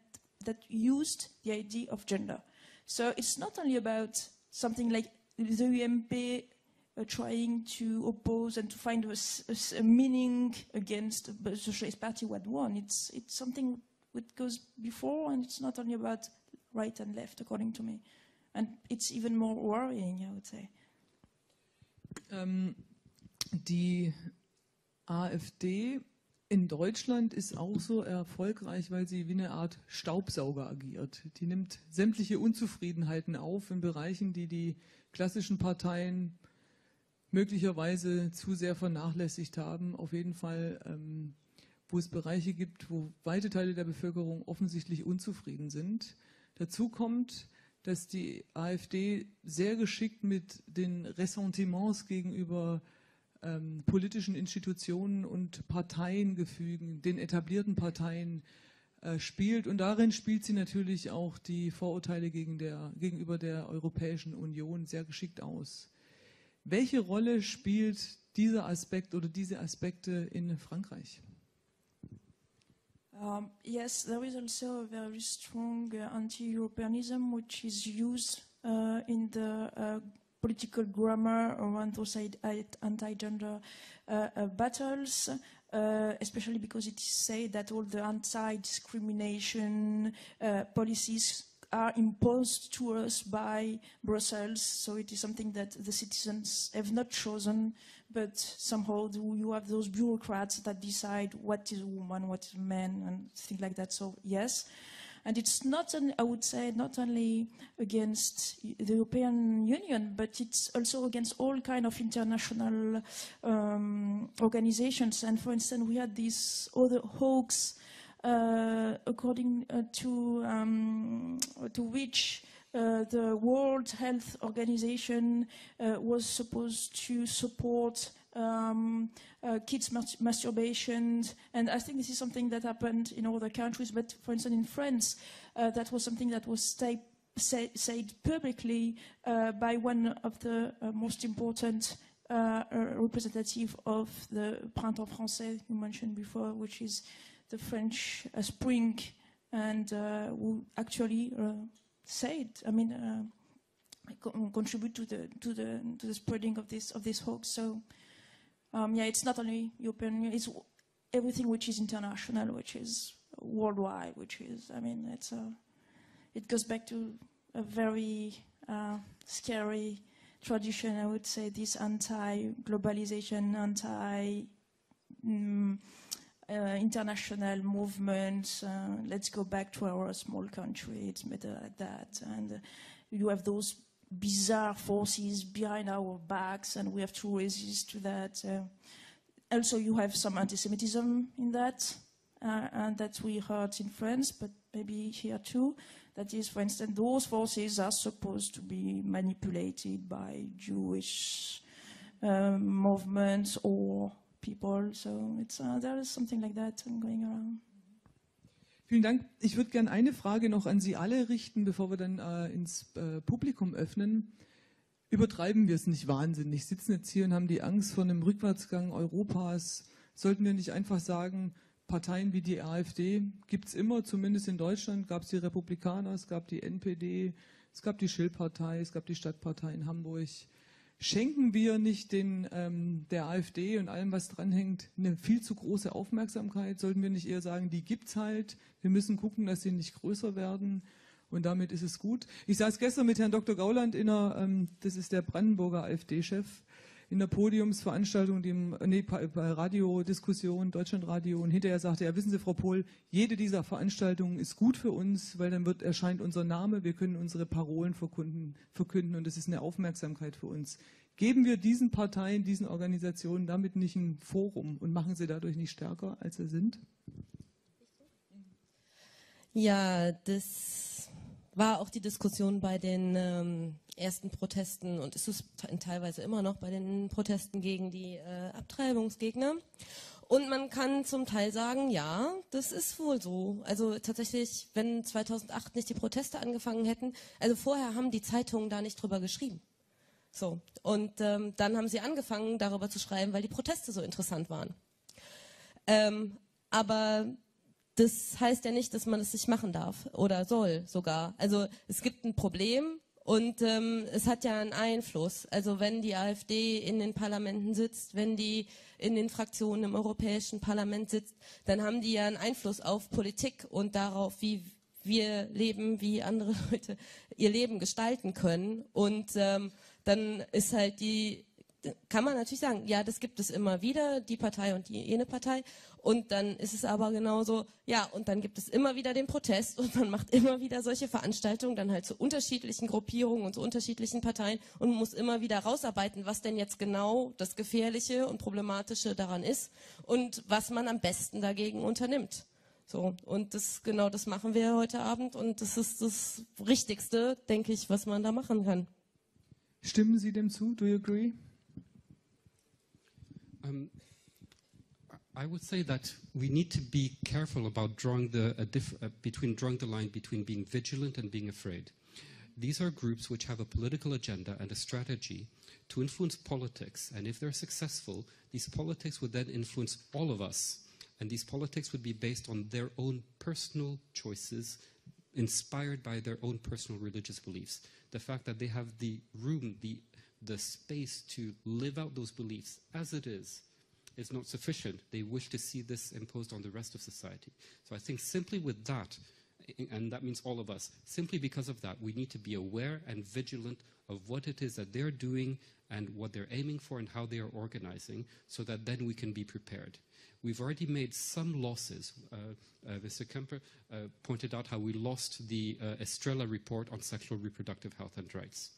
that used the idea of gender. So it's not only about something like the UMP uh, trying to oppose and to find a meaning against the Socialist Party who had won. It's, it's something that goes before, and it's not only about right and left, according to me. And it's even more worrying, I would say. Ähm, die AfD in Deutschland ist auch so erfolgreich, weil sie wie eine Art Staubsauger agiert. Die nimmt sämtliche Unzufriedenheiten auf in Bereichen, die die klassischen Parteien möglicherweise zu sehr vernachlässigt haben. Auf jeden Fall, ähm, wo es Bereiche gibt, wo weite Teile der Bevölkerung offensichtlich unzufrieden sind. Dazu kommt, dass die AfD sehr geschickt mit den Ressentiments gegenüber ähm, politischen Institutionen und Parteiengefügen, den etablierten Parteien äh, spielt. Und darin spielt sie natürlich auch die Vorurteile gegen der, gegenüber der Europäischen Union sehr geschickt aus. Welche Rolle spielt dieser Aspekt oder diese Aspekte in Frankreich? Um, yes, there is also a very strong uh, anti-Europeanism which is used uh, in the uh, political grammar around those anti-gender uh, uh, battles, uh, especially because it is said that all the anti-discrimination policies are imposed to us by Brussels, so it is something that the citizens have not chosen, but somehow you have those bureaucrats that decide what is a woman, what is a man, and things like that. So yes, and it's not, an, I would say, not only against the European Union, but it's also against all kind of international um, organizations. And for instance, we had this other hoax, uh, according uh, to um, to which uh, the World Health Organization uh, was supposed to support um, uh, kids' mas- masturbation, and I think this is something that happened in other countries. But for instance, in France, uh, that was something that was say, said publicly uh, by one of the uh, most important uh, representative of the Printemps Français you mentioned before, which is the French uh, spring, and uh, who actually uh, said, I mean, uh, contribute to the to the to the spreading of this of this hoax. So, um, yeah, it's not only European; it's everything which is international, which is worldwide, which is, I mean, it's a, it goes back to a very uh, scary tradition, I would say, this anti-globalization, anti mm, uh, international movements. Uh, let's go back to our small country. It's better like that. And you have those bizarre forces behind our backs, and we have to resist to that. Uh, also, you have some anti-Semitism in that, uh, and that we heard in France, but maybe here too. That is, for instance, those forces are supposed to be manipulated by Jewish um, movements or people. So it's uh, there is something like that going around. Vielen Dank. Ich würde gerne eine Frage noch an Sie alle richten, bevor wir dann äh, ins äh, Publikum öffnen. Übertreiben wir es nicht wahnsinnig? Sitzen jetzt hier und haben die Angst vor einem Rückwärtsgang Europas. Sollten wir nicht einfach sagen, Parteien wie die AfD gibt es immer, zumindest in Deutschland gab es die Republikaner, es gab die NPD, es gab die Schill-Partei, es gab die Stadtpartei in Hamburg. Schenken wir nicht den, ähm, der AfD und allem, was dranhängt, eine viel zu große Aufmerksamkeit? Sollten wir nicht eher sagen, die gibt's halt, wir müssen gucken, dass sie nicht größer werden und damit ist es gut. Ich saß gestern mit Herrn Dr. Gauland in einer, ähm, das ist der Brandenburger AfD-Chef, in der Podiumsveranstaltung, dem nee, bei Radiodiskussion, Deutschlandradio, und hinterher sagte er, wissen Sie, Frau Pohl, jede dieser Veranstaltungen ist gut für uns, weil dann wird, erscheint unser Name, wir können unsere Parolen verkünden, verkünden und das ist eine Aufmerksamkeit für uns. Geben wir diesen Parteien, diesen Organisationen damit nicht ein Forum und machen sie dadurch nicht stärker, als sie sind? Ja, das war auch die Diskussion bei den ähm, ersten Protesten und ist es te- teilweise immer noch bei den Protesten gegen die äh, Abtreibungsgegner. Und man kann zum Teil sagen, ja, das ist wohl so. Also tatsächlich, wenn 2008 nicht die Proteste angefangen hätten, also vorher haben die Zeitungen da nicht drüber geschrieben. So. Und ähm, dann haben sie angefangen, darüber zu schreiben, weil die Proteste so interessant waren. Ähm, aber das heißt ja nicht, dass man es nicht machen darf oder soll sogar. Also es gibt ein Problem und ähm, es hat ja einen Einfluss. Also wenn die AfD in den Parlamenten sitzt, wenn die in den Fraktionen im Europäischen Parlament sitzt, dann haben die ja einen Einfluss auf Politik und darauf, wie wir leben, wie andere *laughs* Leute ihr Leben gestalten können. Und ähm, dann ist halt die, kann man natürlich sagen, ja, das gibt es immer wieder, die Partei und die jene Partei. Und dann ist es aber genauso, ja, und dann gibt es immer wieder den Protest und man macht immer wieder solche Veranstaltungen, dann halt zu unterschiedlichen Gruppierungen und zu unterschiedlichen Parteien und muss immer wieder rausarbeiten, was denn jetzt genau das Gefährliche und Problematische daran ist und was man am besten dagegen unternimmt. So, und das, genau das machen wir heute Abend und das ist das Richtigste, denke ich, was man da machen kann. Stimmen Sie dem zu? Do you agree? Um, I would say that we need to be careful about drawing the uh, between drawing the line between being vigilant and being afraid. These are groups which have a political agenda and a strategy to influence politics, and if they're successful, these politics would then influence all of us, and these politics would be based on their own personal choices, inspired by their own personal religious beliefs. The fact that they have the room, the the space to live out those beliefs as it is is not sufficient. They wish to see this imposed on the rest of society. So I think simply with that, and that means all of us, simply because of that, we need to be aware and vigilant of what it is that they're doing and what they're aiming for and how they are organizing so that then we can be prepared. We've already made some losses. Uh, uh, Mr. Kemper uh, pointed out how we lost the uh, Estrella report on sexual reproductive health and rights.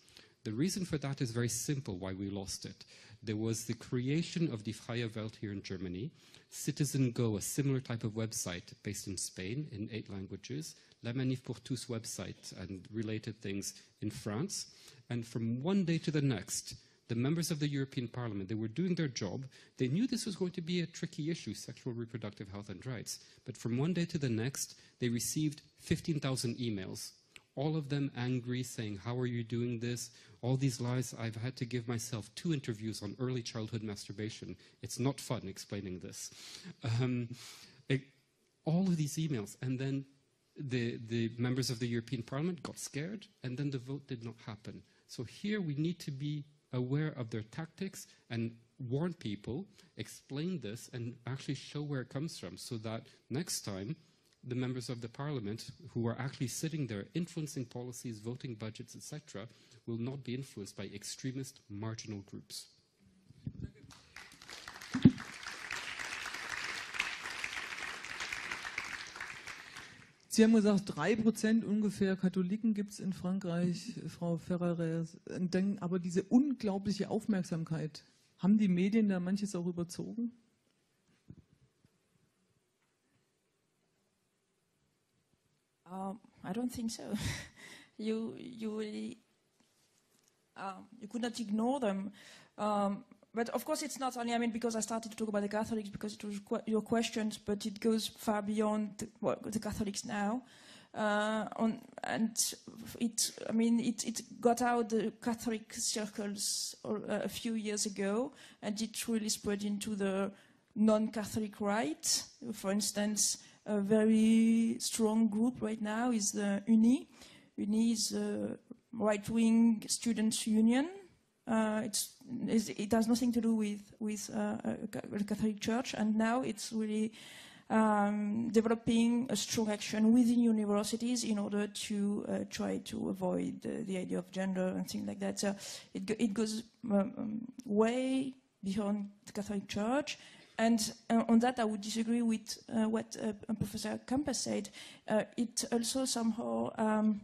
The reason for that is very simple why we lost it. There was the creation of Die Freie Welt here in Germany, Citizen Go, a similar type of website based in Spain in eight languages, La Manif pour Tous website and related things in France. And from one day to the next, the members of the European Parliament, they were doing their job. They knew this was going to be a tricky issue, sexual reproductive health and rights. But from one day to the next, they received 15,000 emails all of them angry, saying, How are you doing this? All these lies. I've had to give myself two interviews on early childhood masturbation. It's not fun explaining this. Um, it, all of these emails. And then the, the members of the European Parliament got scared, and then the vote did not happen. So here we need to be aware of their tactics and warn people, explain this, and actually show where it comes from so that next time the members of the parliament who are actually sitting there influencing policies, voting budgets, etc., will not be influenced by extremist marginal groups. Sie haben gesagt, drei Prozent ungefähr Katholiken gibt es in Frankreich, Frau Ferrer. Aber diese unglaubliche Aufmerksamkeit, haben die Medien da manches auch überzogen? Um, I don't think so. *laughs* you you really um, you could not ignore them. Um, but of course, it's not only. I mean, because I started to talk about the Catholics because it was qu your questions, but it goes far beyond the, well, the Catholics now. Uh, on, and it, I mean, it, it got out the Catholic circles uh, a few years ago, and it really spread into the non-Catholic right. For instance, a very strong group right now is the UNI. UNI is a right-wing students' union. Uh, it has nothing to do with with uh, the Catholic Church, and now it's really um, developing a strong action within universities in order to uh, try to avoid the, the, idea of gender and things like that. So it, it goes um, um, way beyond the Catholic Church. And uh, on that, I would disagree with uh, what uh, Professor Campos said. Uh, it also somehow um,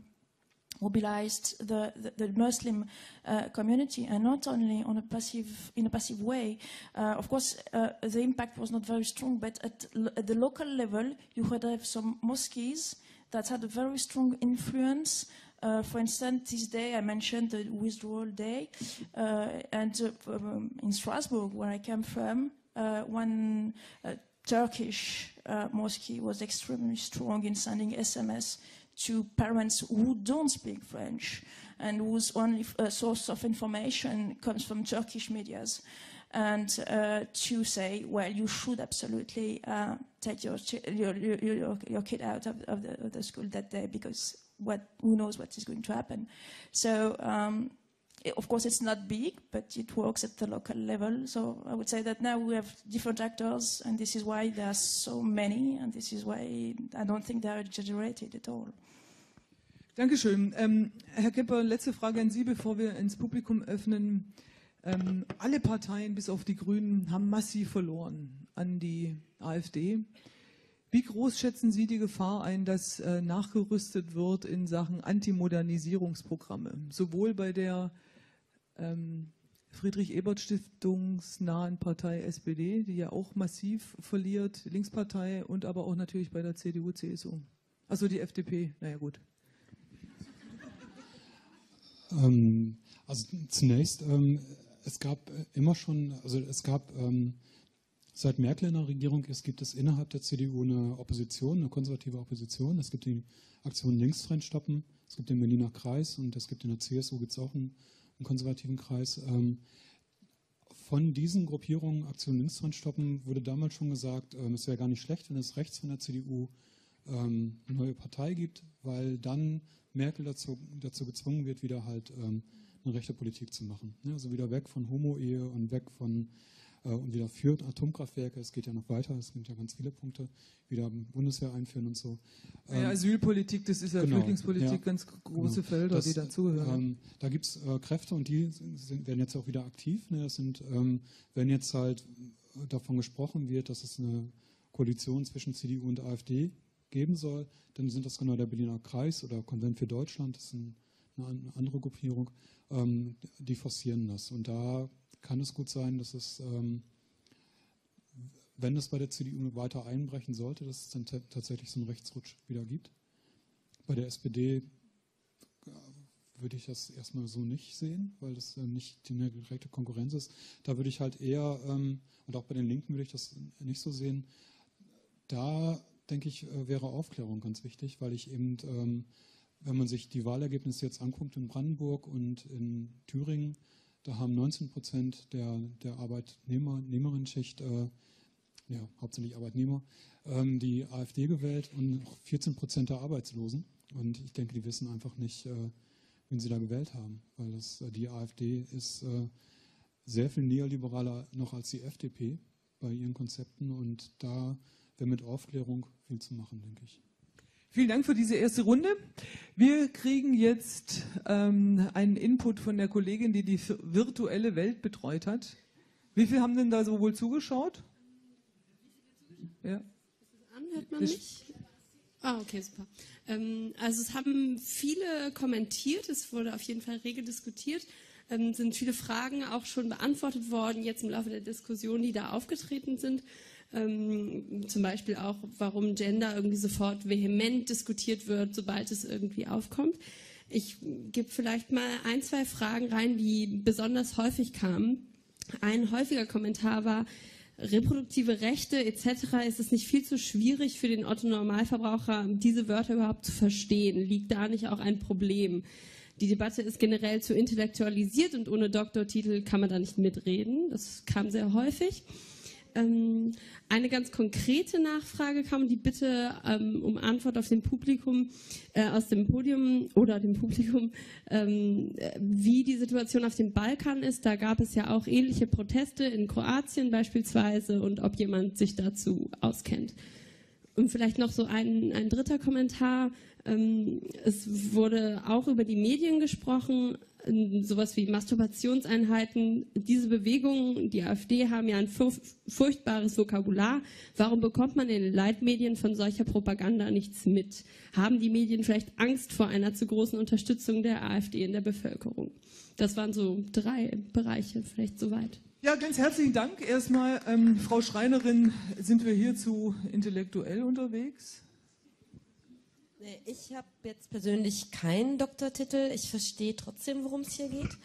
mobilized the, the, the Muslim uh, community, and not only on a passive, in a passive way. Uh, of course, the impact was not very strong, but at, at, the local level, you have some mosques that had a very strong influence uh, for instance, this day I mentioned the withdrawal day, uh, and uh, um, in Strasbourg, where I came from, uh, one uh, Turkish uh, mosque was extremely strong in sending SMS to parents who don't speak French and whose only source of information comes from Turkish medias and uh, to say, well, you should absolutely uh, take your, your, your, your, kid out of, of, the, of, the, school that day because what, who knows what is going to happen. So um, of course, it's not big, but it works at the local level. So I would say that now we have different actors, and this is why there are so many, and this is why I don't think they are exaggerated at all. Dankeschön. Ähm, Herr Kepper, letzte Frage an Sie, bevor wir ins Publikum öffnen. Ähm, alle Parteien, bis auf die Grünen, haben massiv verloren an die AfD. Wie groß schätzen Sie die Gefahr ein, dass äh, nachgerüstet wird in Sachen Antimodernisierungsprogramme, sowohl bei der ähm, Friedrich-Ebert-Stiftungsnahen Partei SPD, die ja auch massiv verliert, Linkspartei und aber auch natürlich bei der CDU, CSU. Also die FDP, naja gut. Ähm, also zunächst, ähm, es gab immer schon, also es gab ähm, seit Merkel in der Regierung ist, gibt es innerhalb der CDU eine Opposition, eine konservative Opposition. Es gibt die Aktion Linksfriend stoppen, es gibt den Berliner Kreis und es gibt in der CSU gibt es auch einen im konservativen Kreis. Ähm, von diesen Gruppierungen Aktion Linksfront stoppen wurde damals schon gesagt, ähm, es wäre gar nicht schlecht, wenn es rechts von der CDU ähm, eine neue Partei gibt, weil dann Merkel dazu, dazu gezwungen wird, wieder halt eine rechte Politik zu machen. Also wieder weg von Homo-Ehe und weg von und wieder führt Atomkraftwerke. Es geht ja noch weiter, es gibt ja ganz viele Punkte, wieder Bundeswehr einführen und so. Ja, ähm, Asylpolitik, das ist ja genau, Flüchtlingspolitik, ja, ganz große genau. Felder, das, die dazugehören. Ähm, da gibt es äh, Kräfte und die sind, werden jetzt auch wieder aktiv. Ne? Das sind, ähm, wenn jetzt halt davon gesprochen wird, dass es eine Koalition zwischen CDU und AfD geben soll, dann sind das genau der Berliner Kreis oder Konvent für Deutschland, das ist ein, eine andere Gruppierung, ähm, die forcieren das. Und da kann es gut sein, dass es, ähm, wenn es bei der CDU weiter einbrechen sollte, dass es dann tatsächlich so einen Rechtsrutsch wieder gibt. Bei der SPD äh, würde ich das erstmal so nicht sehen, weil das äh, nicht eine direkte Konkurrenz ist. Da würde ich halt eher, ähm, und auch bei den Linken würde ich das nicht so sehen, da denke ich, äh, wäre Aufklärung ganz wichtig, weil ich eben ähm, wenn man sich die Wahlergebnisse jetzt anguckt in Brandenburg und in Thüringen, da haben 19 Prozent der, der Arbeitnehmer, Nehmerinnenschicht, äh, ja, hauptsächlich Arbeitnehmer, ähm, die AfD gewählt und 14 Prozent der Arbeitslosen. Und ich denke, die wissen einfach nicht, äh, wen sie da gewählt haben, weil das, äh, die AfD ist äh, sehr viel neoliberaler noch als die FDP bei ihren Konzepten und da wäre mit Aufklärung viel zu machen, denke ich. Vielen Dank für diese erste Runde. Wir kriegen jetzt ähm, einen Input von der Kollegin, die die virtuelle Welt betreut hat. Wie viele haben denn da so wohl zugeschaut? Ja. An, hört man mich? Ah, okay, super. Ähm, also es haben viele kommentiert, es wurde auf jeden Fall rege diskutiert, ähm, sind viele Fragen auch schon beantwortet worden, jetzt im Laufe der Diskussion, die da aufgetreten sind. Ähm, zum Beispiel auch, warum Gender irgendwie sofort vehement diskutiert wird, sobald es irgendwie aufkommt. Ich gebe vielleicht mal ein, zwei Fragen rein, die besonders häufig kamen. Ein häufiger Kommentar war, reproduktive Rechte etc. ist es nicht viel zu schwierig für den Otto Normalverbraucher, diese Wörter überhaupt zu verstehen? Liegt da nicht auch ein Problem? Die Debatte ist generell zu intellektualisiert und ohne Doktortitel kann man da nicht mitreden. Das kam sehr häufig. Ähm, eine ganz konkrete Nachfrage kam, die Bitte ähm, um Antwort auf dem Publikum, äh, aus dem Podium oder dem Publikum, ähm, wie die Situation auf dem Balkan ist. Da gab es ja auch ähnliche Proteste in Kroatien beispielsweise und ob jemand sich dazu auskennt. Und vielleicht noch so ein, ein dritter Kommentar. Ähm, es wurde auch über die Medien gesprochen sowas wie Masturbationseinheiten. Diese Bewegungen, die AfD, haben ja ein furchtbares Vokabular. Warum bekommt man in den Leitmedien von solcher Propaganda nichts mit? Haben die Medien vielleicht Angst vor einer zu großen Unterstützung der AfD in der Bevölkerung? Das waren so drei Bereiche, vielleicht soweit. Ja, ganz herzlichen Dank. Erstmal, ähm, Frau Schreinerin, sind wir hierzu intellektuell unterwegs? Ich habe jetzt persönlich keinen Doktortitel. Ich verstehe trotzdem, worum es hier geht.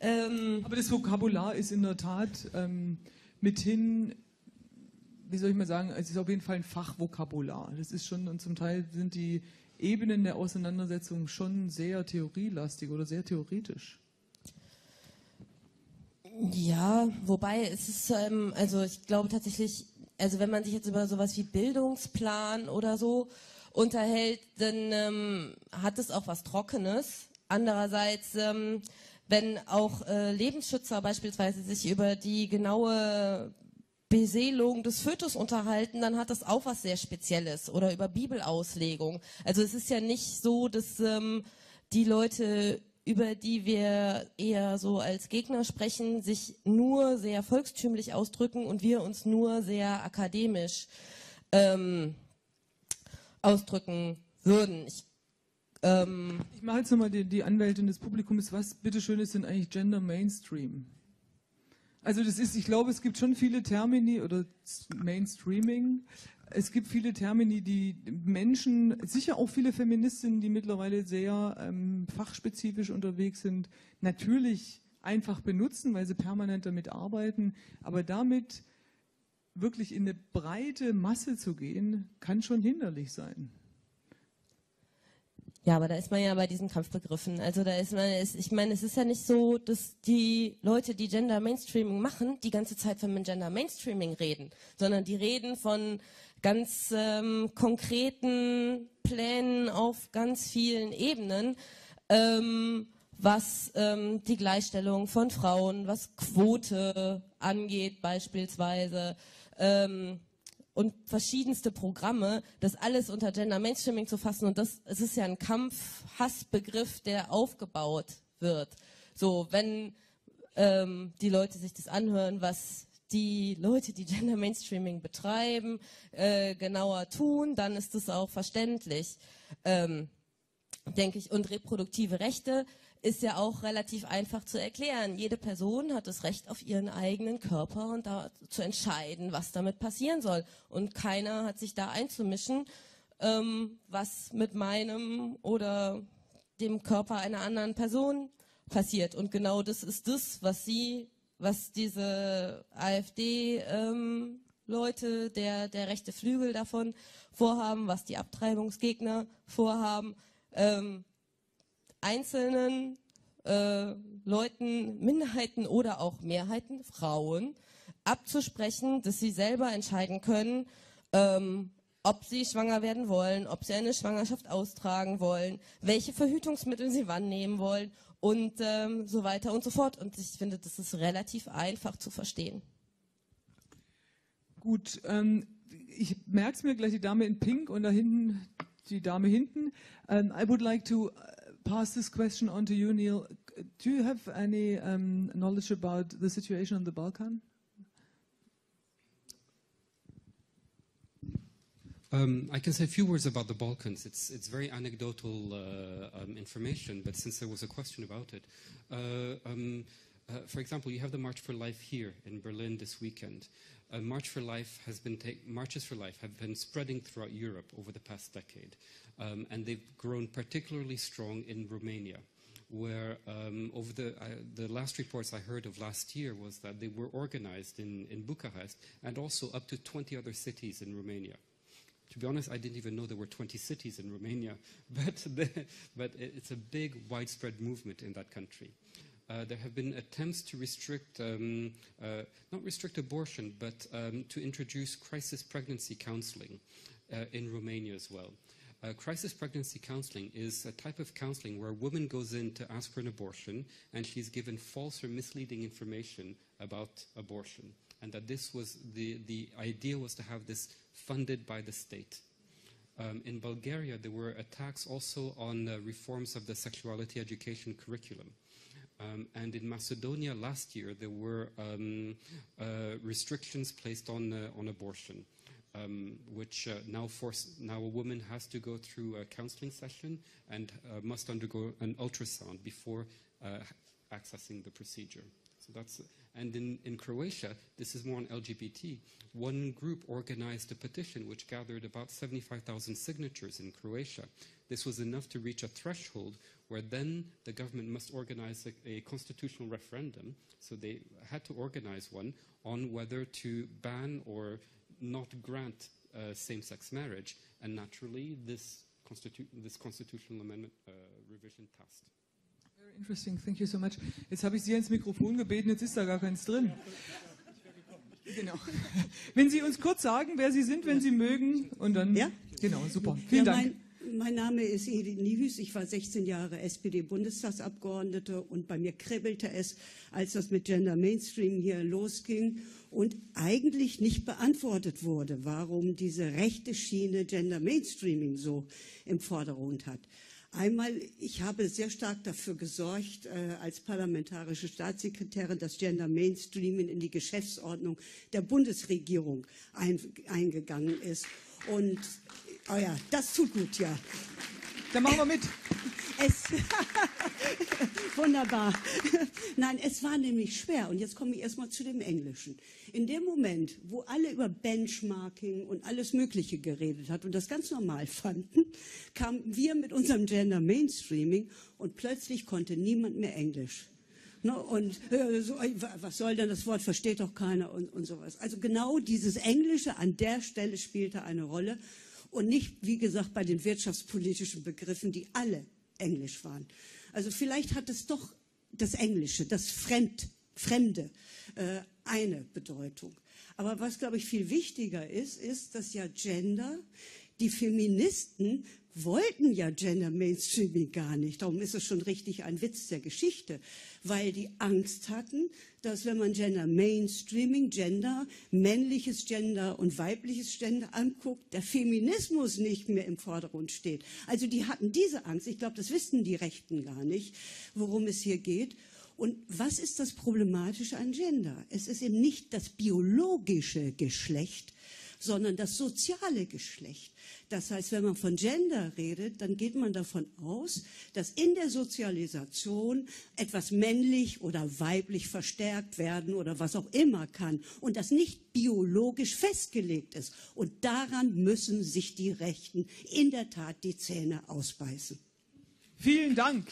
Ähm Aber das Vokabular ist in der Tat ähm, mithin, wie soll ich mal sagen, es ist auf jeden Fall ein Fachvokabular. Das ist schon, und zum Teil sind die Ebenen der Auseinandersetzung schon sehr theorielastig oder sehr theoretisch. Ja, wobei es ist, ähm, also ich glaube tatsächlich, also wenn man sich jetzt über sowas wie Bildungsplan oder so unterhält, dann ähm, hat es auch was Trockenes. Andererseits, ähm, wenn auch äh, Lebensschützer beispielsweise sich über die genaue Beseelung des Fötus unterhalten, dann hat das auch was sehr Spezielles oder über Bibelauslegung. Also es ist ja nicht so, dass ähm, die Leute, über die wir eher so als Gegner sprechen, sich nur sehr volkstümlich ausdrücken und wir uns nur sehr akademisch ähm, ausdrücken würden. Ich, ähm ich mache jetzt nochmal die, die Anwältin des Publikums. Was bitteschön ist denn eigentlich Gender Mainstream? Also das ist, ich glaube, es gibt schon viele Termini oder Mainstreaming. Es gibt viele Termini, die Menschen, sicher auch viele Feministinnen, die mittlerweile sehr ähm, fachspezifisch unterwegs sind, natürlich einfach benutzen, weil sie permanent damit arbeiten. Aber damit wirklich in eine breite Masse zu gehen, kann schon hinderlich sein. Ja, aber da ist man ja bei diesen Kampfbegriffen. Also da ist man, ich meine, es ist ja nicht so, dass die Leute, die Gender Mainstreaming machen, die ganze Zeit von Gender Mainstreaming reden, sondern die reden von ganz ähm, konkreten Plänen auf ganz vielen Ebenen, ähm, was ähm, die Gleichstellung von Frauen, was Quote angeht beispielsweise, ähm, und verschiedenste Programme, das alles unter Gender Mainstreaming zu fassen. Und das, es ist ja ein Kampf-Hassbegriff, der aufgebaut wird. So, wenn ähm, die Leute sich das anhören, was die Leute, die Gender Mainstreaming betreiben, äh, genauer tun, dann ist das auch verständlich, ähm, denke ich. Und reproduktive Rechte ist ja auch relativ einfach zu erklären. Jede Person hat das Recht auf ihren eigenen Körper und da zu entscheiden, was damit passieren soll. Und keiner hat sich da einzumischen, ähm, was mit meinem oder dem Körper einer anderen Person passiert. Und genau das ist das, was sie, was diese AfD ähm, Leute, der, der rechte Flügel davon vorhaben, was die Abtreibungsgegner vorhaben. Ähm, einzelnen äh, Leuten, Minderheiten oder auch Mehrheiten, Frauen, abzusprechen, dass sie selber entscheiden können, ähm, ob sie schwanger werden wollen, ob sie eine Schwangerschaft austragen wollen, welche Verhütungsmittel sie wann nehmen wollen und ähm, so weiter und so fort. Und ich finde, das ist relativ einfach zu verstehen. Gut, ähm, ich merke es mir gleich, die Dame in Pink und da hinten die Dame hinten. Um, I would like to pass this question on to you, Neil. Do you have any um, knowledge about the situation on the Balkan? Um, I can say a few words about the Balkans. It's, it's very anecdotal uh, um, information, but since there was a question about it, uh, um, uh, for example, you have the March for Life here in Berlin this weekend. Uh, March for Life has been marches for life have been spreading throughout Europe over the past decade, um, and they've grown particularly strong in Romania where um, over the, uh, the last reports I heard of last year was that they were organized in, in Bucharest and also up to 20 other cities in Romania. To be honest, I didn't even know there were 20 cities in Romania, *laughs* but, the, but it's a big, widespread movement in that country. Uh, there have been attempts to restrict, um, uh, not restrict abortion, but um, to introduce crisis pregnancy counseling uh, in Romania as well. Uh, crisis pregnancy counseling is a type of counseling where a woman goes in to ask for an abortion and she's given false or misleading information about abortion. And that this was the, the idea was to have this funded by the state. Um, in Bulgaria, there were attacks also on uh, reforms of the sexuality education curriculum. Um, and in Macedonia last year, there were um, uh, restrictions placed on, uh, on abortion, um, which uh, now force now a woman has to go through a counseling session and uh, must undergo an ultrasound before uh, accessing the procedure. So that's and in, in Croatia, this is more on LGBT. One group organized a petition which gathered about 75,000 signatures in Croatia. This was enough to reach a threshold where then the government must organize a, a constitutional referendum. So they had to organize one on whether to ban or not grant uh, same-sex marriage. And naturally, this, constitu this constitutional amendment uh, revision passed. Very interesting, thank you so much. Jetzt habe ich Sie ins Mikrofon gebeten, jetzt ist da gar keins drin. Genau. Wenn Sie uns kurz sagen, wer Sie sind, wenn Sie mögen, und dann. Ja? Genau, super. Vielen ja, Dank. Mein Name ist Edith Niehüß. Ich war 16 Jahre SPD-Bundestagsabgeordnete und bei mir kribbelte es, als das mit Gender Mainstream hier losging und eigentlich nicht beantwortet wurde, warum diese rechte Schiene Gender Mainstreaming so im Vordergrund hat. Einmal, ich habe sehr stark dafür gesorgt, äh, als parlamentarische Staatssekretärin, dass Gender Mainstreaming in die Geschäftsordnung der Bundesregierung ein, eingegangen ist. Und Oh ja, das tut gut, ja. Dann machen wir mit. Es, *laughs* wunderbar. Nein, es war nämlich schwer. Und jetzt komme ich erstmal zu dem Englischen. In dem Moment, wo alle über Benchmarking und alles Mögliche geredet hat und das ganz normal fanden, kamen wir mit unserem Gender Mainstreaming und plötzlich konnte niemand mehr Englisch. Ne, und äh, so, was soll denn das Wort, versteht doch keiner und, und sowas. Also genau dieses Englische an der Stelle spielte eine Rolle und nicht, wie gesagt, bei den wirtschaftspolitischen Begriffen, die alle Englisch waren. Also vielleicht hat es doch das Englische, das Fremd, Fremde, äh, eine Bedeutung. Aber was, glaube ich, viel wichtiger ist, ist, dass ja Gender die Feministen wollten ja Gender Mainstreaming gar nicht. Darum ist es schon richtig ein Witz der Geschichte, weil die Angst hatten, dass wenn man Gender Mainstreaming, Gender, männliches Gender und weibliches Gender anguckt, der Feminismus nicht mehr im Vordergrund steht. Also die hatten diese Angst. Ich glaube, das wissen die Rechten gar nicht, worum es hier geht. Und was ist das Problematische an Gender? Es ist eben nicht das biologische Geschlecht, sondern das soziale Geschlecht. Das heißt, wenn man von Gender redet, dann geht man davon aus, dass in der Sozialisation etwas männlich oder weiblich verstärkt werden oder was auch immer kann und das nicht biologisch festgelegt ist. Und daran müssen sich die Rechten in der Tat die Zähne ausbeißen. Vielen Dank.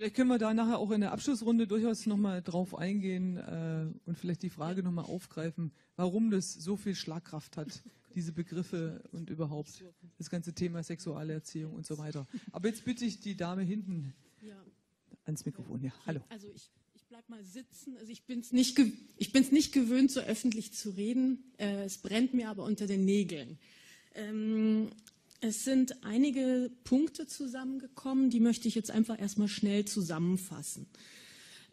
Vielleicht können wir da nachher auch in der Abschlussrunde durchaus nochmal drauf eingehen äh, und vielleicht die Frage nochmal aufgreifen, warum das so viel Schlagkraft hat, diese Begriffe und überhaupt das ganze Thema Sexualerziehung und so weiter. Aber jetzt bitte ich die Dame hinten ja. ans Mikrofon. Ja, hallo. Also ich, ich bleib mal sitzen. Also ich bin es nicht, nicht gewöhnt, so öffentlich zu reden. Äh, es brennt mir aber unter den Nägeln. Ähm, es sind einige Punkte zusammengekommen, die möchte ich jetzt einfach erstmal schnell zusammenfassen.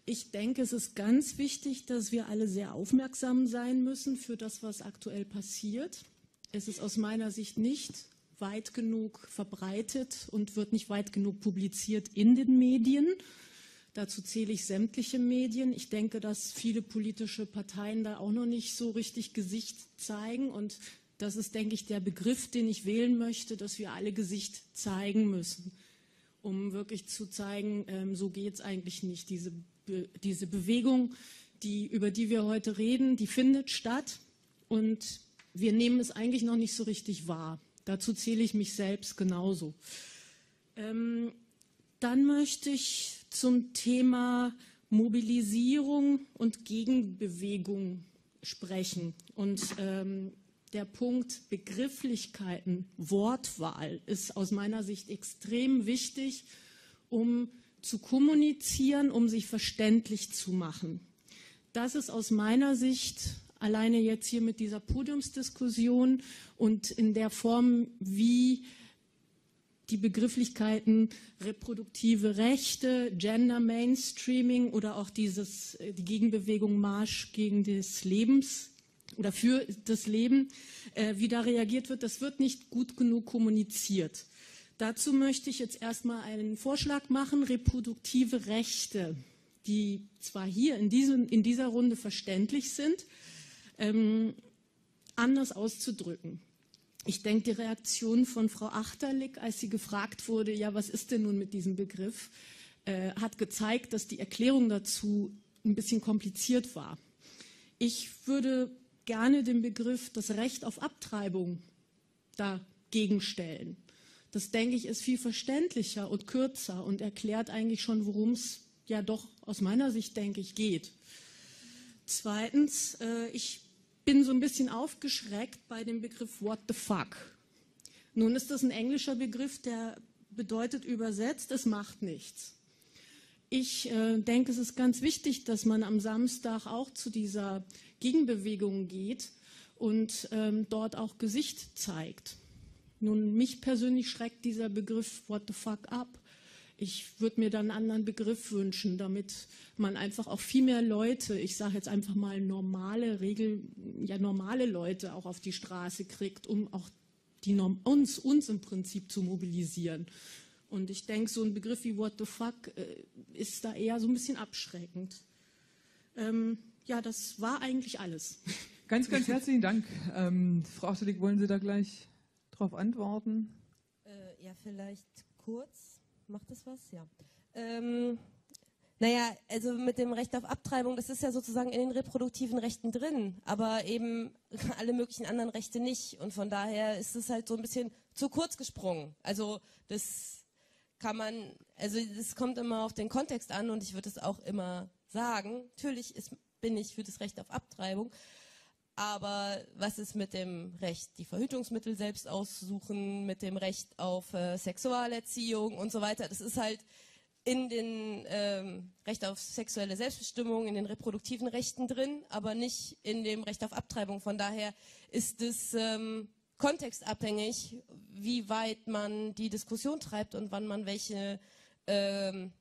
Ich denke, es ist ganz wichtig, dass wir alle sehr aufmerksam sein müssen für das, was aktuell passiert. Es ist aus meiner Sicht nicht weit genug verbreitet und wird nicht weit genug publiziert in den Medien. Dazu zähle ich sämtliche Medien. Ich denke, dass viele politische Parteien da auch noch nicht so richtig Gesicht zeigen. Und das ist, denke ich, der Begriff, den ich wählen möchte, dass wir alle Gesicht zeigen müssen, um wirklich zu zeigen, ähm, so geht es eigentlich nicht. Diese diese Bewegung, die, über die wir heute reden, die findet statt und wir nehmen es eigentlich noch nicht so richtig wahr. Dazu zähle ich mich selbst genauso. Ähm, dann möchte ich zum Thema Mobilisierung und Gegenbewegung sprechen. Und ähm, der Punkt Begrifflichkeiten, Wortwahl ist aus meiner Sicht extrem wichtig, um zu kommunizieren, um sich verständlich zu machen. Das ist aus meiner Sicht alleine jetzt hier mit dieser Podiumsdiskussion und in der Form, wie die Begrifflichkeiten reproduktive Rechte, Gender Mainstreaming oder auch dieses, die Gegenbewegung Marsch gegen des Lebens oder für das Leben, äh, wie da reagiert wird, das wird nicht gut genug kommuniziert. Dazu möchte ich jetzt erstmal einen Vorschlag machen, reproduktive Rechte, die zwar hier in, diesem, in dieser Runde verständlich sind, ähm, anders auszudrücken. Ich denke, die Reaktion von Frau Achterlick, als sie gefragt wurde, ja, was ist denn nun mit diesem Begriff, äh, hat gezeigt, dass die Erklärung dazu ein bisschen kompliziert war. Ich würde gerne den Begriff das Recht auf Abtreibung dagegen stellen. Das, denke ich, ist viel verständlicher und kürzer und erklärt eigentlich schon, worum es ja doch aus meiner Sicht, denke ich, geht. Zweitens, äh, ich bin so ein bisschen aufgeschreckt bei dem Begriff What the fuck. Nun ist das ein englischer Begriff, der bedeutet übersetzt, es macht nichts. Ich äh, denke, es ist ganz wichtig, dass man am Samstag auch zu dieser Gegenbewegung geht und ähm, dort auch Gesicht zeigt. Nun, mich persönlich schreckt dieser Begriff What the fuck ab. Ich würde mir dann einen anderen Begriff wünschen, damit man einfach auch viel mehr Leute, ich sage jetzt einfach mal normale Regel, ja normale Leute auch auf die Straße kriegt, um auch die uns, uns im Prinzip zu mobilisieren. Und ich denke, so ein Begriff wie What the fuck äh, ist da eher so ein bisschen abschreckend. Ähm, ja, das war eigentlich alles. *laughs* Ganz, ganz herzlichen Dank. Ähm, Frau Astelik, wollen Sie da gleich darauf antworten? Äh, ja, vielleicht kurz. Macht das was? Ja. Ähm, naja, also mit dem Recht auf Abtreibung, das ist ja sozusagen in den reproduktiven Rechten drin, aber eben *laughs* alle möglichen anderen Rechte nicht. Und von daher ist es halt so ein bisschen zu kurz gesprungen. Also das kann man, also das kommt immer auf den Kontext an und ich würde es auch immer sagen. Natürlich ist, bin ich für das Recht auf Abtreibung, aber was ist mit dem Recht, die Verhütungsmittel selbst auszusuchen, mit dem Recht auf äh, Sexualerziehung und so weiter? Das ist halt in den ähm, Recht auf sexuelle Selbstbestimmung, in den reproduktiven Rechten drin, aber nicht in dem Recht auf Abtreibung. Von daher ist es ähm, kontextabhängig, wie weit man die Diskussion treibt und wann man welche ähm,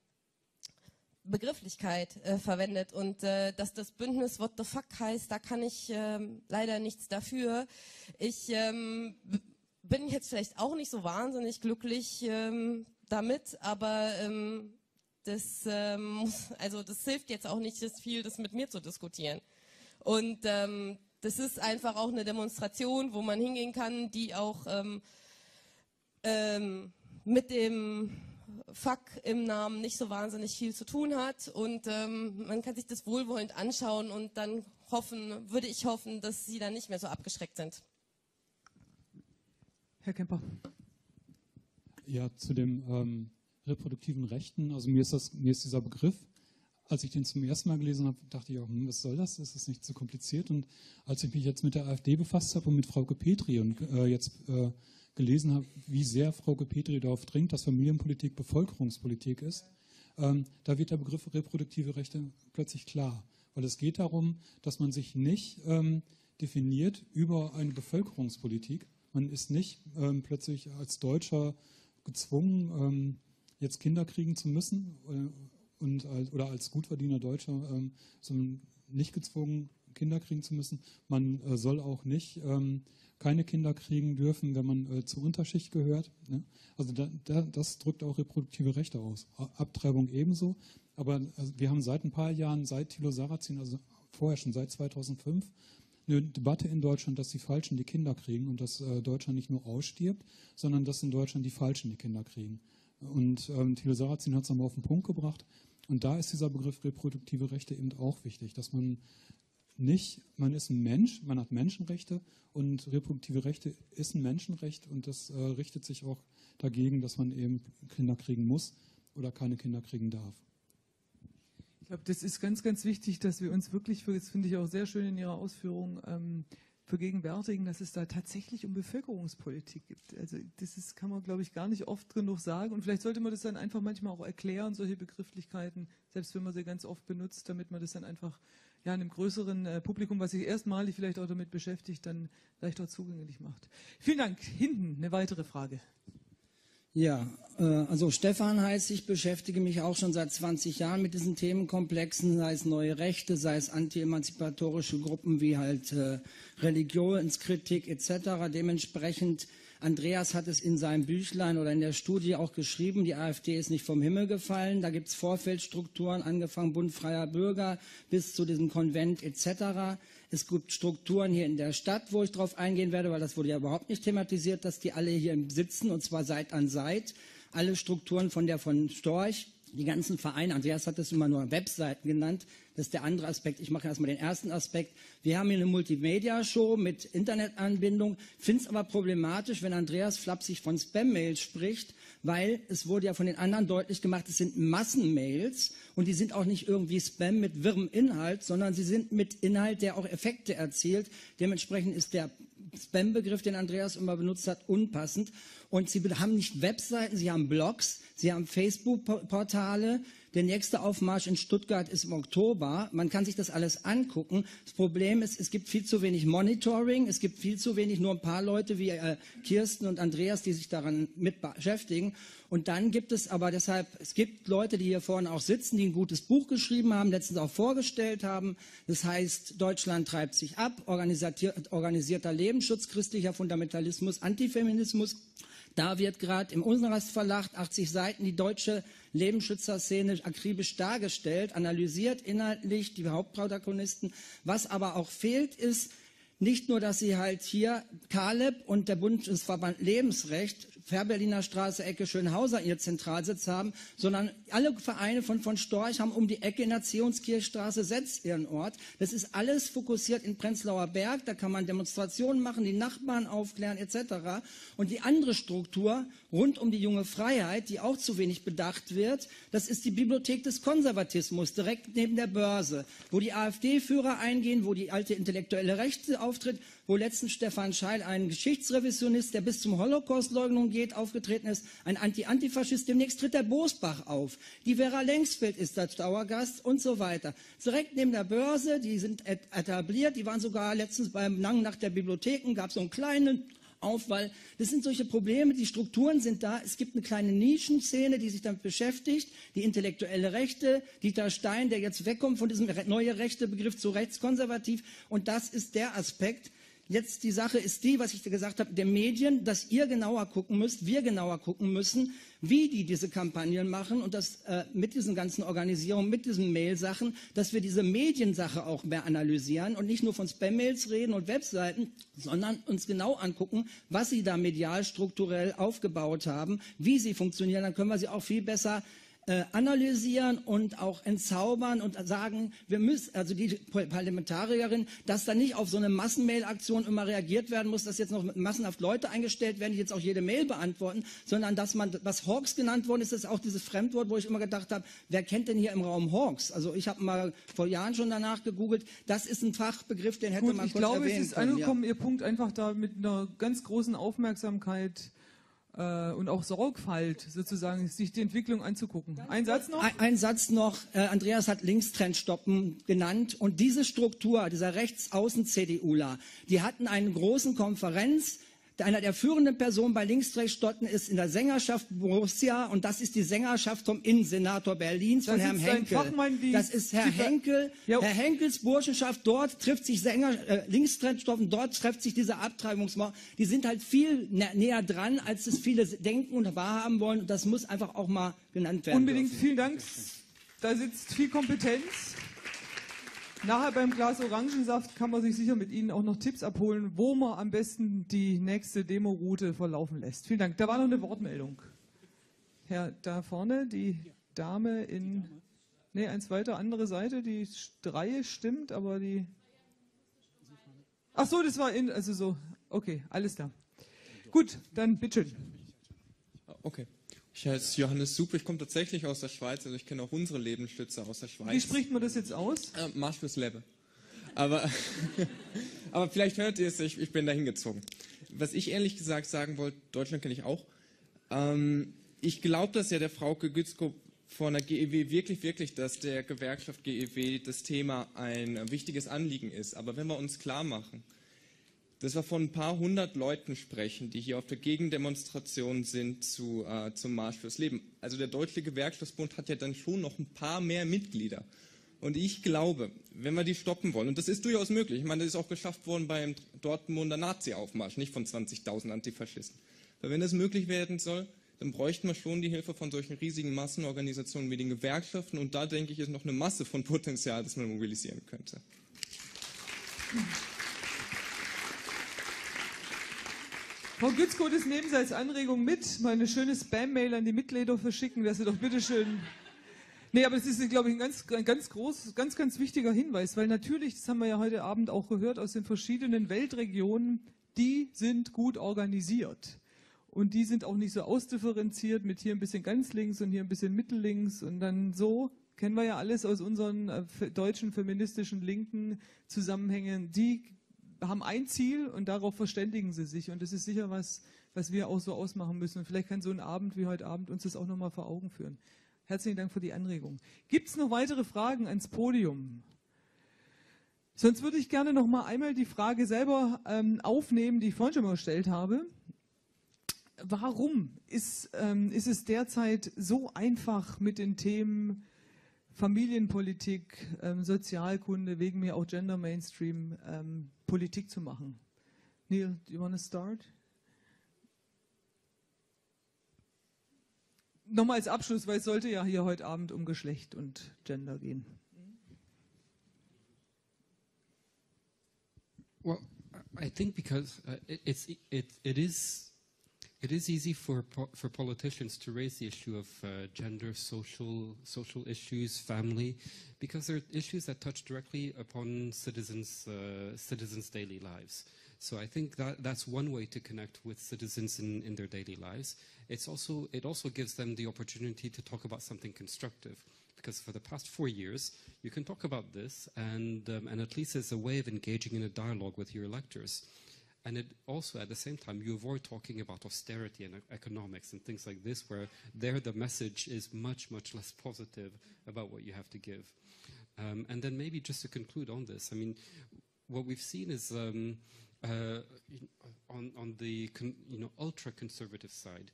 Begrifflichkeit äh, verwendet. Und äh, dass das Bündnis What the fuck heißt, da kann ich ähm, leider nichts dafür. Ich ähm, bin jetzt vielleicht auch nicht so wahnsinnig glücklich ähm, damit, aber ähm, das, ähm, *laughs* also das hilft jetzt auch nicht viel, das mit mir zu diskutieren. Und ähm, das ist einfach auch eine Demonstration, wo man hingehen kann, die auch ähm, ähm, mit dem Fuck im Namen nicht so wahnsinnig viel zu tun hat. Und ähm, man kann sich das wohlwollend anschauen und dann hoffen, würde ich hoffen, dass sie dann nicht mehr so abgeschreckt sind. Herr Kemper. Ja, zu den ähm, reproduktiven Rechten. Also mir ist, das, mir ist dieser Begriff als ich den zum ersten Mal gelesen habe, dachte ich auch, hm, was soll das? Ist das nicht zu kompliziert? Und als ich mich jetzt mit der AfD befasst habe und mit Frau Petri und äh, jetzt äh, gelesen habe, wie sehr Frau Petri darauf dringt, dass Familienpolitik Bevölkerungspolitik ist, ähm, da wird der Begriff reproduktive Rechte plötzlich klar. Weil es geht darum, dass man sich nicht ähm, definiert über eine Bevölkerungspolitik. Man ist nicht ähm, plötzlich als Deutscher gezwungen, ähm, jetzt Kinder kriegen zu müssen äh, und als, oder als gutverdiener Deutscher ähm, nicht gezwungen, Kinder kriegen zu müssen. Man äh, soll auch nicht ähm, keine Kinder kriegen dürfen, wenn man äh, zur Unterschicht gehört. Ne? Also da, da, das drückt auch reproduktive Rechte aus. Abtreibung ebenso. Aber also wir haben seit ein paar Jahren, seit Thilo Sarrazin, also vorher schon seit 2005, eine Debatte in Deutschland, dass die Falschen die Kinder kriegen und dass äh, Deutschland nicht nur ausstirbt, sondern dass in Deutschland die Falschen die Kinder kriegen. Und ähm, Thilo Sarrazin hat es nochmal auf den Punkt gebracht. Und da ist dieser Begriff reproduktive Rechte eben auch wichtig, dass man nicht, man ist ein Mensch, man hat Menschenrechte und reproduktive Rechte ist ein Menschenrecht und das äh, richtet sich auch dagegen, dass man eben Kinder kriegen muss oder keine Kinder kriegen darf. Ich glaube, das ist ganz, ganz wichtig, dass wir uns wirklich, das finde ich auch sehr schön in Ihrer Ausführung, ähm, vergegenwärtigen, dass es da tatsächlich um Bevölkerungspolitik gibt. Also das ist, kann man, glaube ich, gar nicht oft genug sagen. Und vielleicht sollte man das dann einfach manchmal auch erklären, solche Begrifflichkeiten, selbst wenn man sie ganz oft benutzt, damit man das dann einfach ja, einem größeren äh, Publikum, was sich erstmalig vielleicht auch damit beschäftigt, dann leichter zugänglich macht. Vielen Dank. Hinten eine weitere Frage. Ja, äh, also Stefan heißt, ich beschäftige mich auch schon seit 20 Jahren mit diesen Themenkomplexen, sei es neue Rechte, sei es anti-emanzipatorische Gruppen wie halt äh, Religionskritik etc. Dementsprechend, Andreas hat es in seinem Büchlein oder in der Studie auch geschrieben, die AfD ist nicht vom Himmel gefallen. Da gibt es Vorfeldstrukturen, angefangen Bund freier Bürger bis zu diesem Konvent etc. Es gibt Strukturen hier in der Stadt, wo ich darauf eingehen werde, weil das wurde ja überhaupt nicht thematisiert, dass die alle hier sitzen und zwar Seit an Seit. Alle Strukturen von der von Storch, die ganzen Vereine, Andreas hat das immer nur Webseiten genannt, das ist der andere Aspekt. Ich mache erstmal den ersten Aspekt. Wir haben hier eine Multimedia-Show mit Internetanbindung. Finde es aber problematisch, wenn Andreas flapsig von Spam-Mails spricht, weil es wurde ja von den anderen deutlich gemacht, es sind Massenmails und die sind auch nicht irgendwie Spam mit wirrem Inhalt, sondern sie sind mit Inhalt, der auch Effekte erzielt. Dementsprechend ist der Spam-Begriff, den Andreas immer benutzt hat, unpassend. Und sie haben nicht Webseiten, sie haben Blogs, sie haben Facebook-Portale, der nächste Aufmarsch in Stuttgart ist im Oktober. Man kann sich das alles angucken. Das Problem ist, es gibt viel zu wenig Monitoring. Es gibt viel zu wenig, nur ein paar Leute wie äh, Kirsten und Andreas, die sich daran mit beschäftigen. Und dann gibt es aber deshalb, es gibt Leute, die hier vorne auch sitzen, die ein gutes Buch geschrieben haben, letztens auch vorgestellt haben. Das heißt, Deutschland treibt sich ab, organisierter Lebensschutz, christlicher Fundamentalismus, Antifeminismus. Da wird gerade im Unrast Verlag 80 Seiten die deutsche Lebensschützerszene akribisch dargestellt, analysiert inhaltlich die Hauptprotagonisten. Was aber auch fehlt, ist nicht nur, dass sie halt hier Kaleb und der Bundesverband Lebensrecht Fährberliner Straße, Ecke Schönhauser ihr Zentralsitz haben, sondern alle Vereine von, von Storch haben um die Ecke in der Zionskirchstraße Setz ihren Ort. Das ist alles fokussiert in Prenzlauer Berg, da kann man Demonstrationen machen, die Nachbarn aufklären etc. Und die andere Struktur rund um die junge Freiheit, die auch zu wenig bedacht wird, das ist die Bibliothek des Konservatismus, direkt neben der Börse, wo die AfD-Führer eingehen, wo die alte intellektuelle Rechte auftritt, wo letztens Stefan Scheil, ein Geschichtsrevisionist, der bis zum Holocaust-Leugnung geht, aufgetreten ist, ein Anti-Antifaschist. Demnächst tritt der Bosbach auf. Die Vera Lengsfeld ist als Dauergast und so weiter. Direkt neben der Börse, die sind etabliert, die waren sogar letztens beim Langen nach der Bibliotheken, gab es so einen kleinen auf, weil das sind solche Probleme, die Strukturen sind da. Es gibt eine kleine Nischenszene, die sich damit beschäftigt, die intellektuelle Rechte, Dieter Stein, der jetzt wegkommt von diesem neue rechte Begriff zu rechtskonservativ. Und das ist der Aspekt, Jetzt die Sache ist die, was ich dir gesagt habe, der Medien, dass ihr genauer gucken müsst, wir genauer gucken müssen, wie die diese Kampagnen machen und das äh, mit diesen ganzen Organisierungen, mit diesen Mail-Sachen, dass wir diese Mediensache auch mehr analysieren und nicht nur von Spam-Mails reden und Webseiten, sondern uns genau angucken, was sie da medial strukturell aufgebaut haben, wie sie funktionieren. Dann können wir sie auch viel besser äh, analysieren und auch entzaubern und sagen, wir müssen, also die Parlamentarierin, dass da nicht auf so eine Massenmail-Aktion immer reagiert werden muss, dass jetzt noch massenhaft Leute eingestellt werden, die jetzt auch jede Mail beantworten, sondern dass man, was Hawks genannt worden ist, ist auch dieses Fremdwort, wo ich immer gedacht habe, wer kennt denn hier im Raum Hawks? Also ich habe mal vor Jahren schon danach gegoogelt, das ist ein Fachbegriff, den hätte Gut, man ich kurz glaube, erwähnen es ist können. angekommen, Ihr Punkt einfach da mit einer ganz großen Aufmerksamkeit äh, und auch Sorgfalt sozusagen, sich die Entwicklung anzugucken. Ein Satz noch? Ein, ein Satz noch. Äh, Andreas hat Linkstrend stoppen genannt. Und diese Struktur, dieser Rechtsaußen-CDUler, die hatten eine großen Konferenz. Einer der führenden Personen bei Linksrechtsstotten ist in der Sängerschaft Borussia und das ist die Sängerschaft vom Innensenator Berlins von Herrn Henkel. Fachmann, das ist Herr Henkel, Ja. Herr Henkels Burschenschaft. Dort trifft sich Sänger, äh, Linksrechtsstoffen, dort trifft sich diese Abtreibungsmord. Die sind halt viel nä näher dran, als es viele denken und wahrhaben wollen. Und das muss einfach auch mal genannt werden. Unbedingt, dürfen. vielen Dank. Da sitzt viel Kompetenz. Nachher beim Glas Orangensaft kann man sich sicher mit Ihnen auch noch Tipps abholen, wo man am besten die nächste Demoroute verlaufen lässt. Vielen Dank. Da war noch eine Wortmeldung. Herr, da vorne, die Dame in, nee, eins weiter, andere Seite, die Reihe stimmt, aber die, ach so, das war in, also so, okay, alles da. Gut, dann bitteschön. Okay. Ich heiße Johannes Supe, ich komme tatsächlich aus der Schweiz, also ich kenne auch unsere Lebensstütze aus der Schweiz. Wie spricht man das jetzt aus? Äh, Marsch fürs Lebe. Aber, *laughs* aber vielleicht hört ihr es, ich, ich bin da hingezogen. Was ich ehrlich gesagt sagen wollte, Deutschland kenne ich auch. Ähm, ich glaube das ja der Frau Gützko von der GEW wirklich, wirklich, dass der Gewerkschaft GEW das Thema ein wichtiges Anliegen ist. Aber wenn wir uns klar machen, dass wir von ein paar hundert Leuten sprechen, die hier auf der Gegendemonstration sind zu, äh, zum Marsch fürs Leben. Also der Deutsche Gewerkschaftsbund hat ja dann schon noch ein paar mehr Mitglieder. Und ich glaube, wenn wir die stoppen wollen, und das ist durchaus möglich, ich meine, das ist auch geschafft worden beim Dortmunder Nazi-Aufmarsch, nicht von 20.000 Antifaschisten. Aber wenn das möglich werden soll, dann bräuchten wir schon die Hilfe von solchen riesigen Massenorganisationen wie den Gewerkschaften. Und da denke ich, ist noch eine Masse von Potenzial, das man mobilisieren könnte. Frau Gützko, das nehmen Sie als Anregung mit, mal eine schöne Spam-Mail an die Mitglieder verschicken, dass Sie doch bitteschön. Nee, aber das ist, glaube ich, ein ganz, ein ganz groß, ganz, ganz wichtiger Hinweis, weil natürlich, das haben wir ja heute Abend auch gehört, aus den verschiedenen Weltregionen, die sind gut organisiert. Und die sind auch nicht so ausdifferenziert mit hier ein bisschen ganz links und hier ein bisschen mittellinks und dann so. Kennen wir ja alles aus unseren äh, deutschen feministischen linken Zusammenhängen. Die haben ein Ziel und darauf verständigen sie sich. Und das ist sicher was, was wir auch so ausmachen müssen. Und vielleicht kann so ein Abend wie heute Abend uns das auch nochmal vor Augen führen. Herzlichen Dank für die Anregung. Gibt es noch weitere Fragen ans Podium? Sonst würde ich gerne noch mal einmal die Frage selber ähm, aufnehmen, die ich vorhin schon mal gestellt habe. Warum ist, ähm, ist es derzeit so einfach mit den Themen Familienpolitik, ähm, Sozialkunde, wegen mir auch Gender Mainstream, ähm, Politik zu machen? Neil, do you want to start? Nochmal als Abschluss, weil es sollte ja hier heute Abend um Geschlecht und Gender gehen. Well, I think because uh, it, it, it is it is easy for for politicians to raise the issue of uh, gender, social social issues, family, because they're issues that touch directly upon citizens uh, citizens' daily lives. So I think that that's one way to connect with citizens in, in their daily lives. It's also it also gives them the opportunity to talk about something constructive because for the past four years, you can talk about this, and, um, and at least it's a way of engaging in a dialogue with your electors. And it also, at the same time, you avoid talking about austerity and economics and things like this, where there the message is much, much less positive about what you have to give. Um, and then maybe just to conclude on this, I mean, what we've seen is um, uh, on, on the you know ultra conservative side,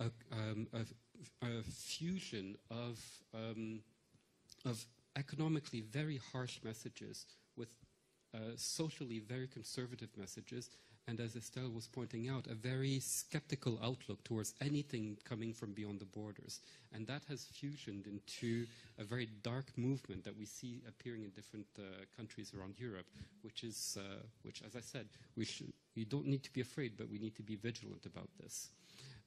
a, um, a, a fusion of um, of economically very harsh messages with uh, socially very conservative messages, and as Estelle was pointing out, a very skeptical outlook towards anything coming from beyond the borders. And that has fusioned into a very dark movement that we see appearing in different uh, countries around Europe, which is, uh, which, as I said, we, should, we don't need to be afraid, but we need to be vigilant about this.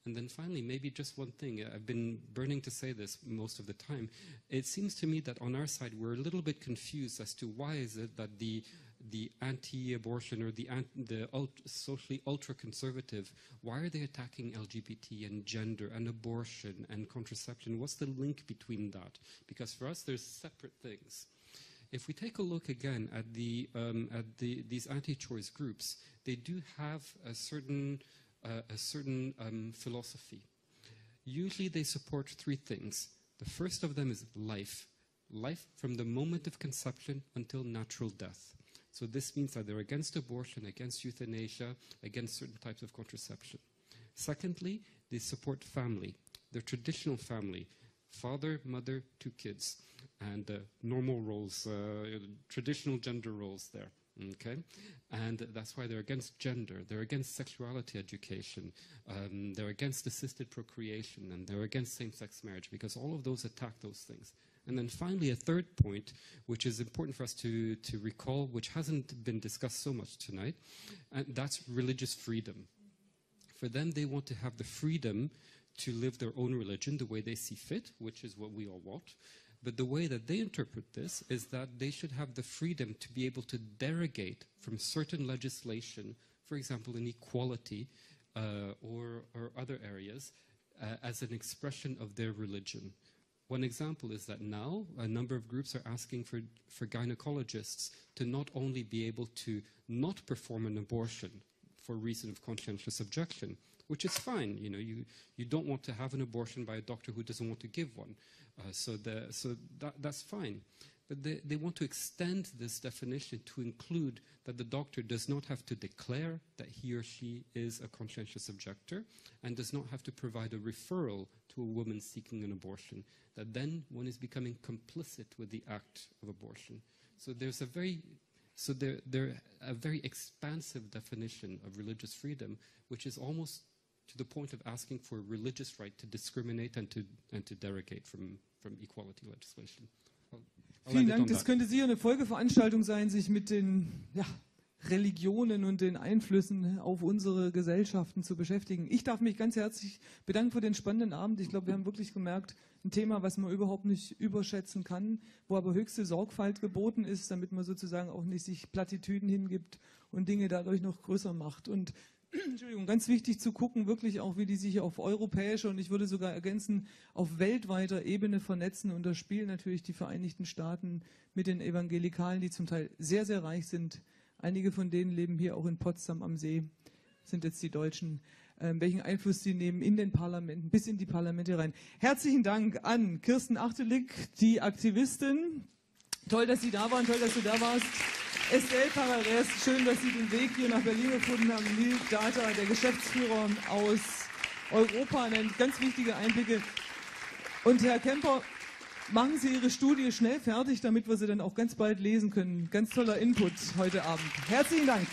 And then finally, maybe just one thing. I've been burning to say this most of the time. It seems to me that on our side, we're a little bit confused as to why is it that the the anti-abortion or the, the socially ultra-conservative, why are they attacking LGBT and gender and abortion and contraception? What's the link between that? Because for us, there's separate things. If we take a look again at the um, at the, these anti-choice groups, they do have a certain uh, a certain um, philosophy. Usually, they support three things. The first of them is life, life from the moment of conception until natural death. So this means that they're against abortion, against euthanasia, against certain types of contraception. Secondly, they support family, their traditional family, father, mother, two kids and uh, normal roles, uh, traditional gender roles there. Okay, and that's why they're against gender. They're against sexuality education. Um, they're against assisted procreation, and they're against same-sex marriage because all of those attack those things. And then finally, a third point, which is important for us to, to recall, which hasn't been discussed so much tonight, and that's religious freedom. For them, they want to have the freedom to live their own religion the way they see fit, which is what we all want. But the way that they interpret this is that they should have the freedom to be able to derogate from certain legislation, for example, inequality uh, or, or, other areas, uh, as an expression of their religion. One example is that now a number of groups are asking for, for gynecologists to not only be able to not perform an abortion for reason of conscientious objection, which is fine. You know, you, you don't want to have an abortion by a doctor who doesn't want to give one. Uh, so the, so that, that's fine. They, they want to extend this definition to include that the doctor does not have to declare that he or she is a conscientious objector and does not have to provide a referral to a woman seeking an abortion, that then one is becoming complicit with the act of abortion. So there's a very so there, there a very expansive definition of religious freedom, which is almost to the point of asking for a religious right to discriminate and to, and to derogate from, from equality legislation. Vielen Dank. Das könnte sicher eine Folgeveranstaltung sein, sich mit den ja, Religionen und den Einflüssen auf unsere Gesellschaften zu beschäftigen. Ich darf mich ganz herzlich bedanken für den spannenden Abend. Ich glaube, wir haben wirklich gemerkt, ein Thema, was man überhaupt nicht überschätzen kann, wo aber höchste Sorgfalt geboten ist, damit man sozusagen auch nicht sich Plattitüden hingibt und Dinge dadurch noch größer macht. Und Entschuldigung, ganz wichtig zu gucken, wirklich auch, wie die sich auf europäischer und ich würde sogar ergänzen, auf weltweiter Ebene vernetzen. Und da spielen natürlich die Vereinigten Staaten mit den Evangelikalen, die zum Teil sehr, sehr reich sind. Einige von denen leben hier auch in Potsdam am See, sind jetzt die Deutschen. Ähm, welchen Einfluss sie nehmen in den Parlamenten, bis in die Parlamente rein. Herzlichen Dank an Kirsten Achtelig, die Aktivistin. Toll, dass Sie da waren, toll, dass du da warst. Estelle Parares, schön, dass Sie den Weg hier nach Berlin gefunden haben. Neil Data, der Geschäftsführer aus Europa, nennt ganz wichtige Einblicke. Und Herr Kemper, machen Sie Ihre Studie schnell fertig, damit wir sie dann auch ganz bald lesen können. Ganz toller Input heute Abend. Herzlichen Dank.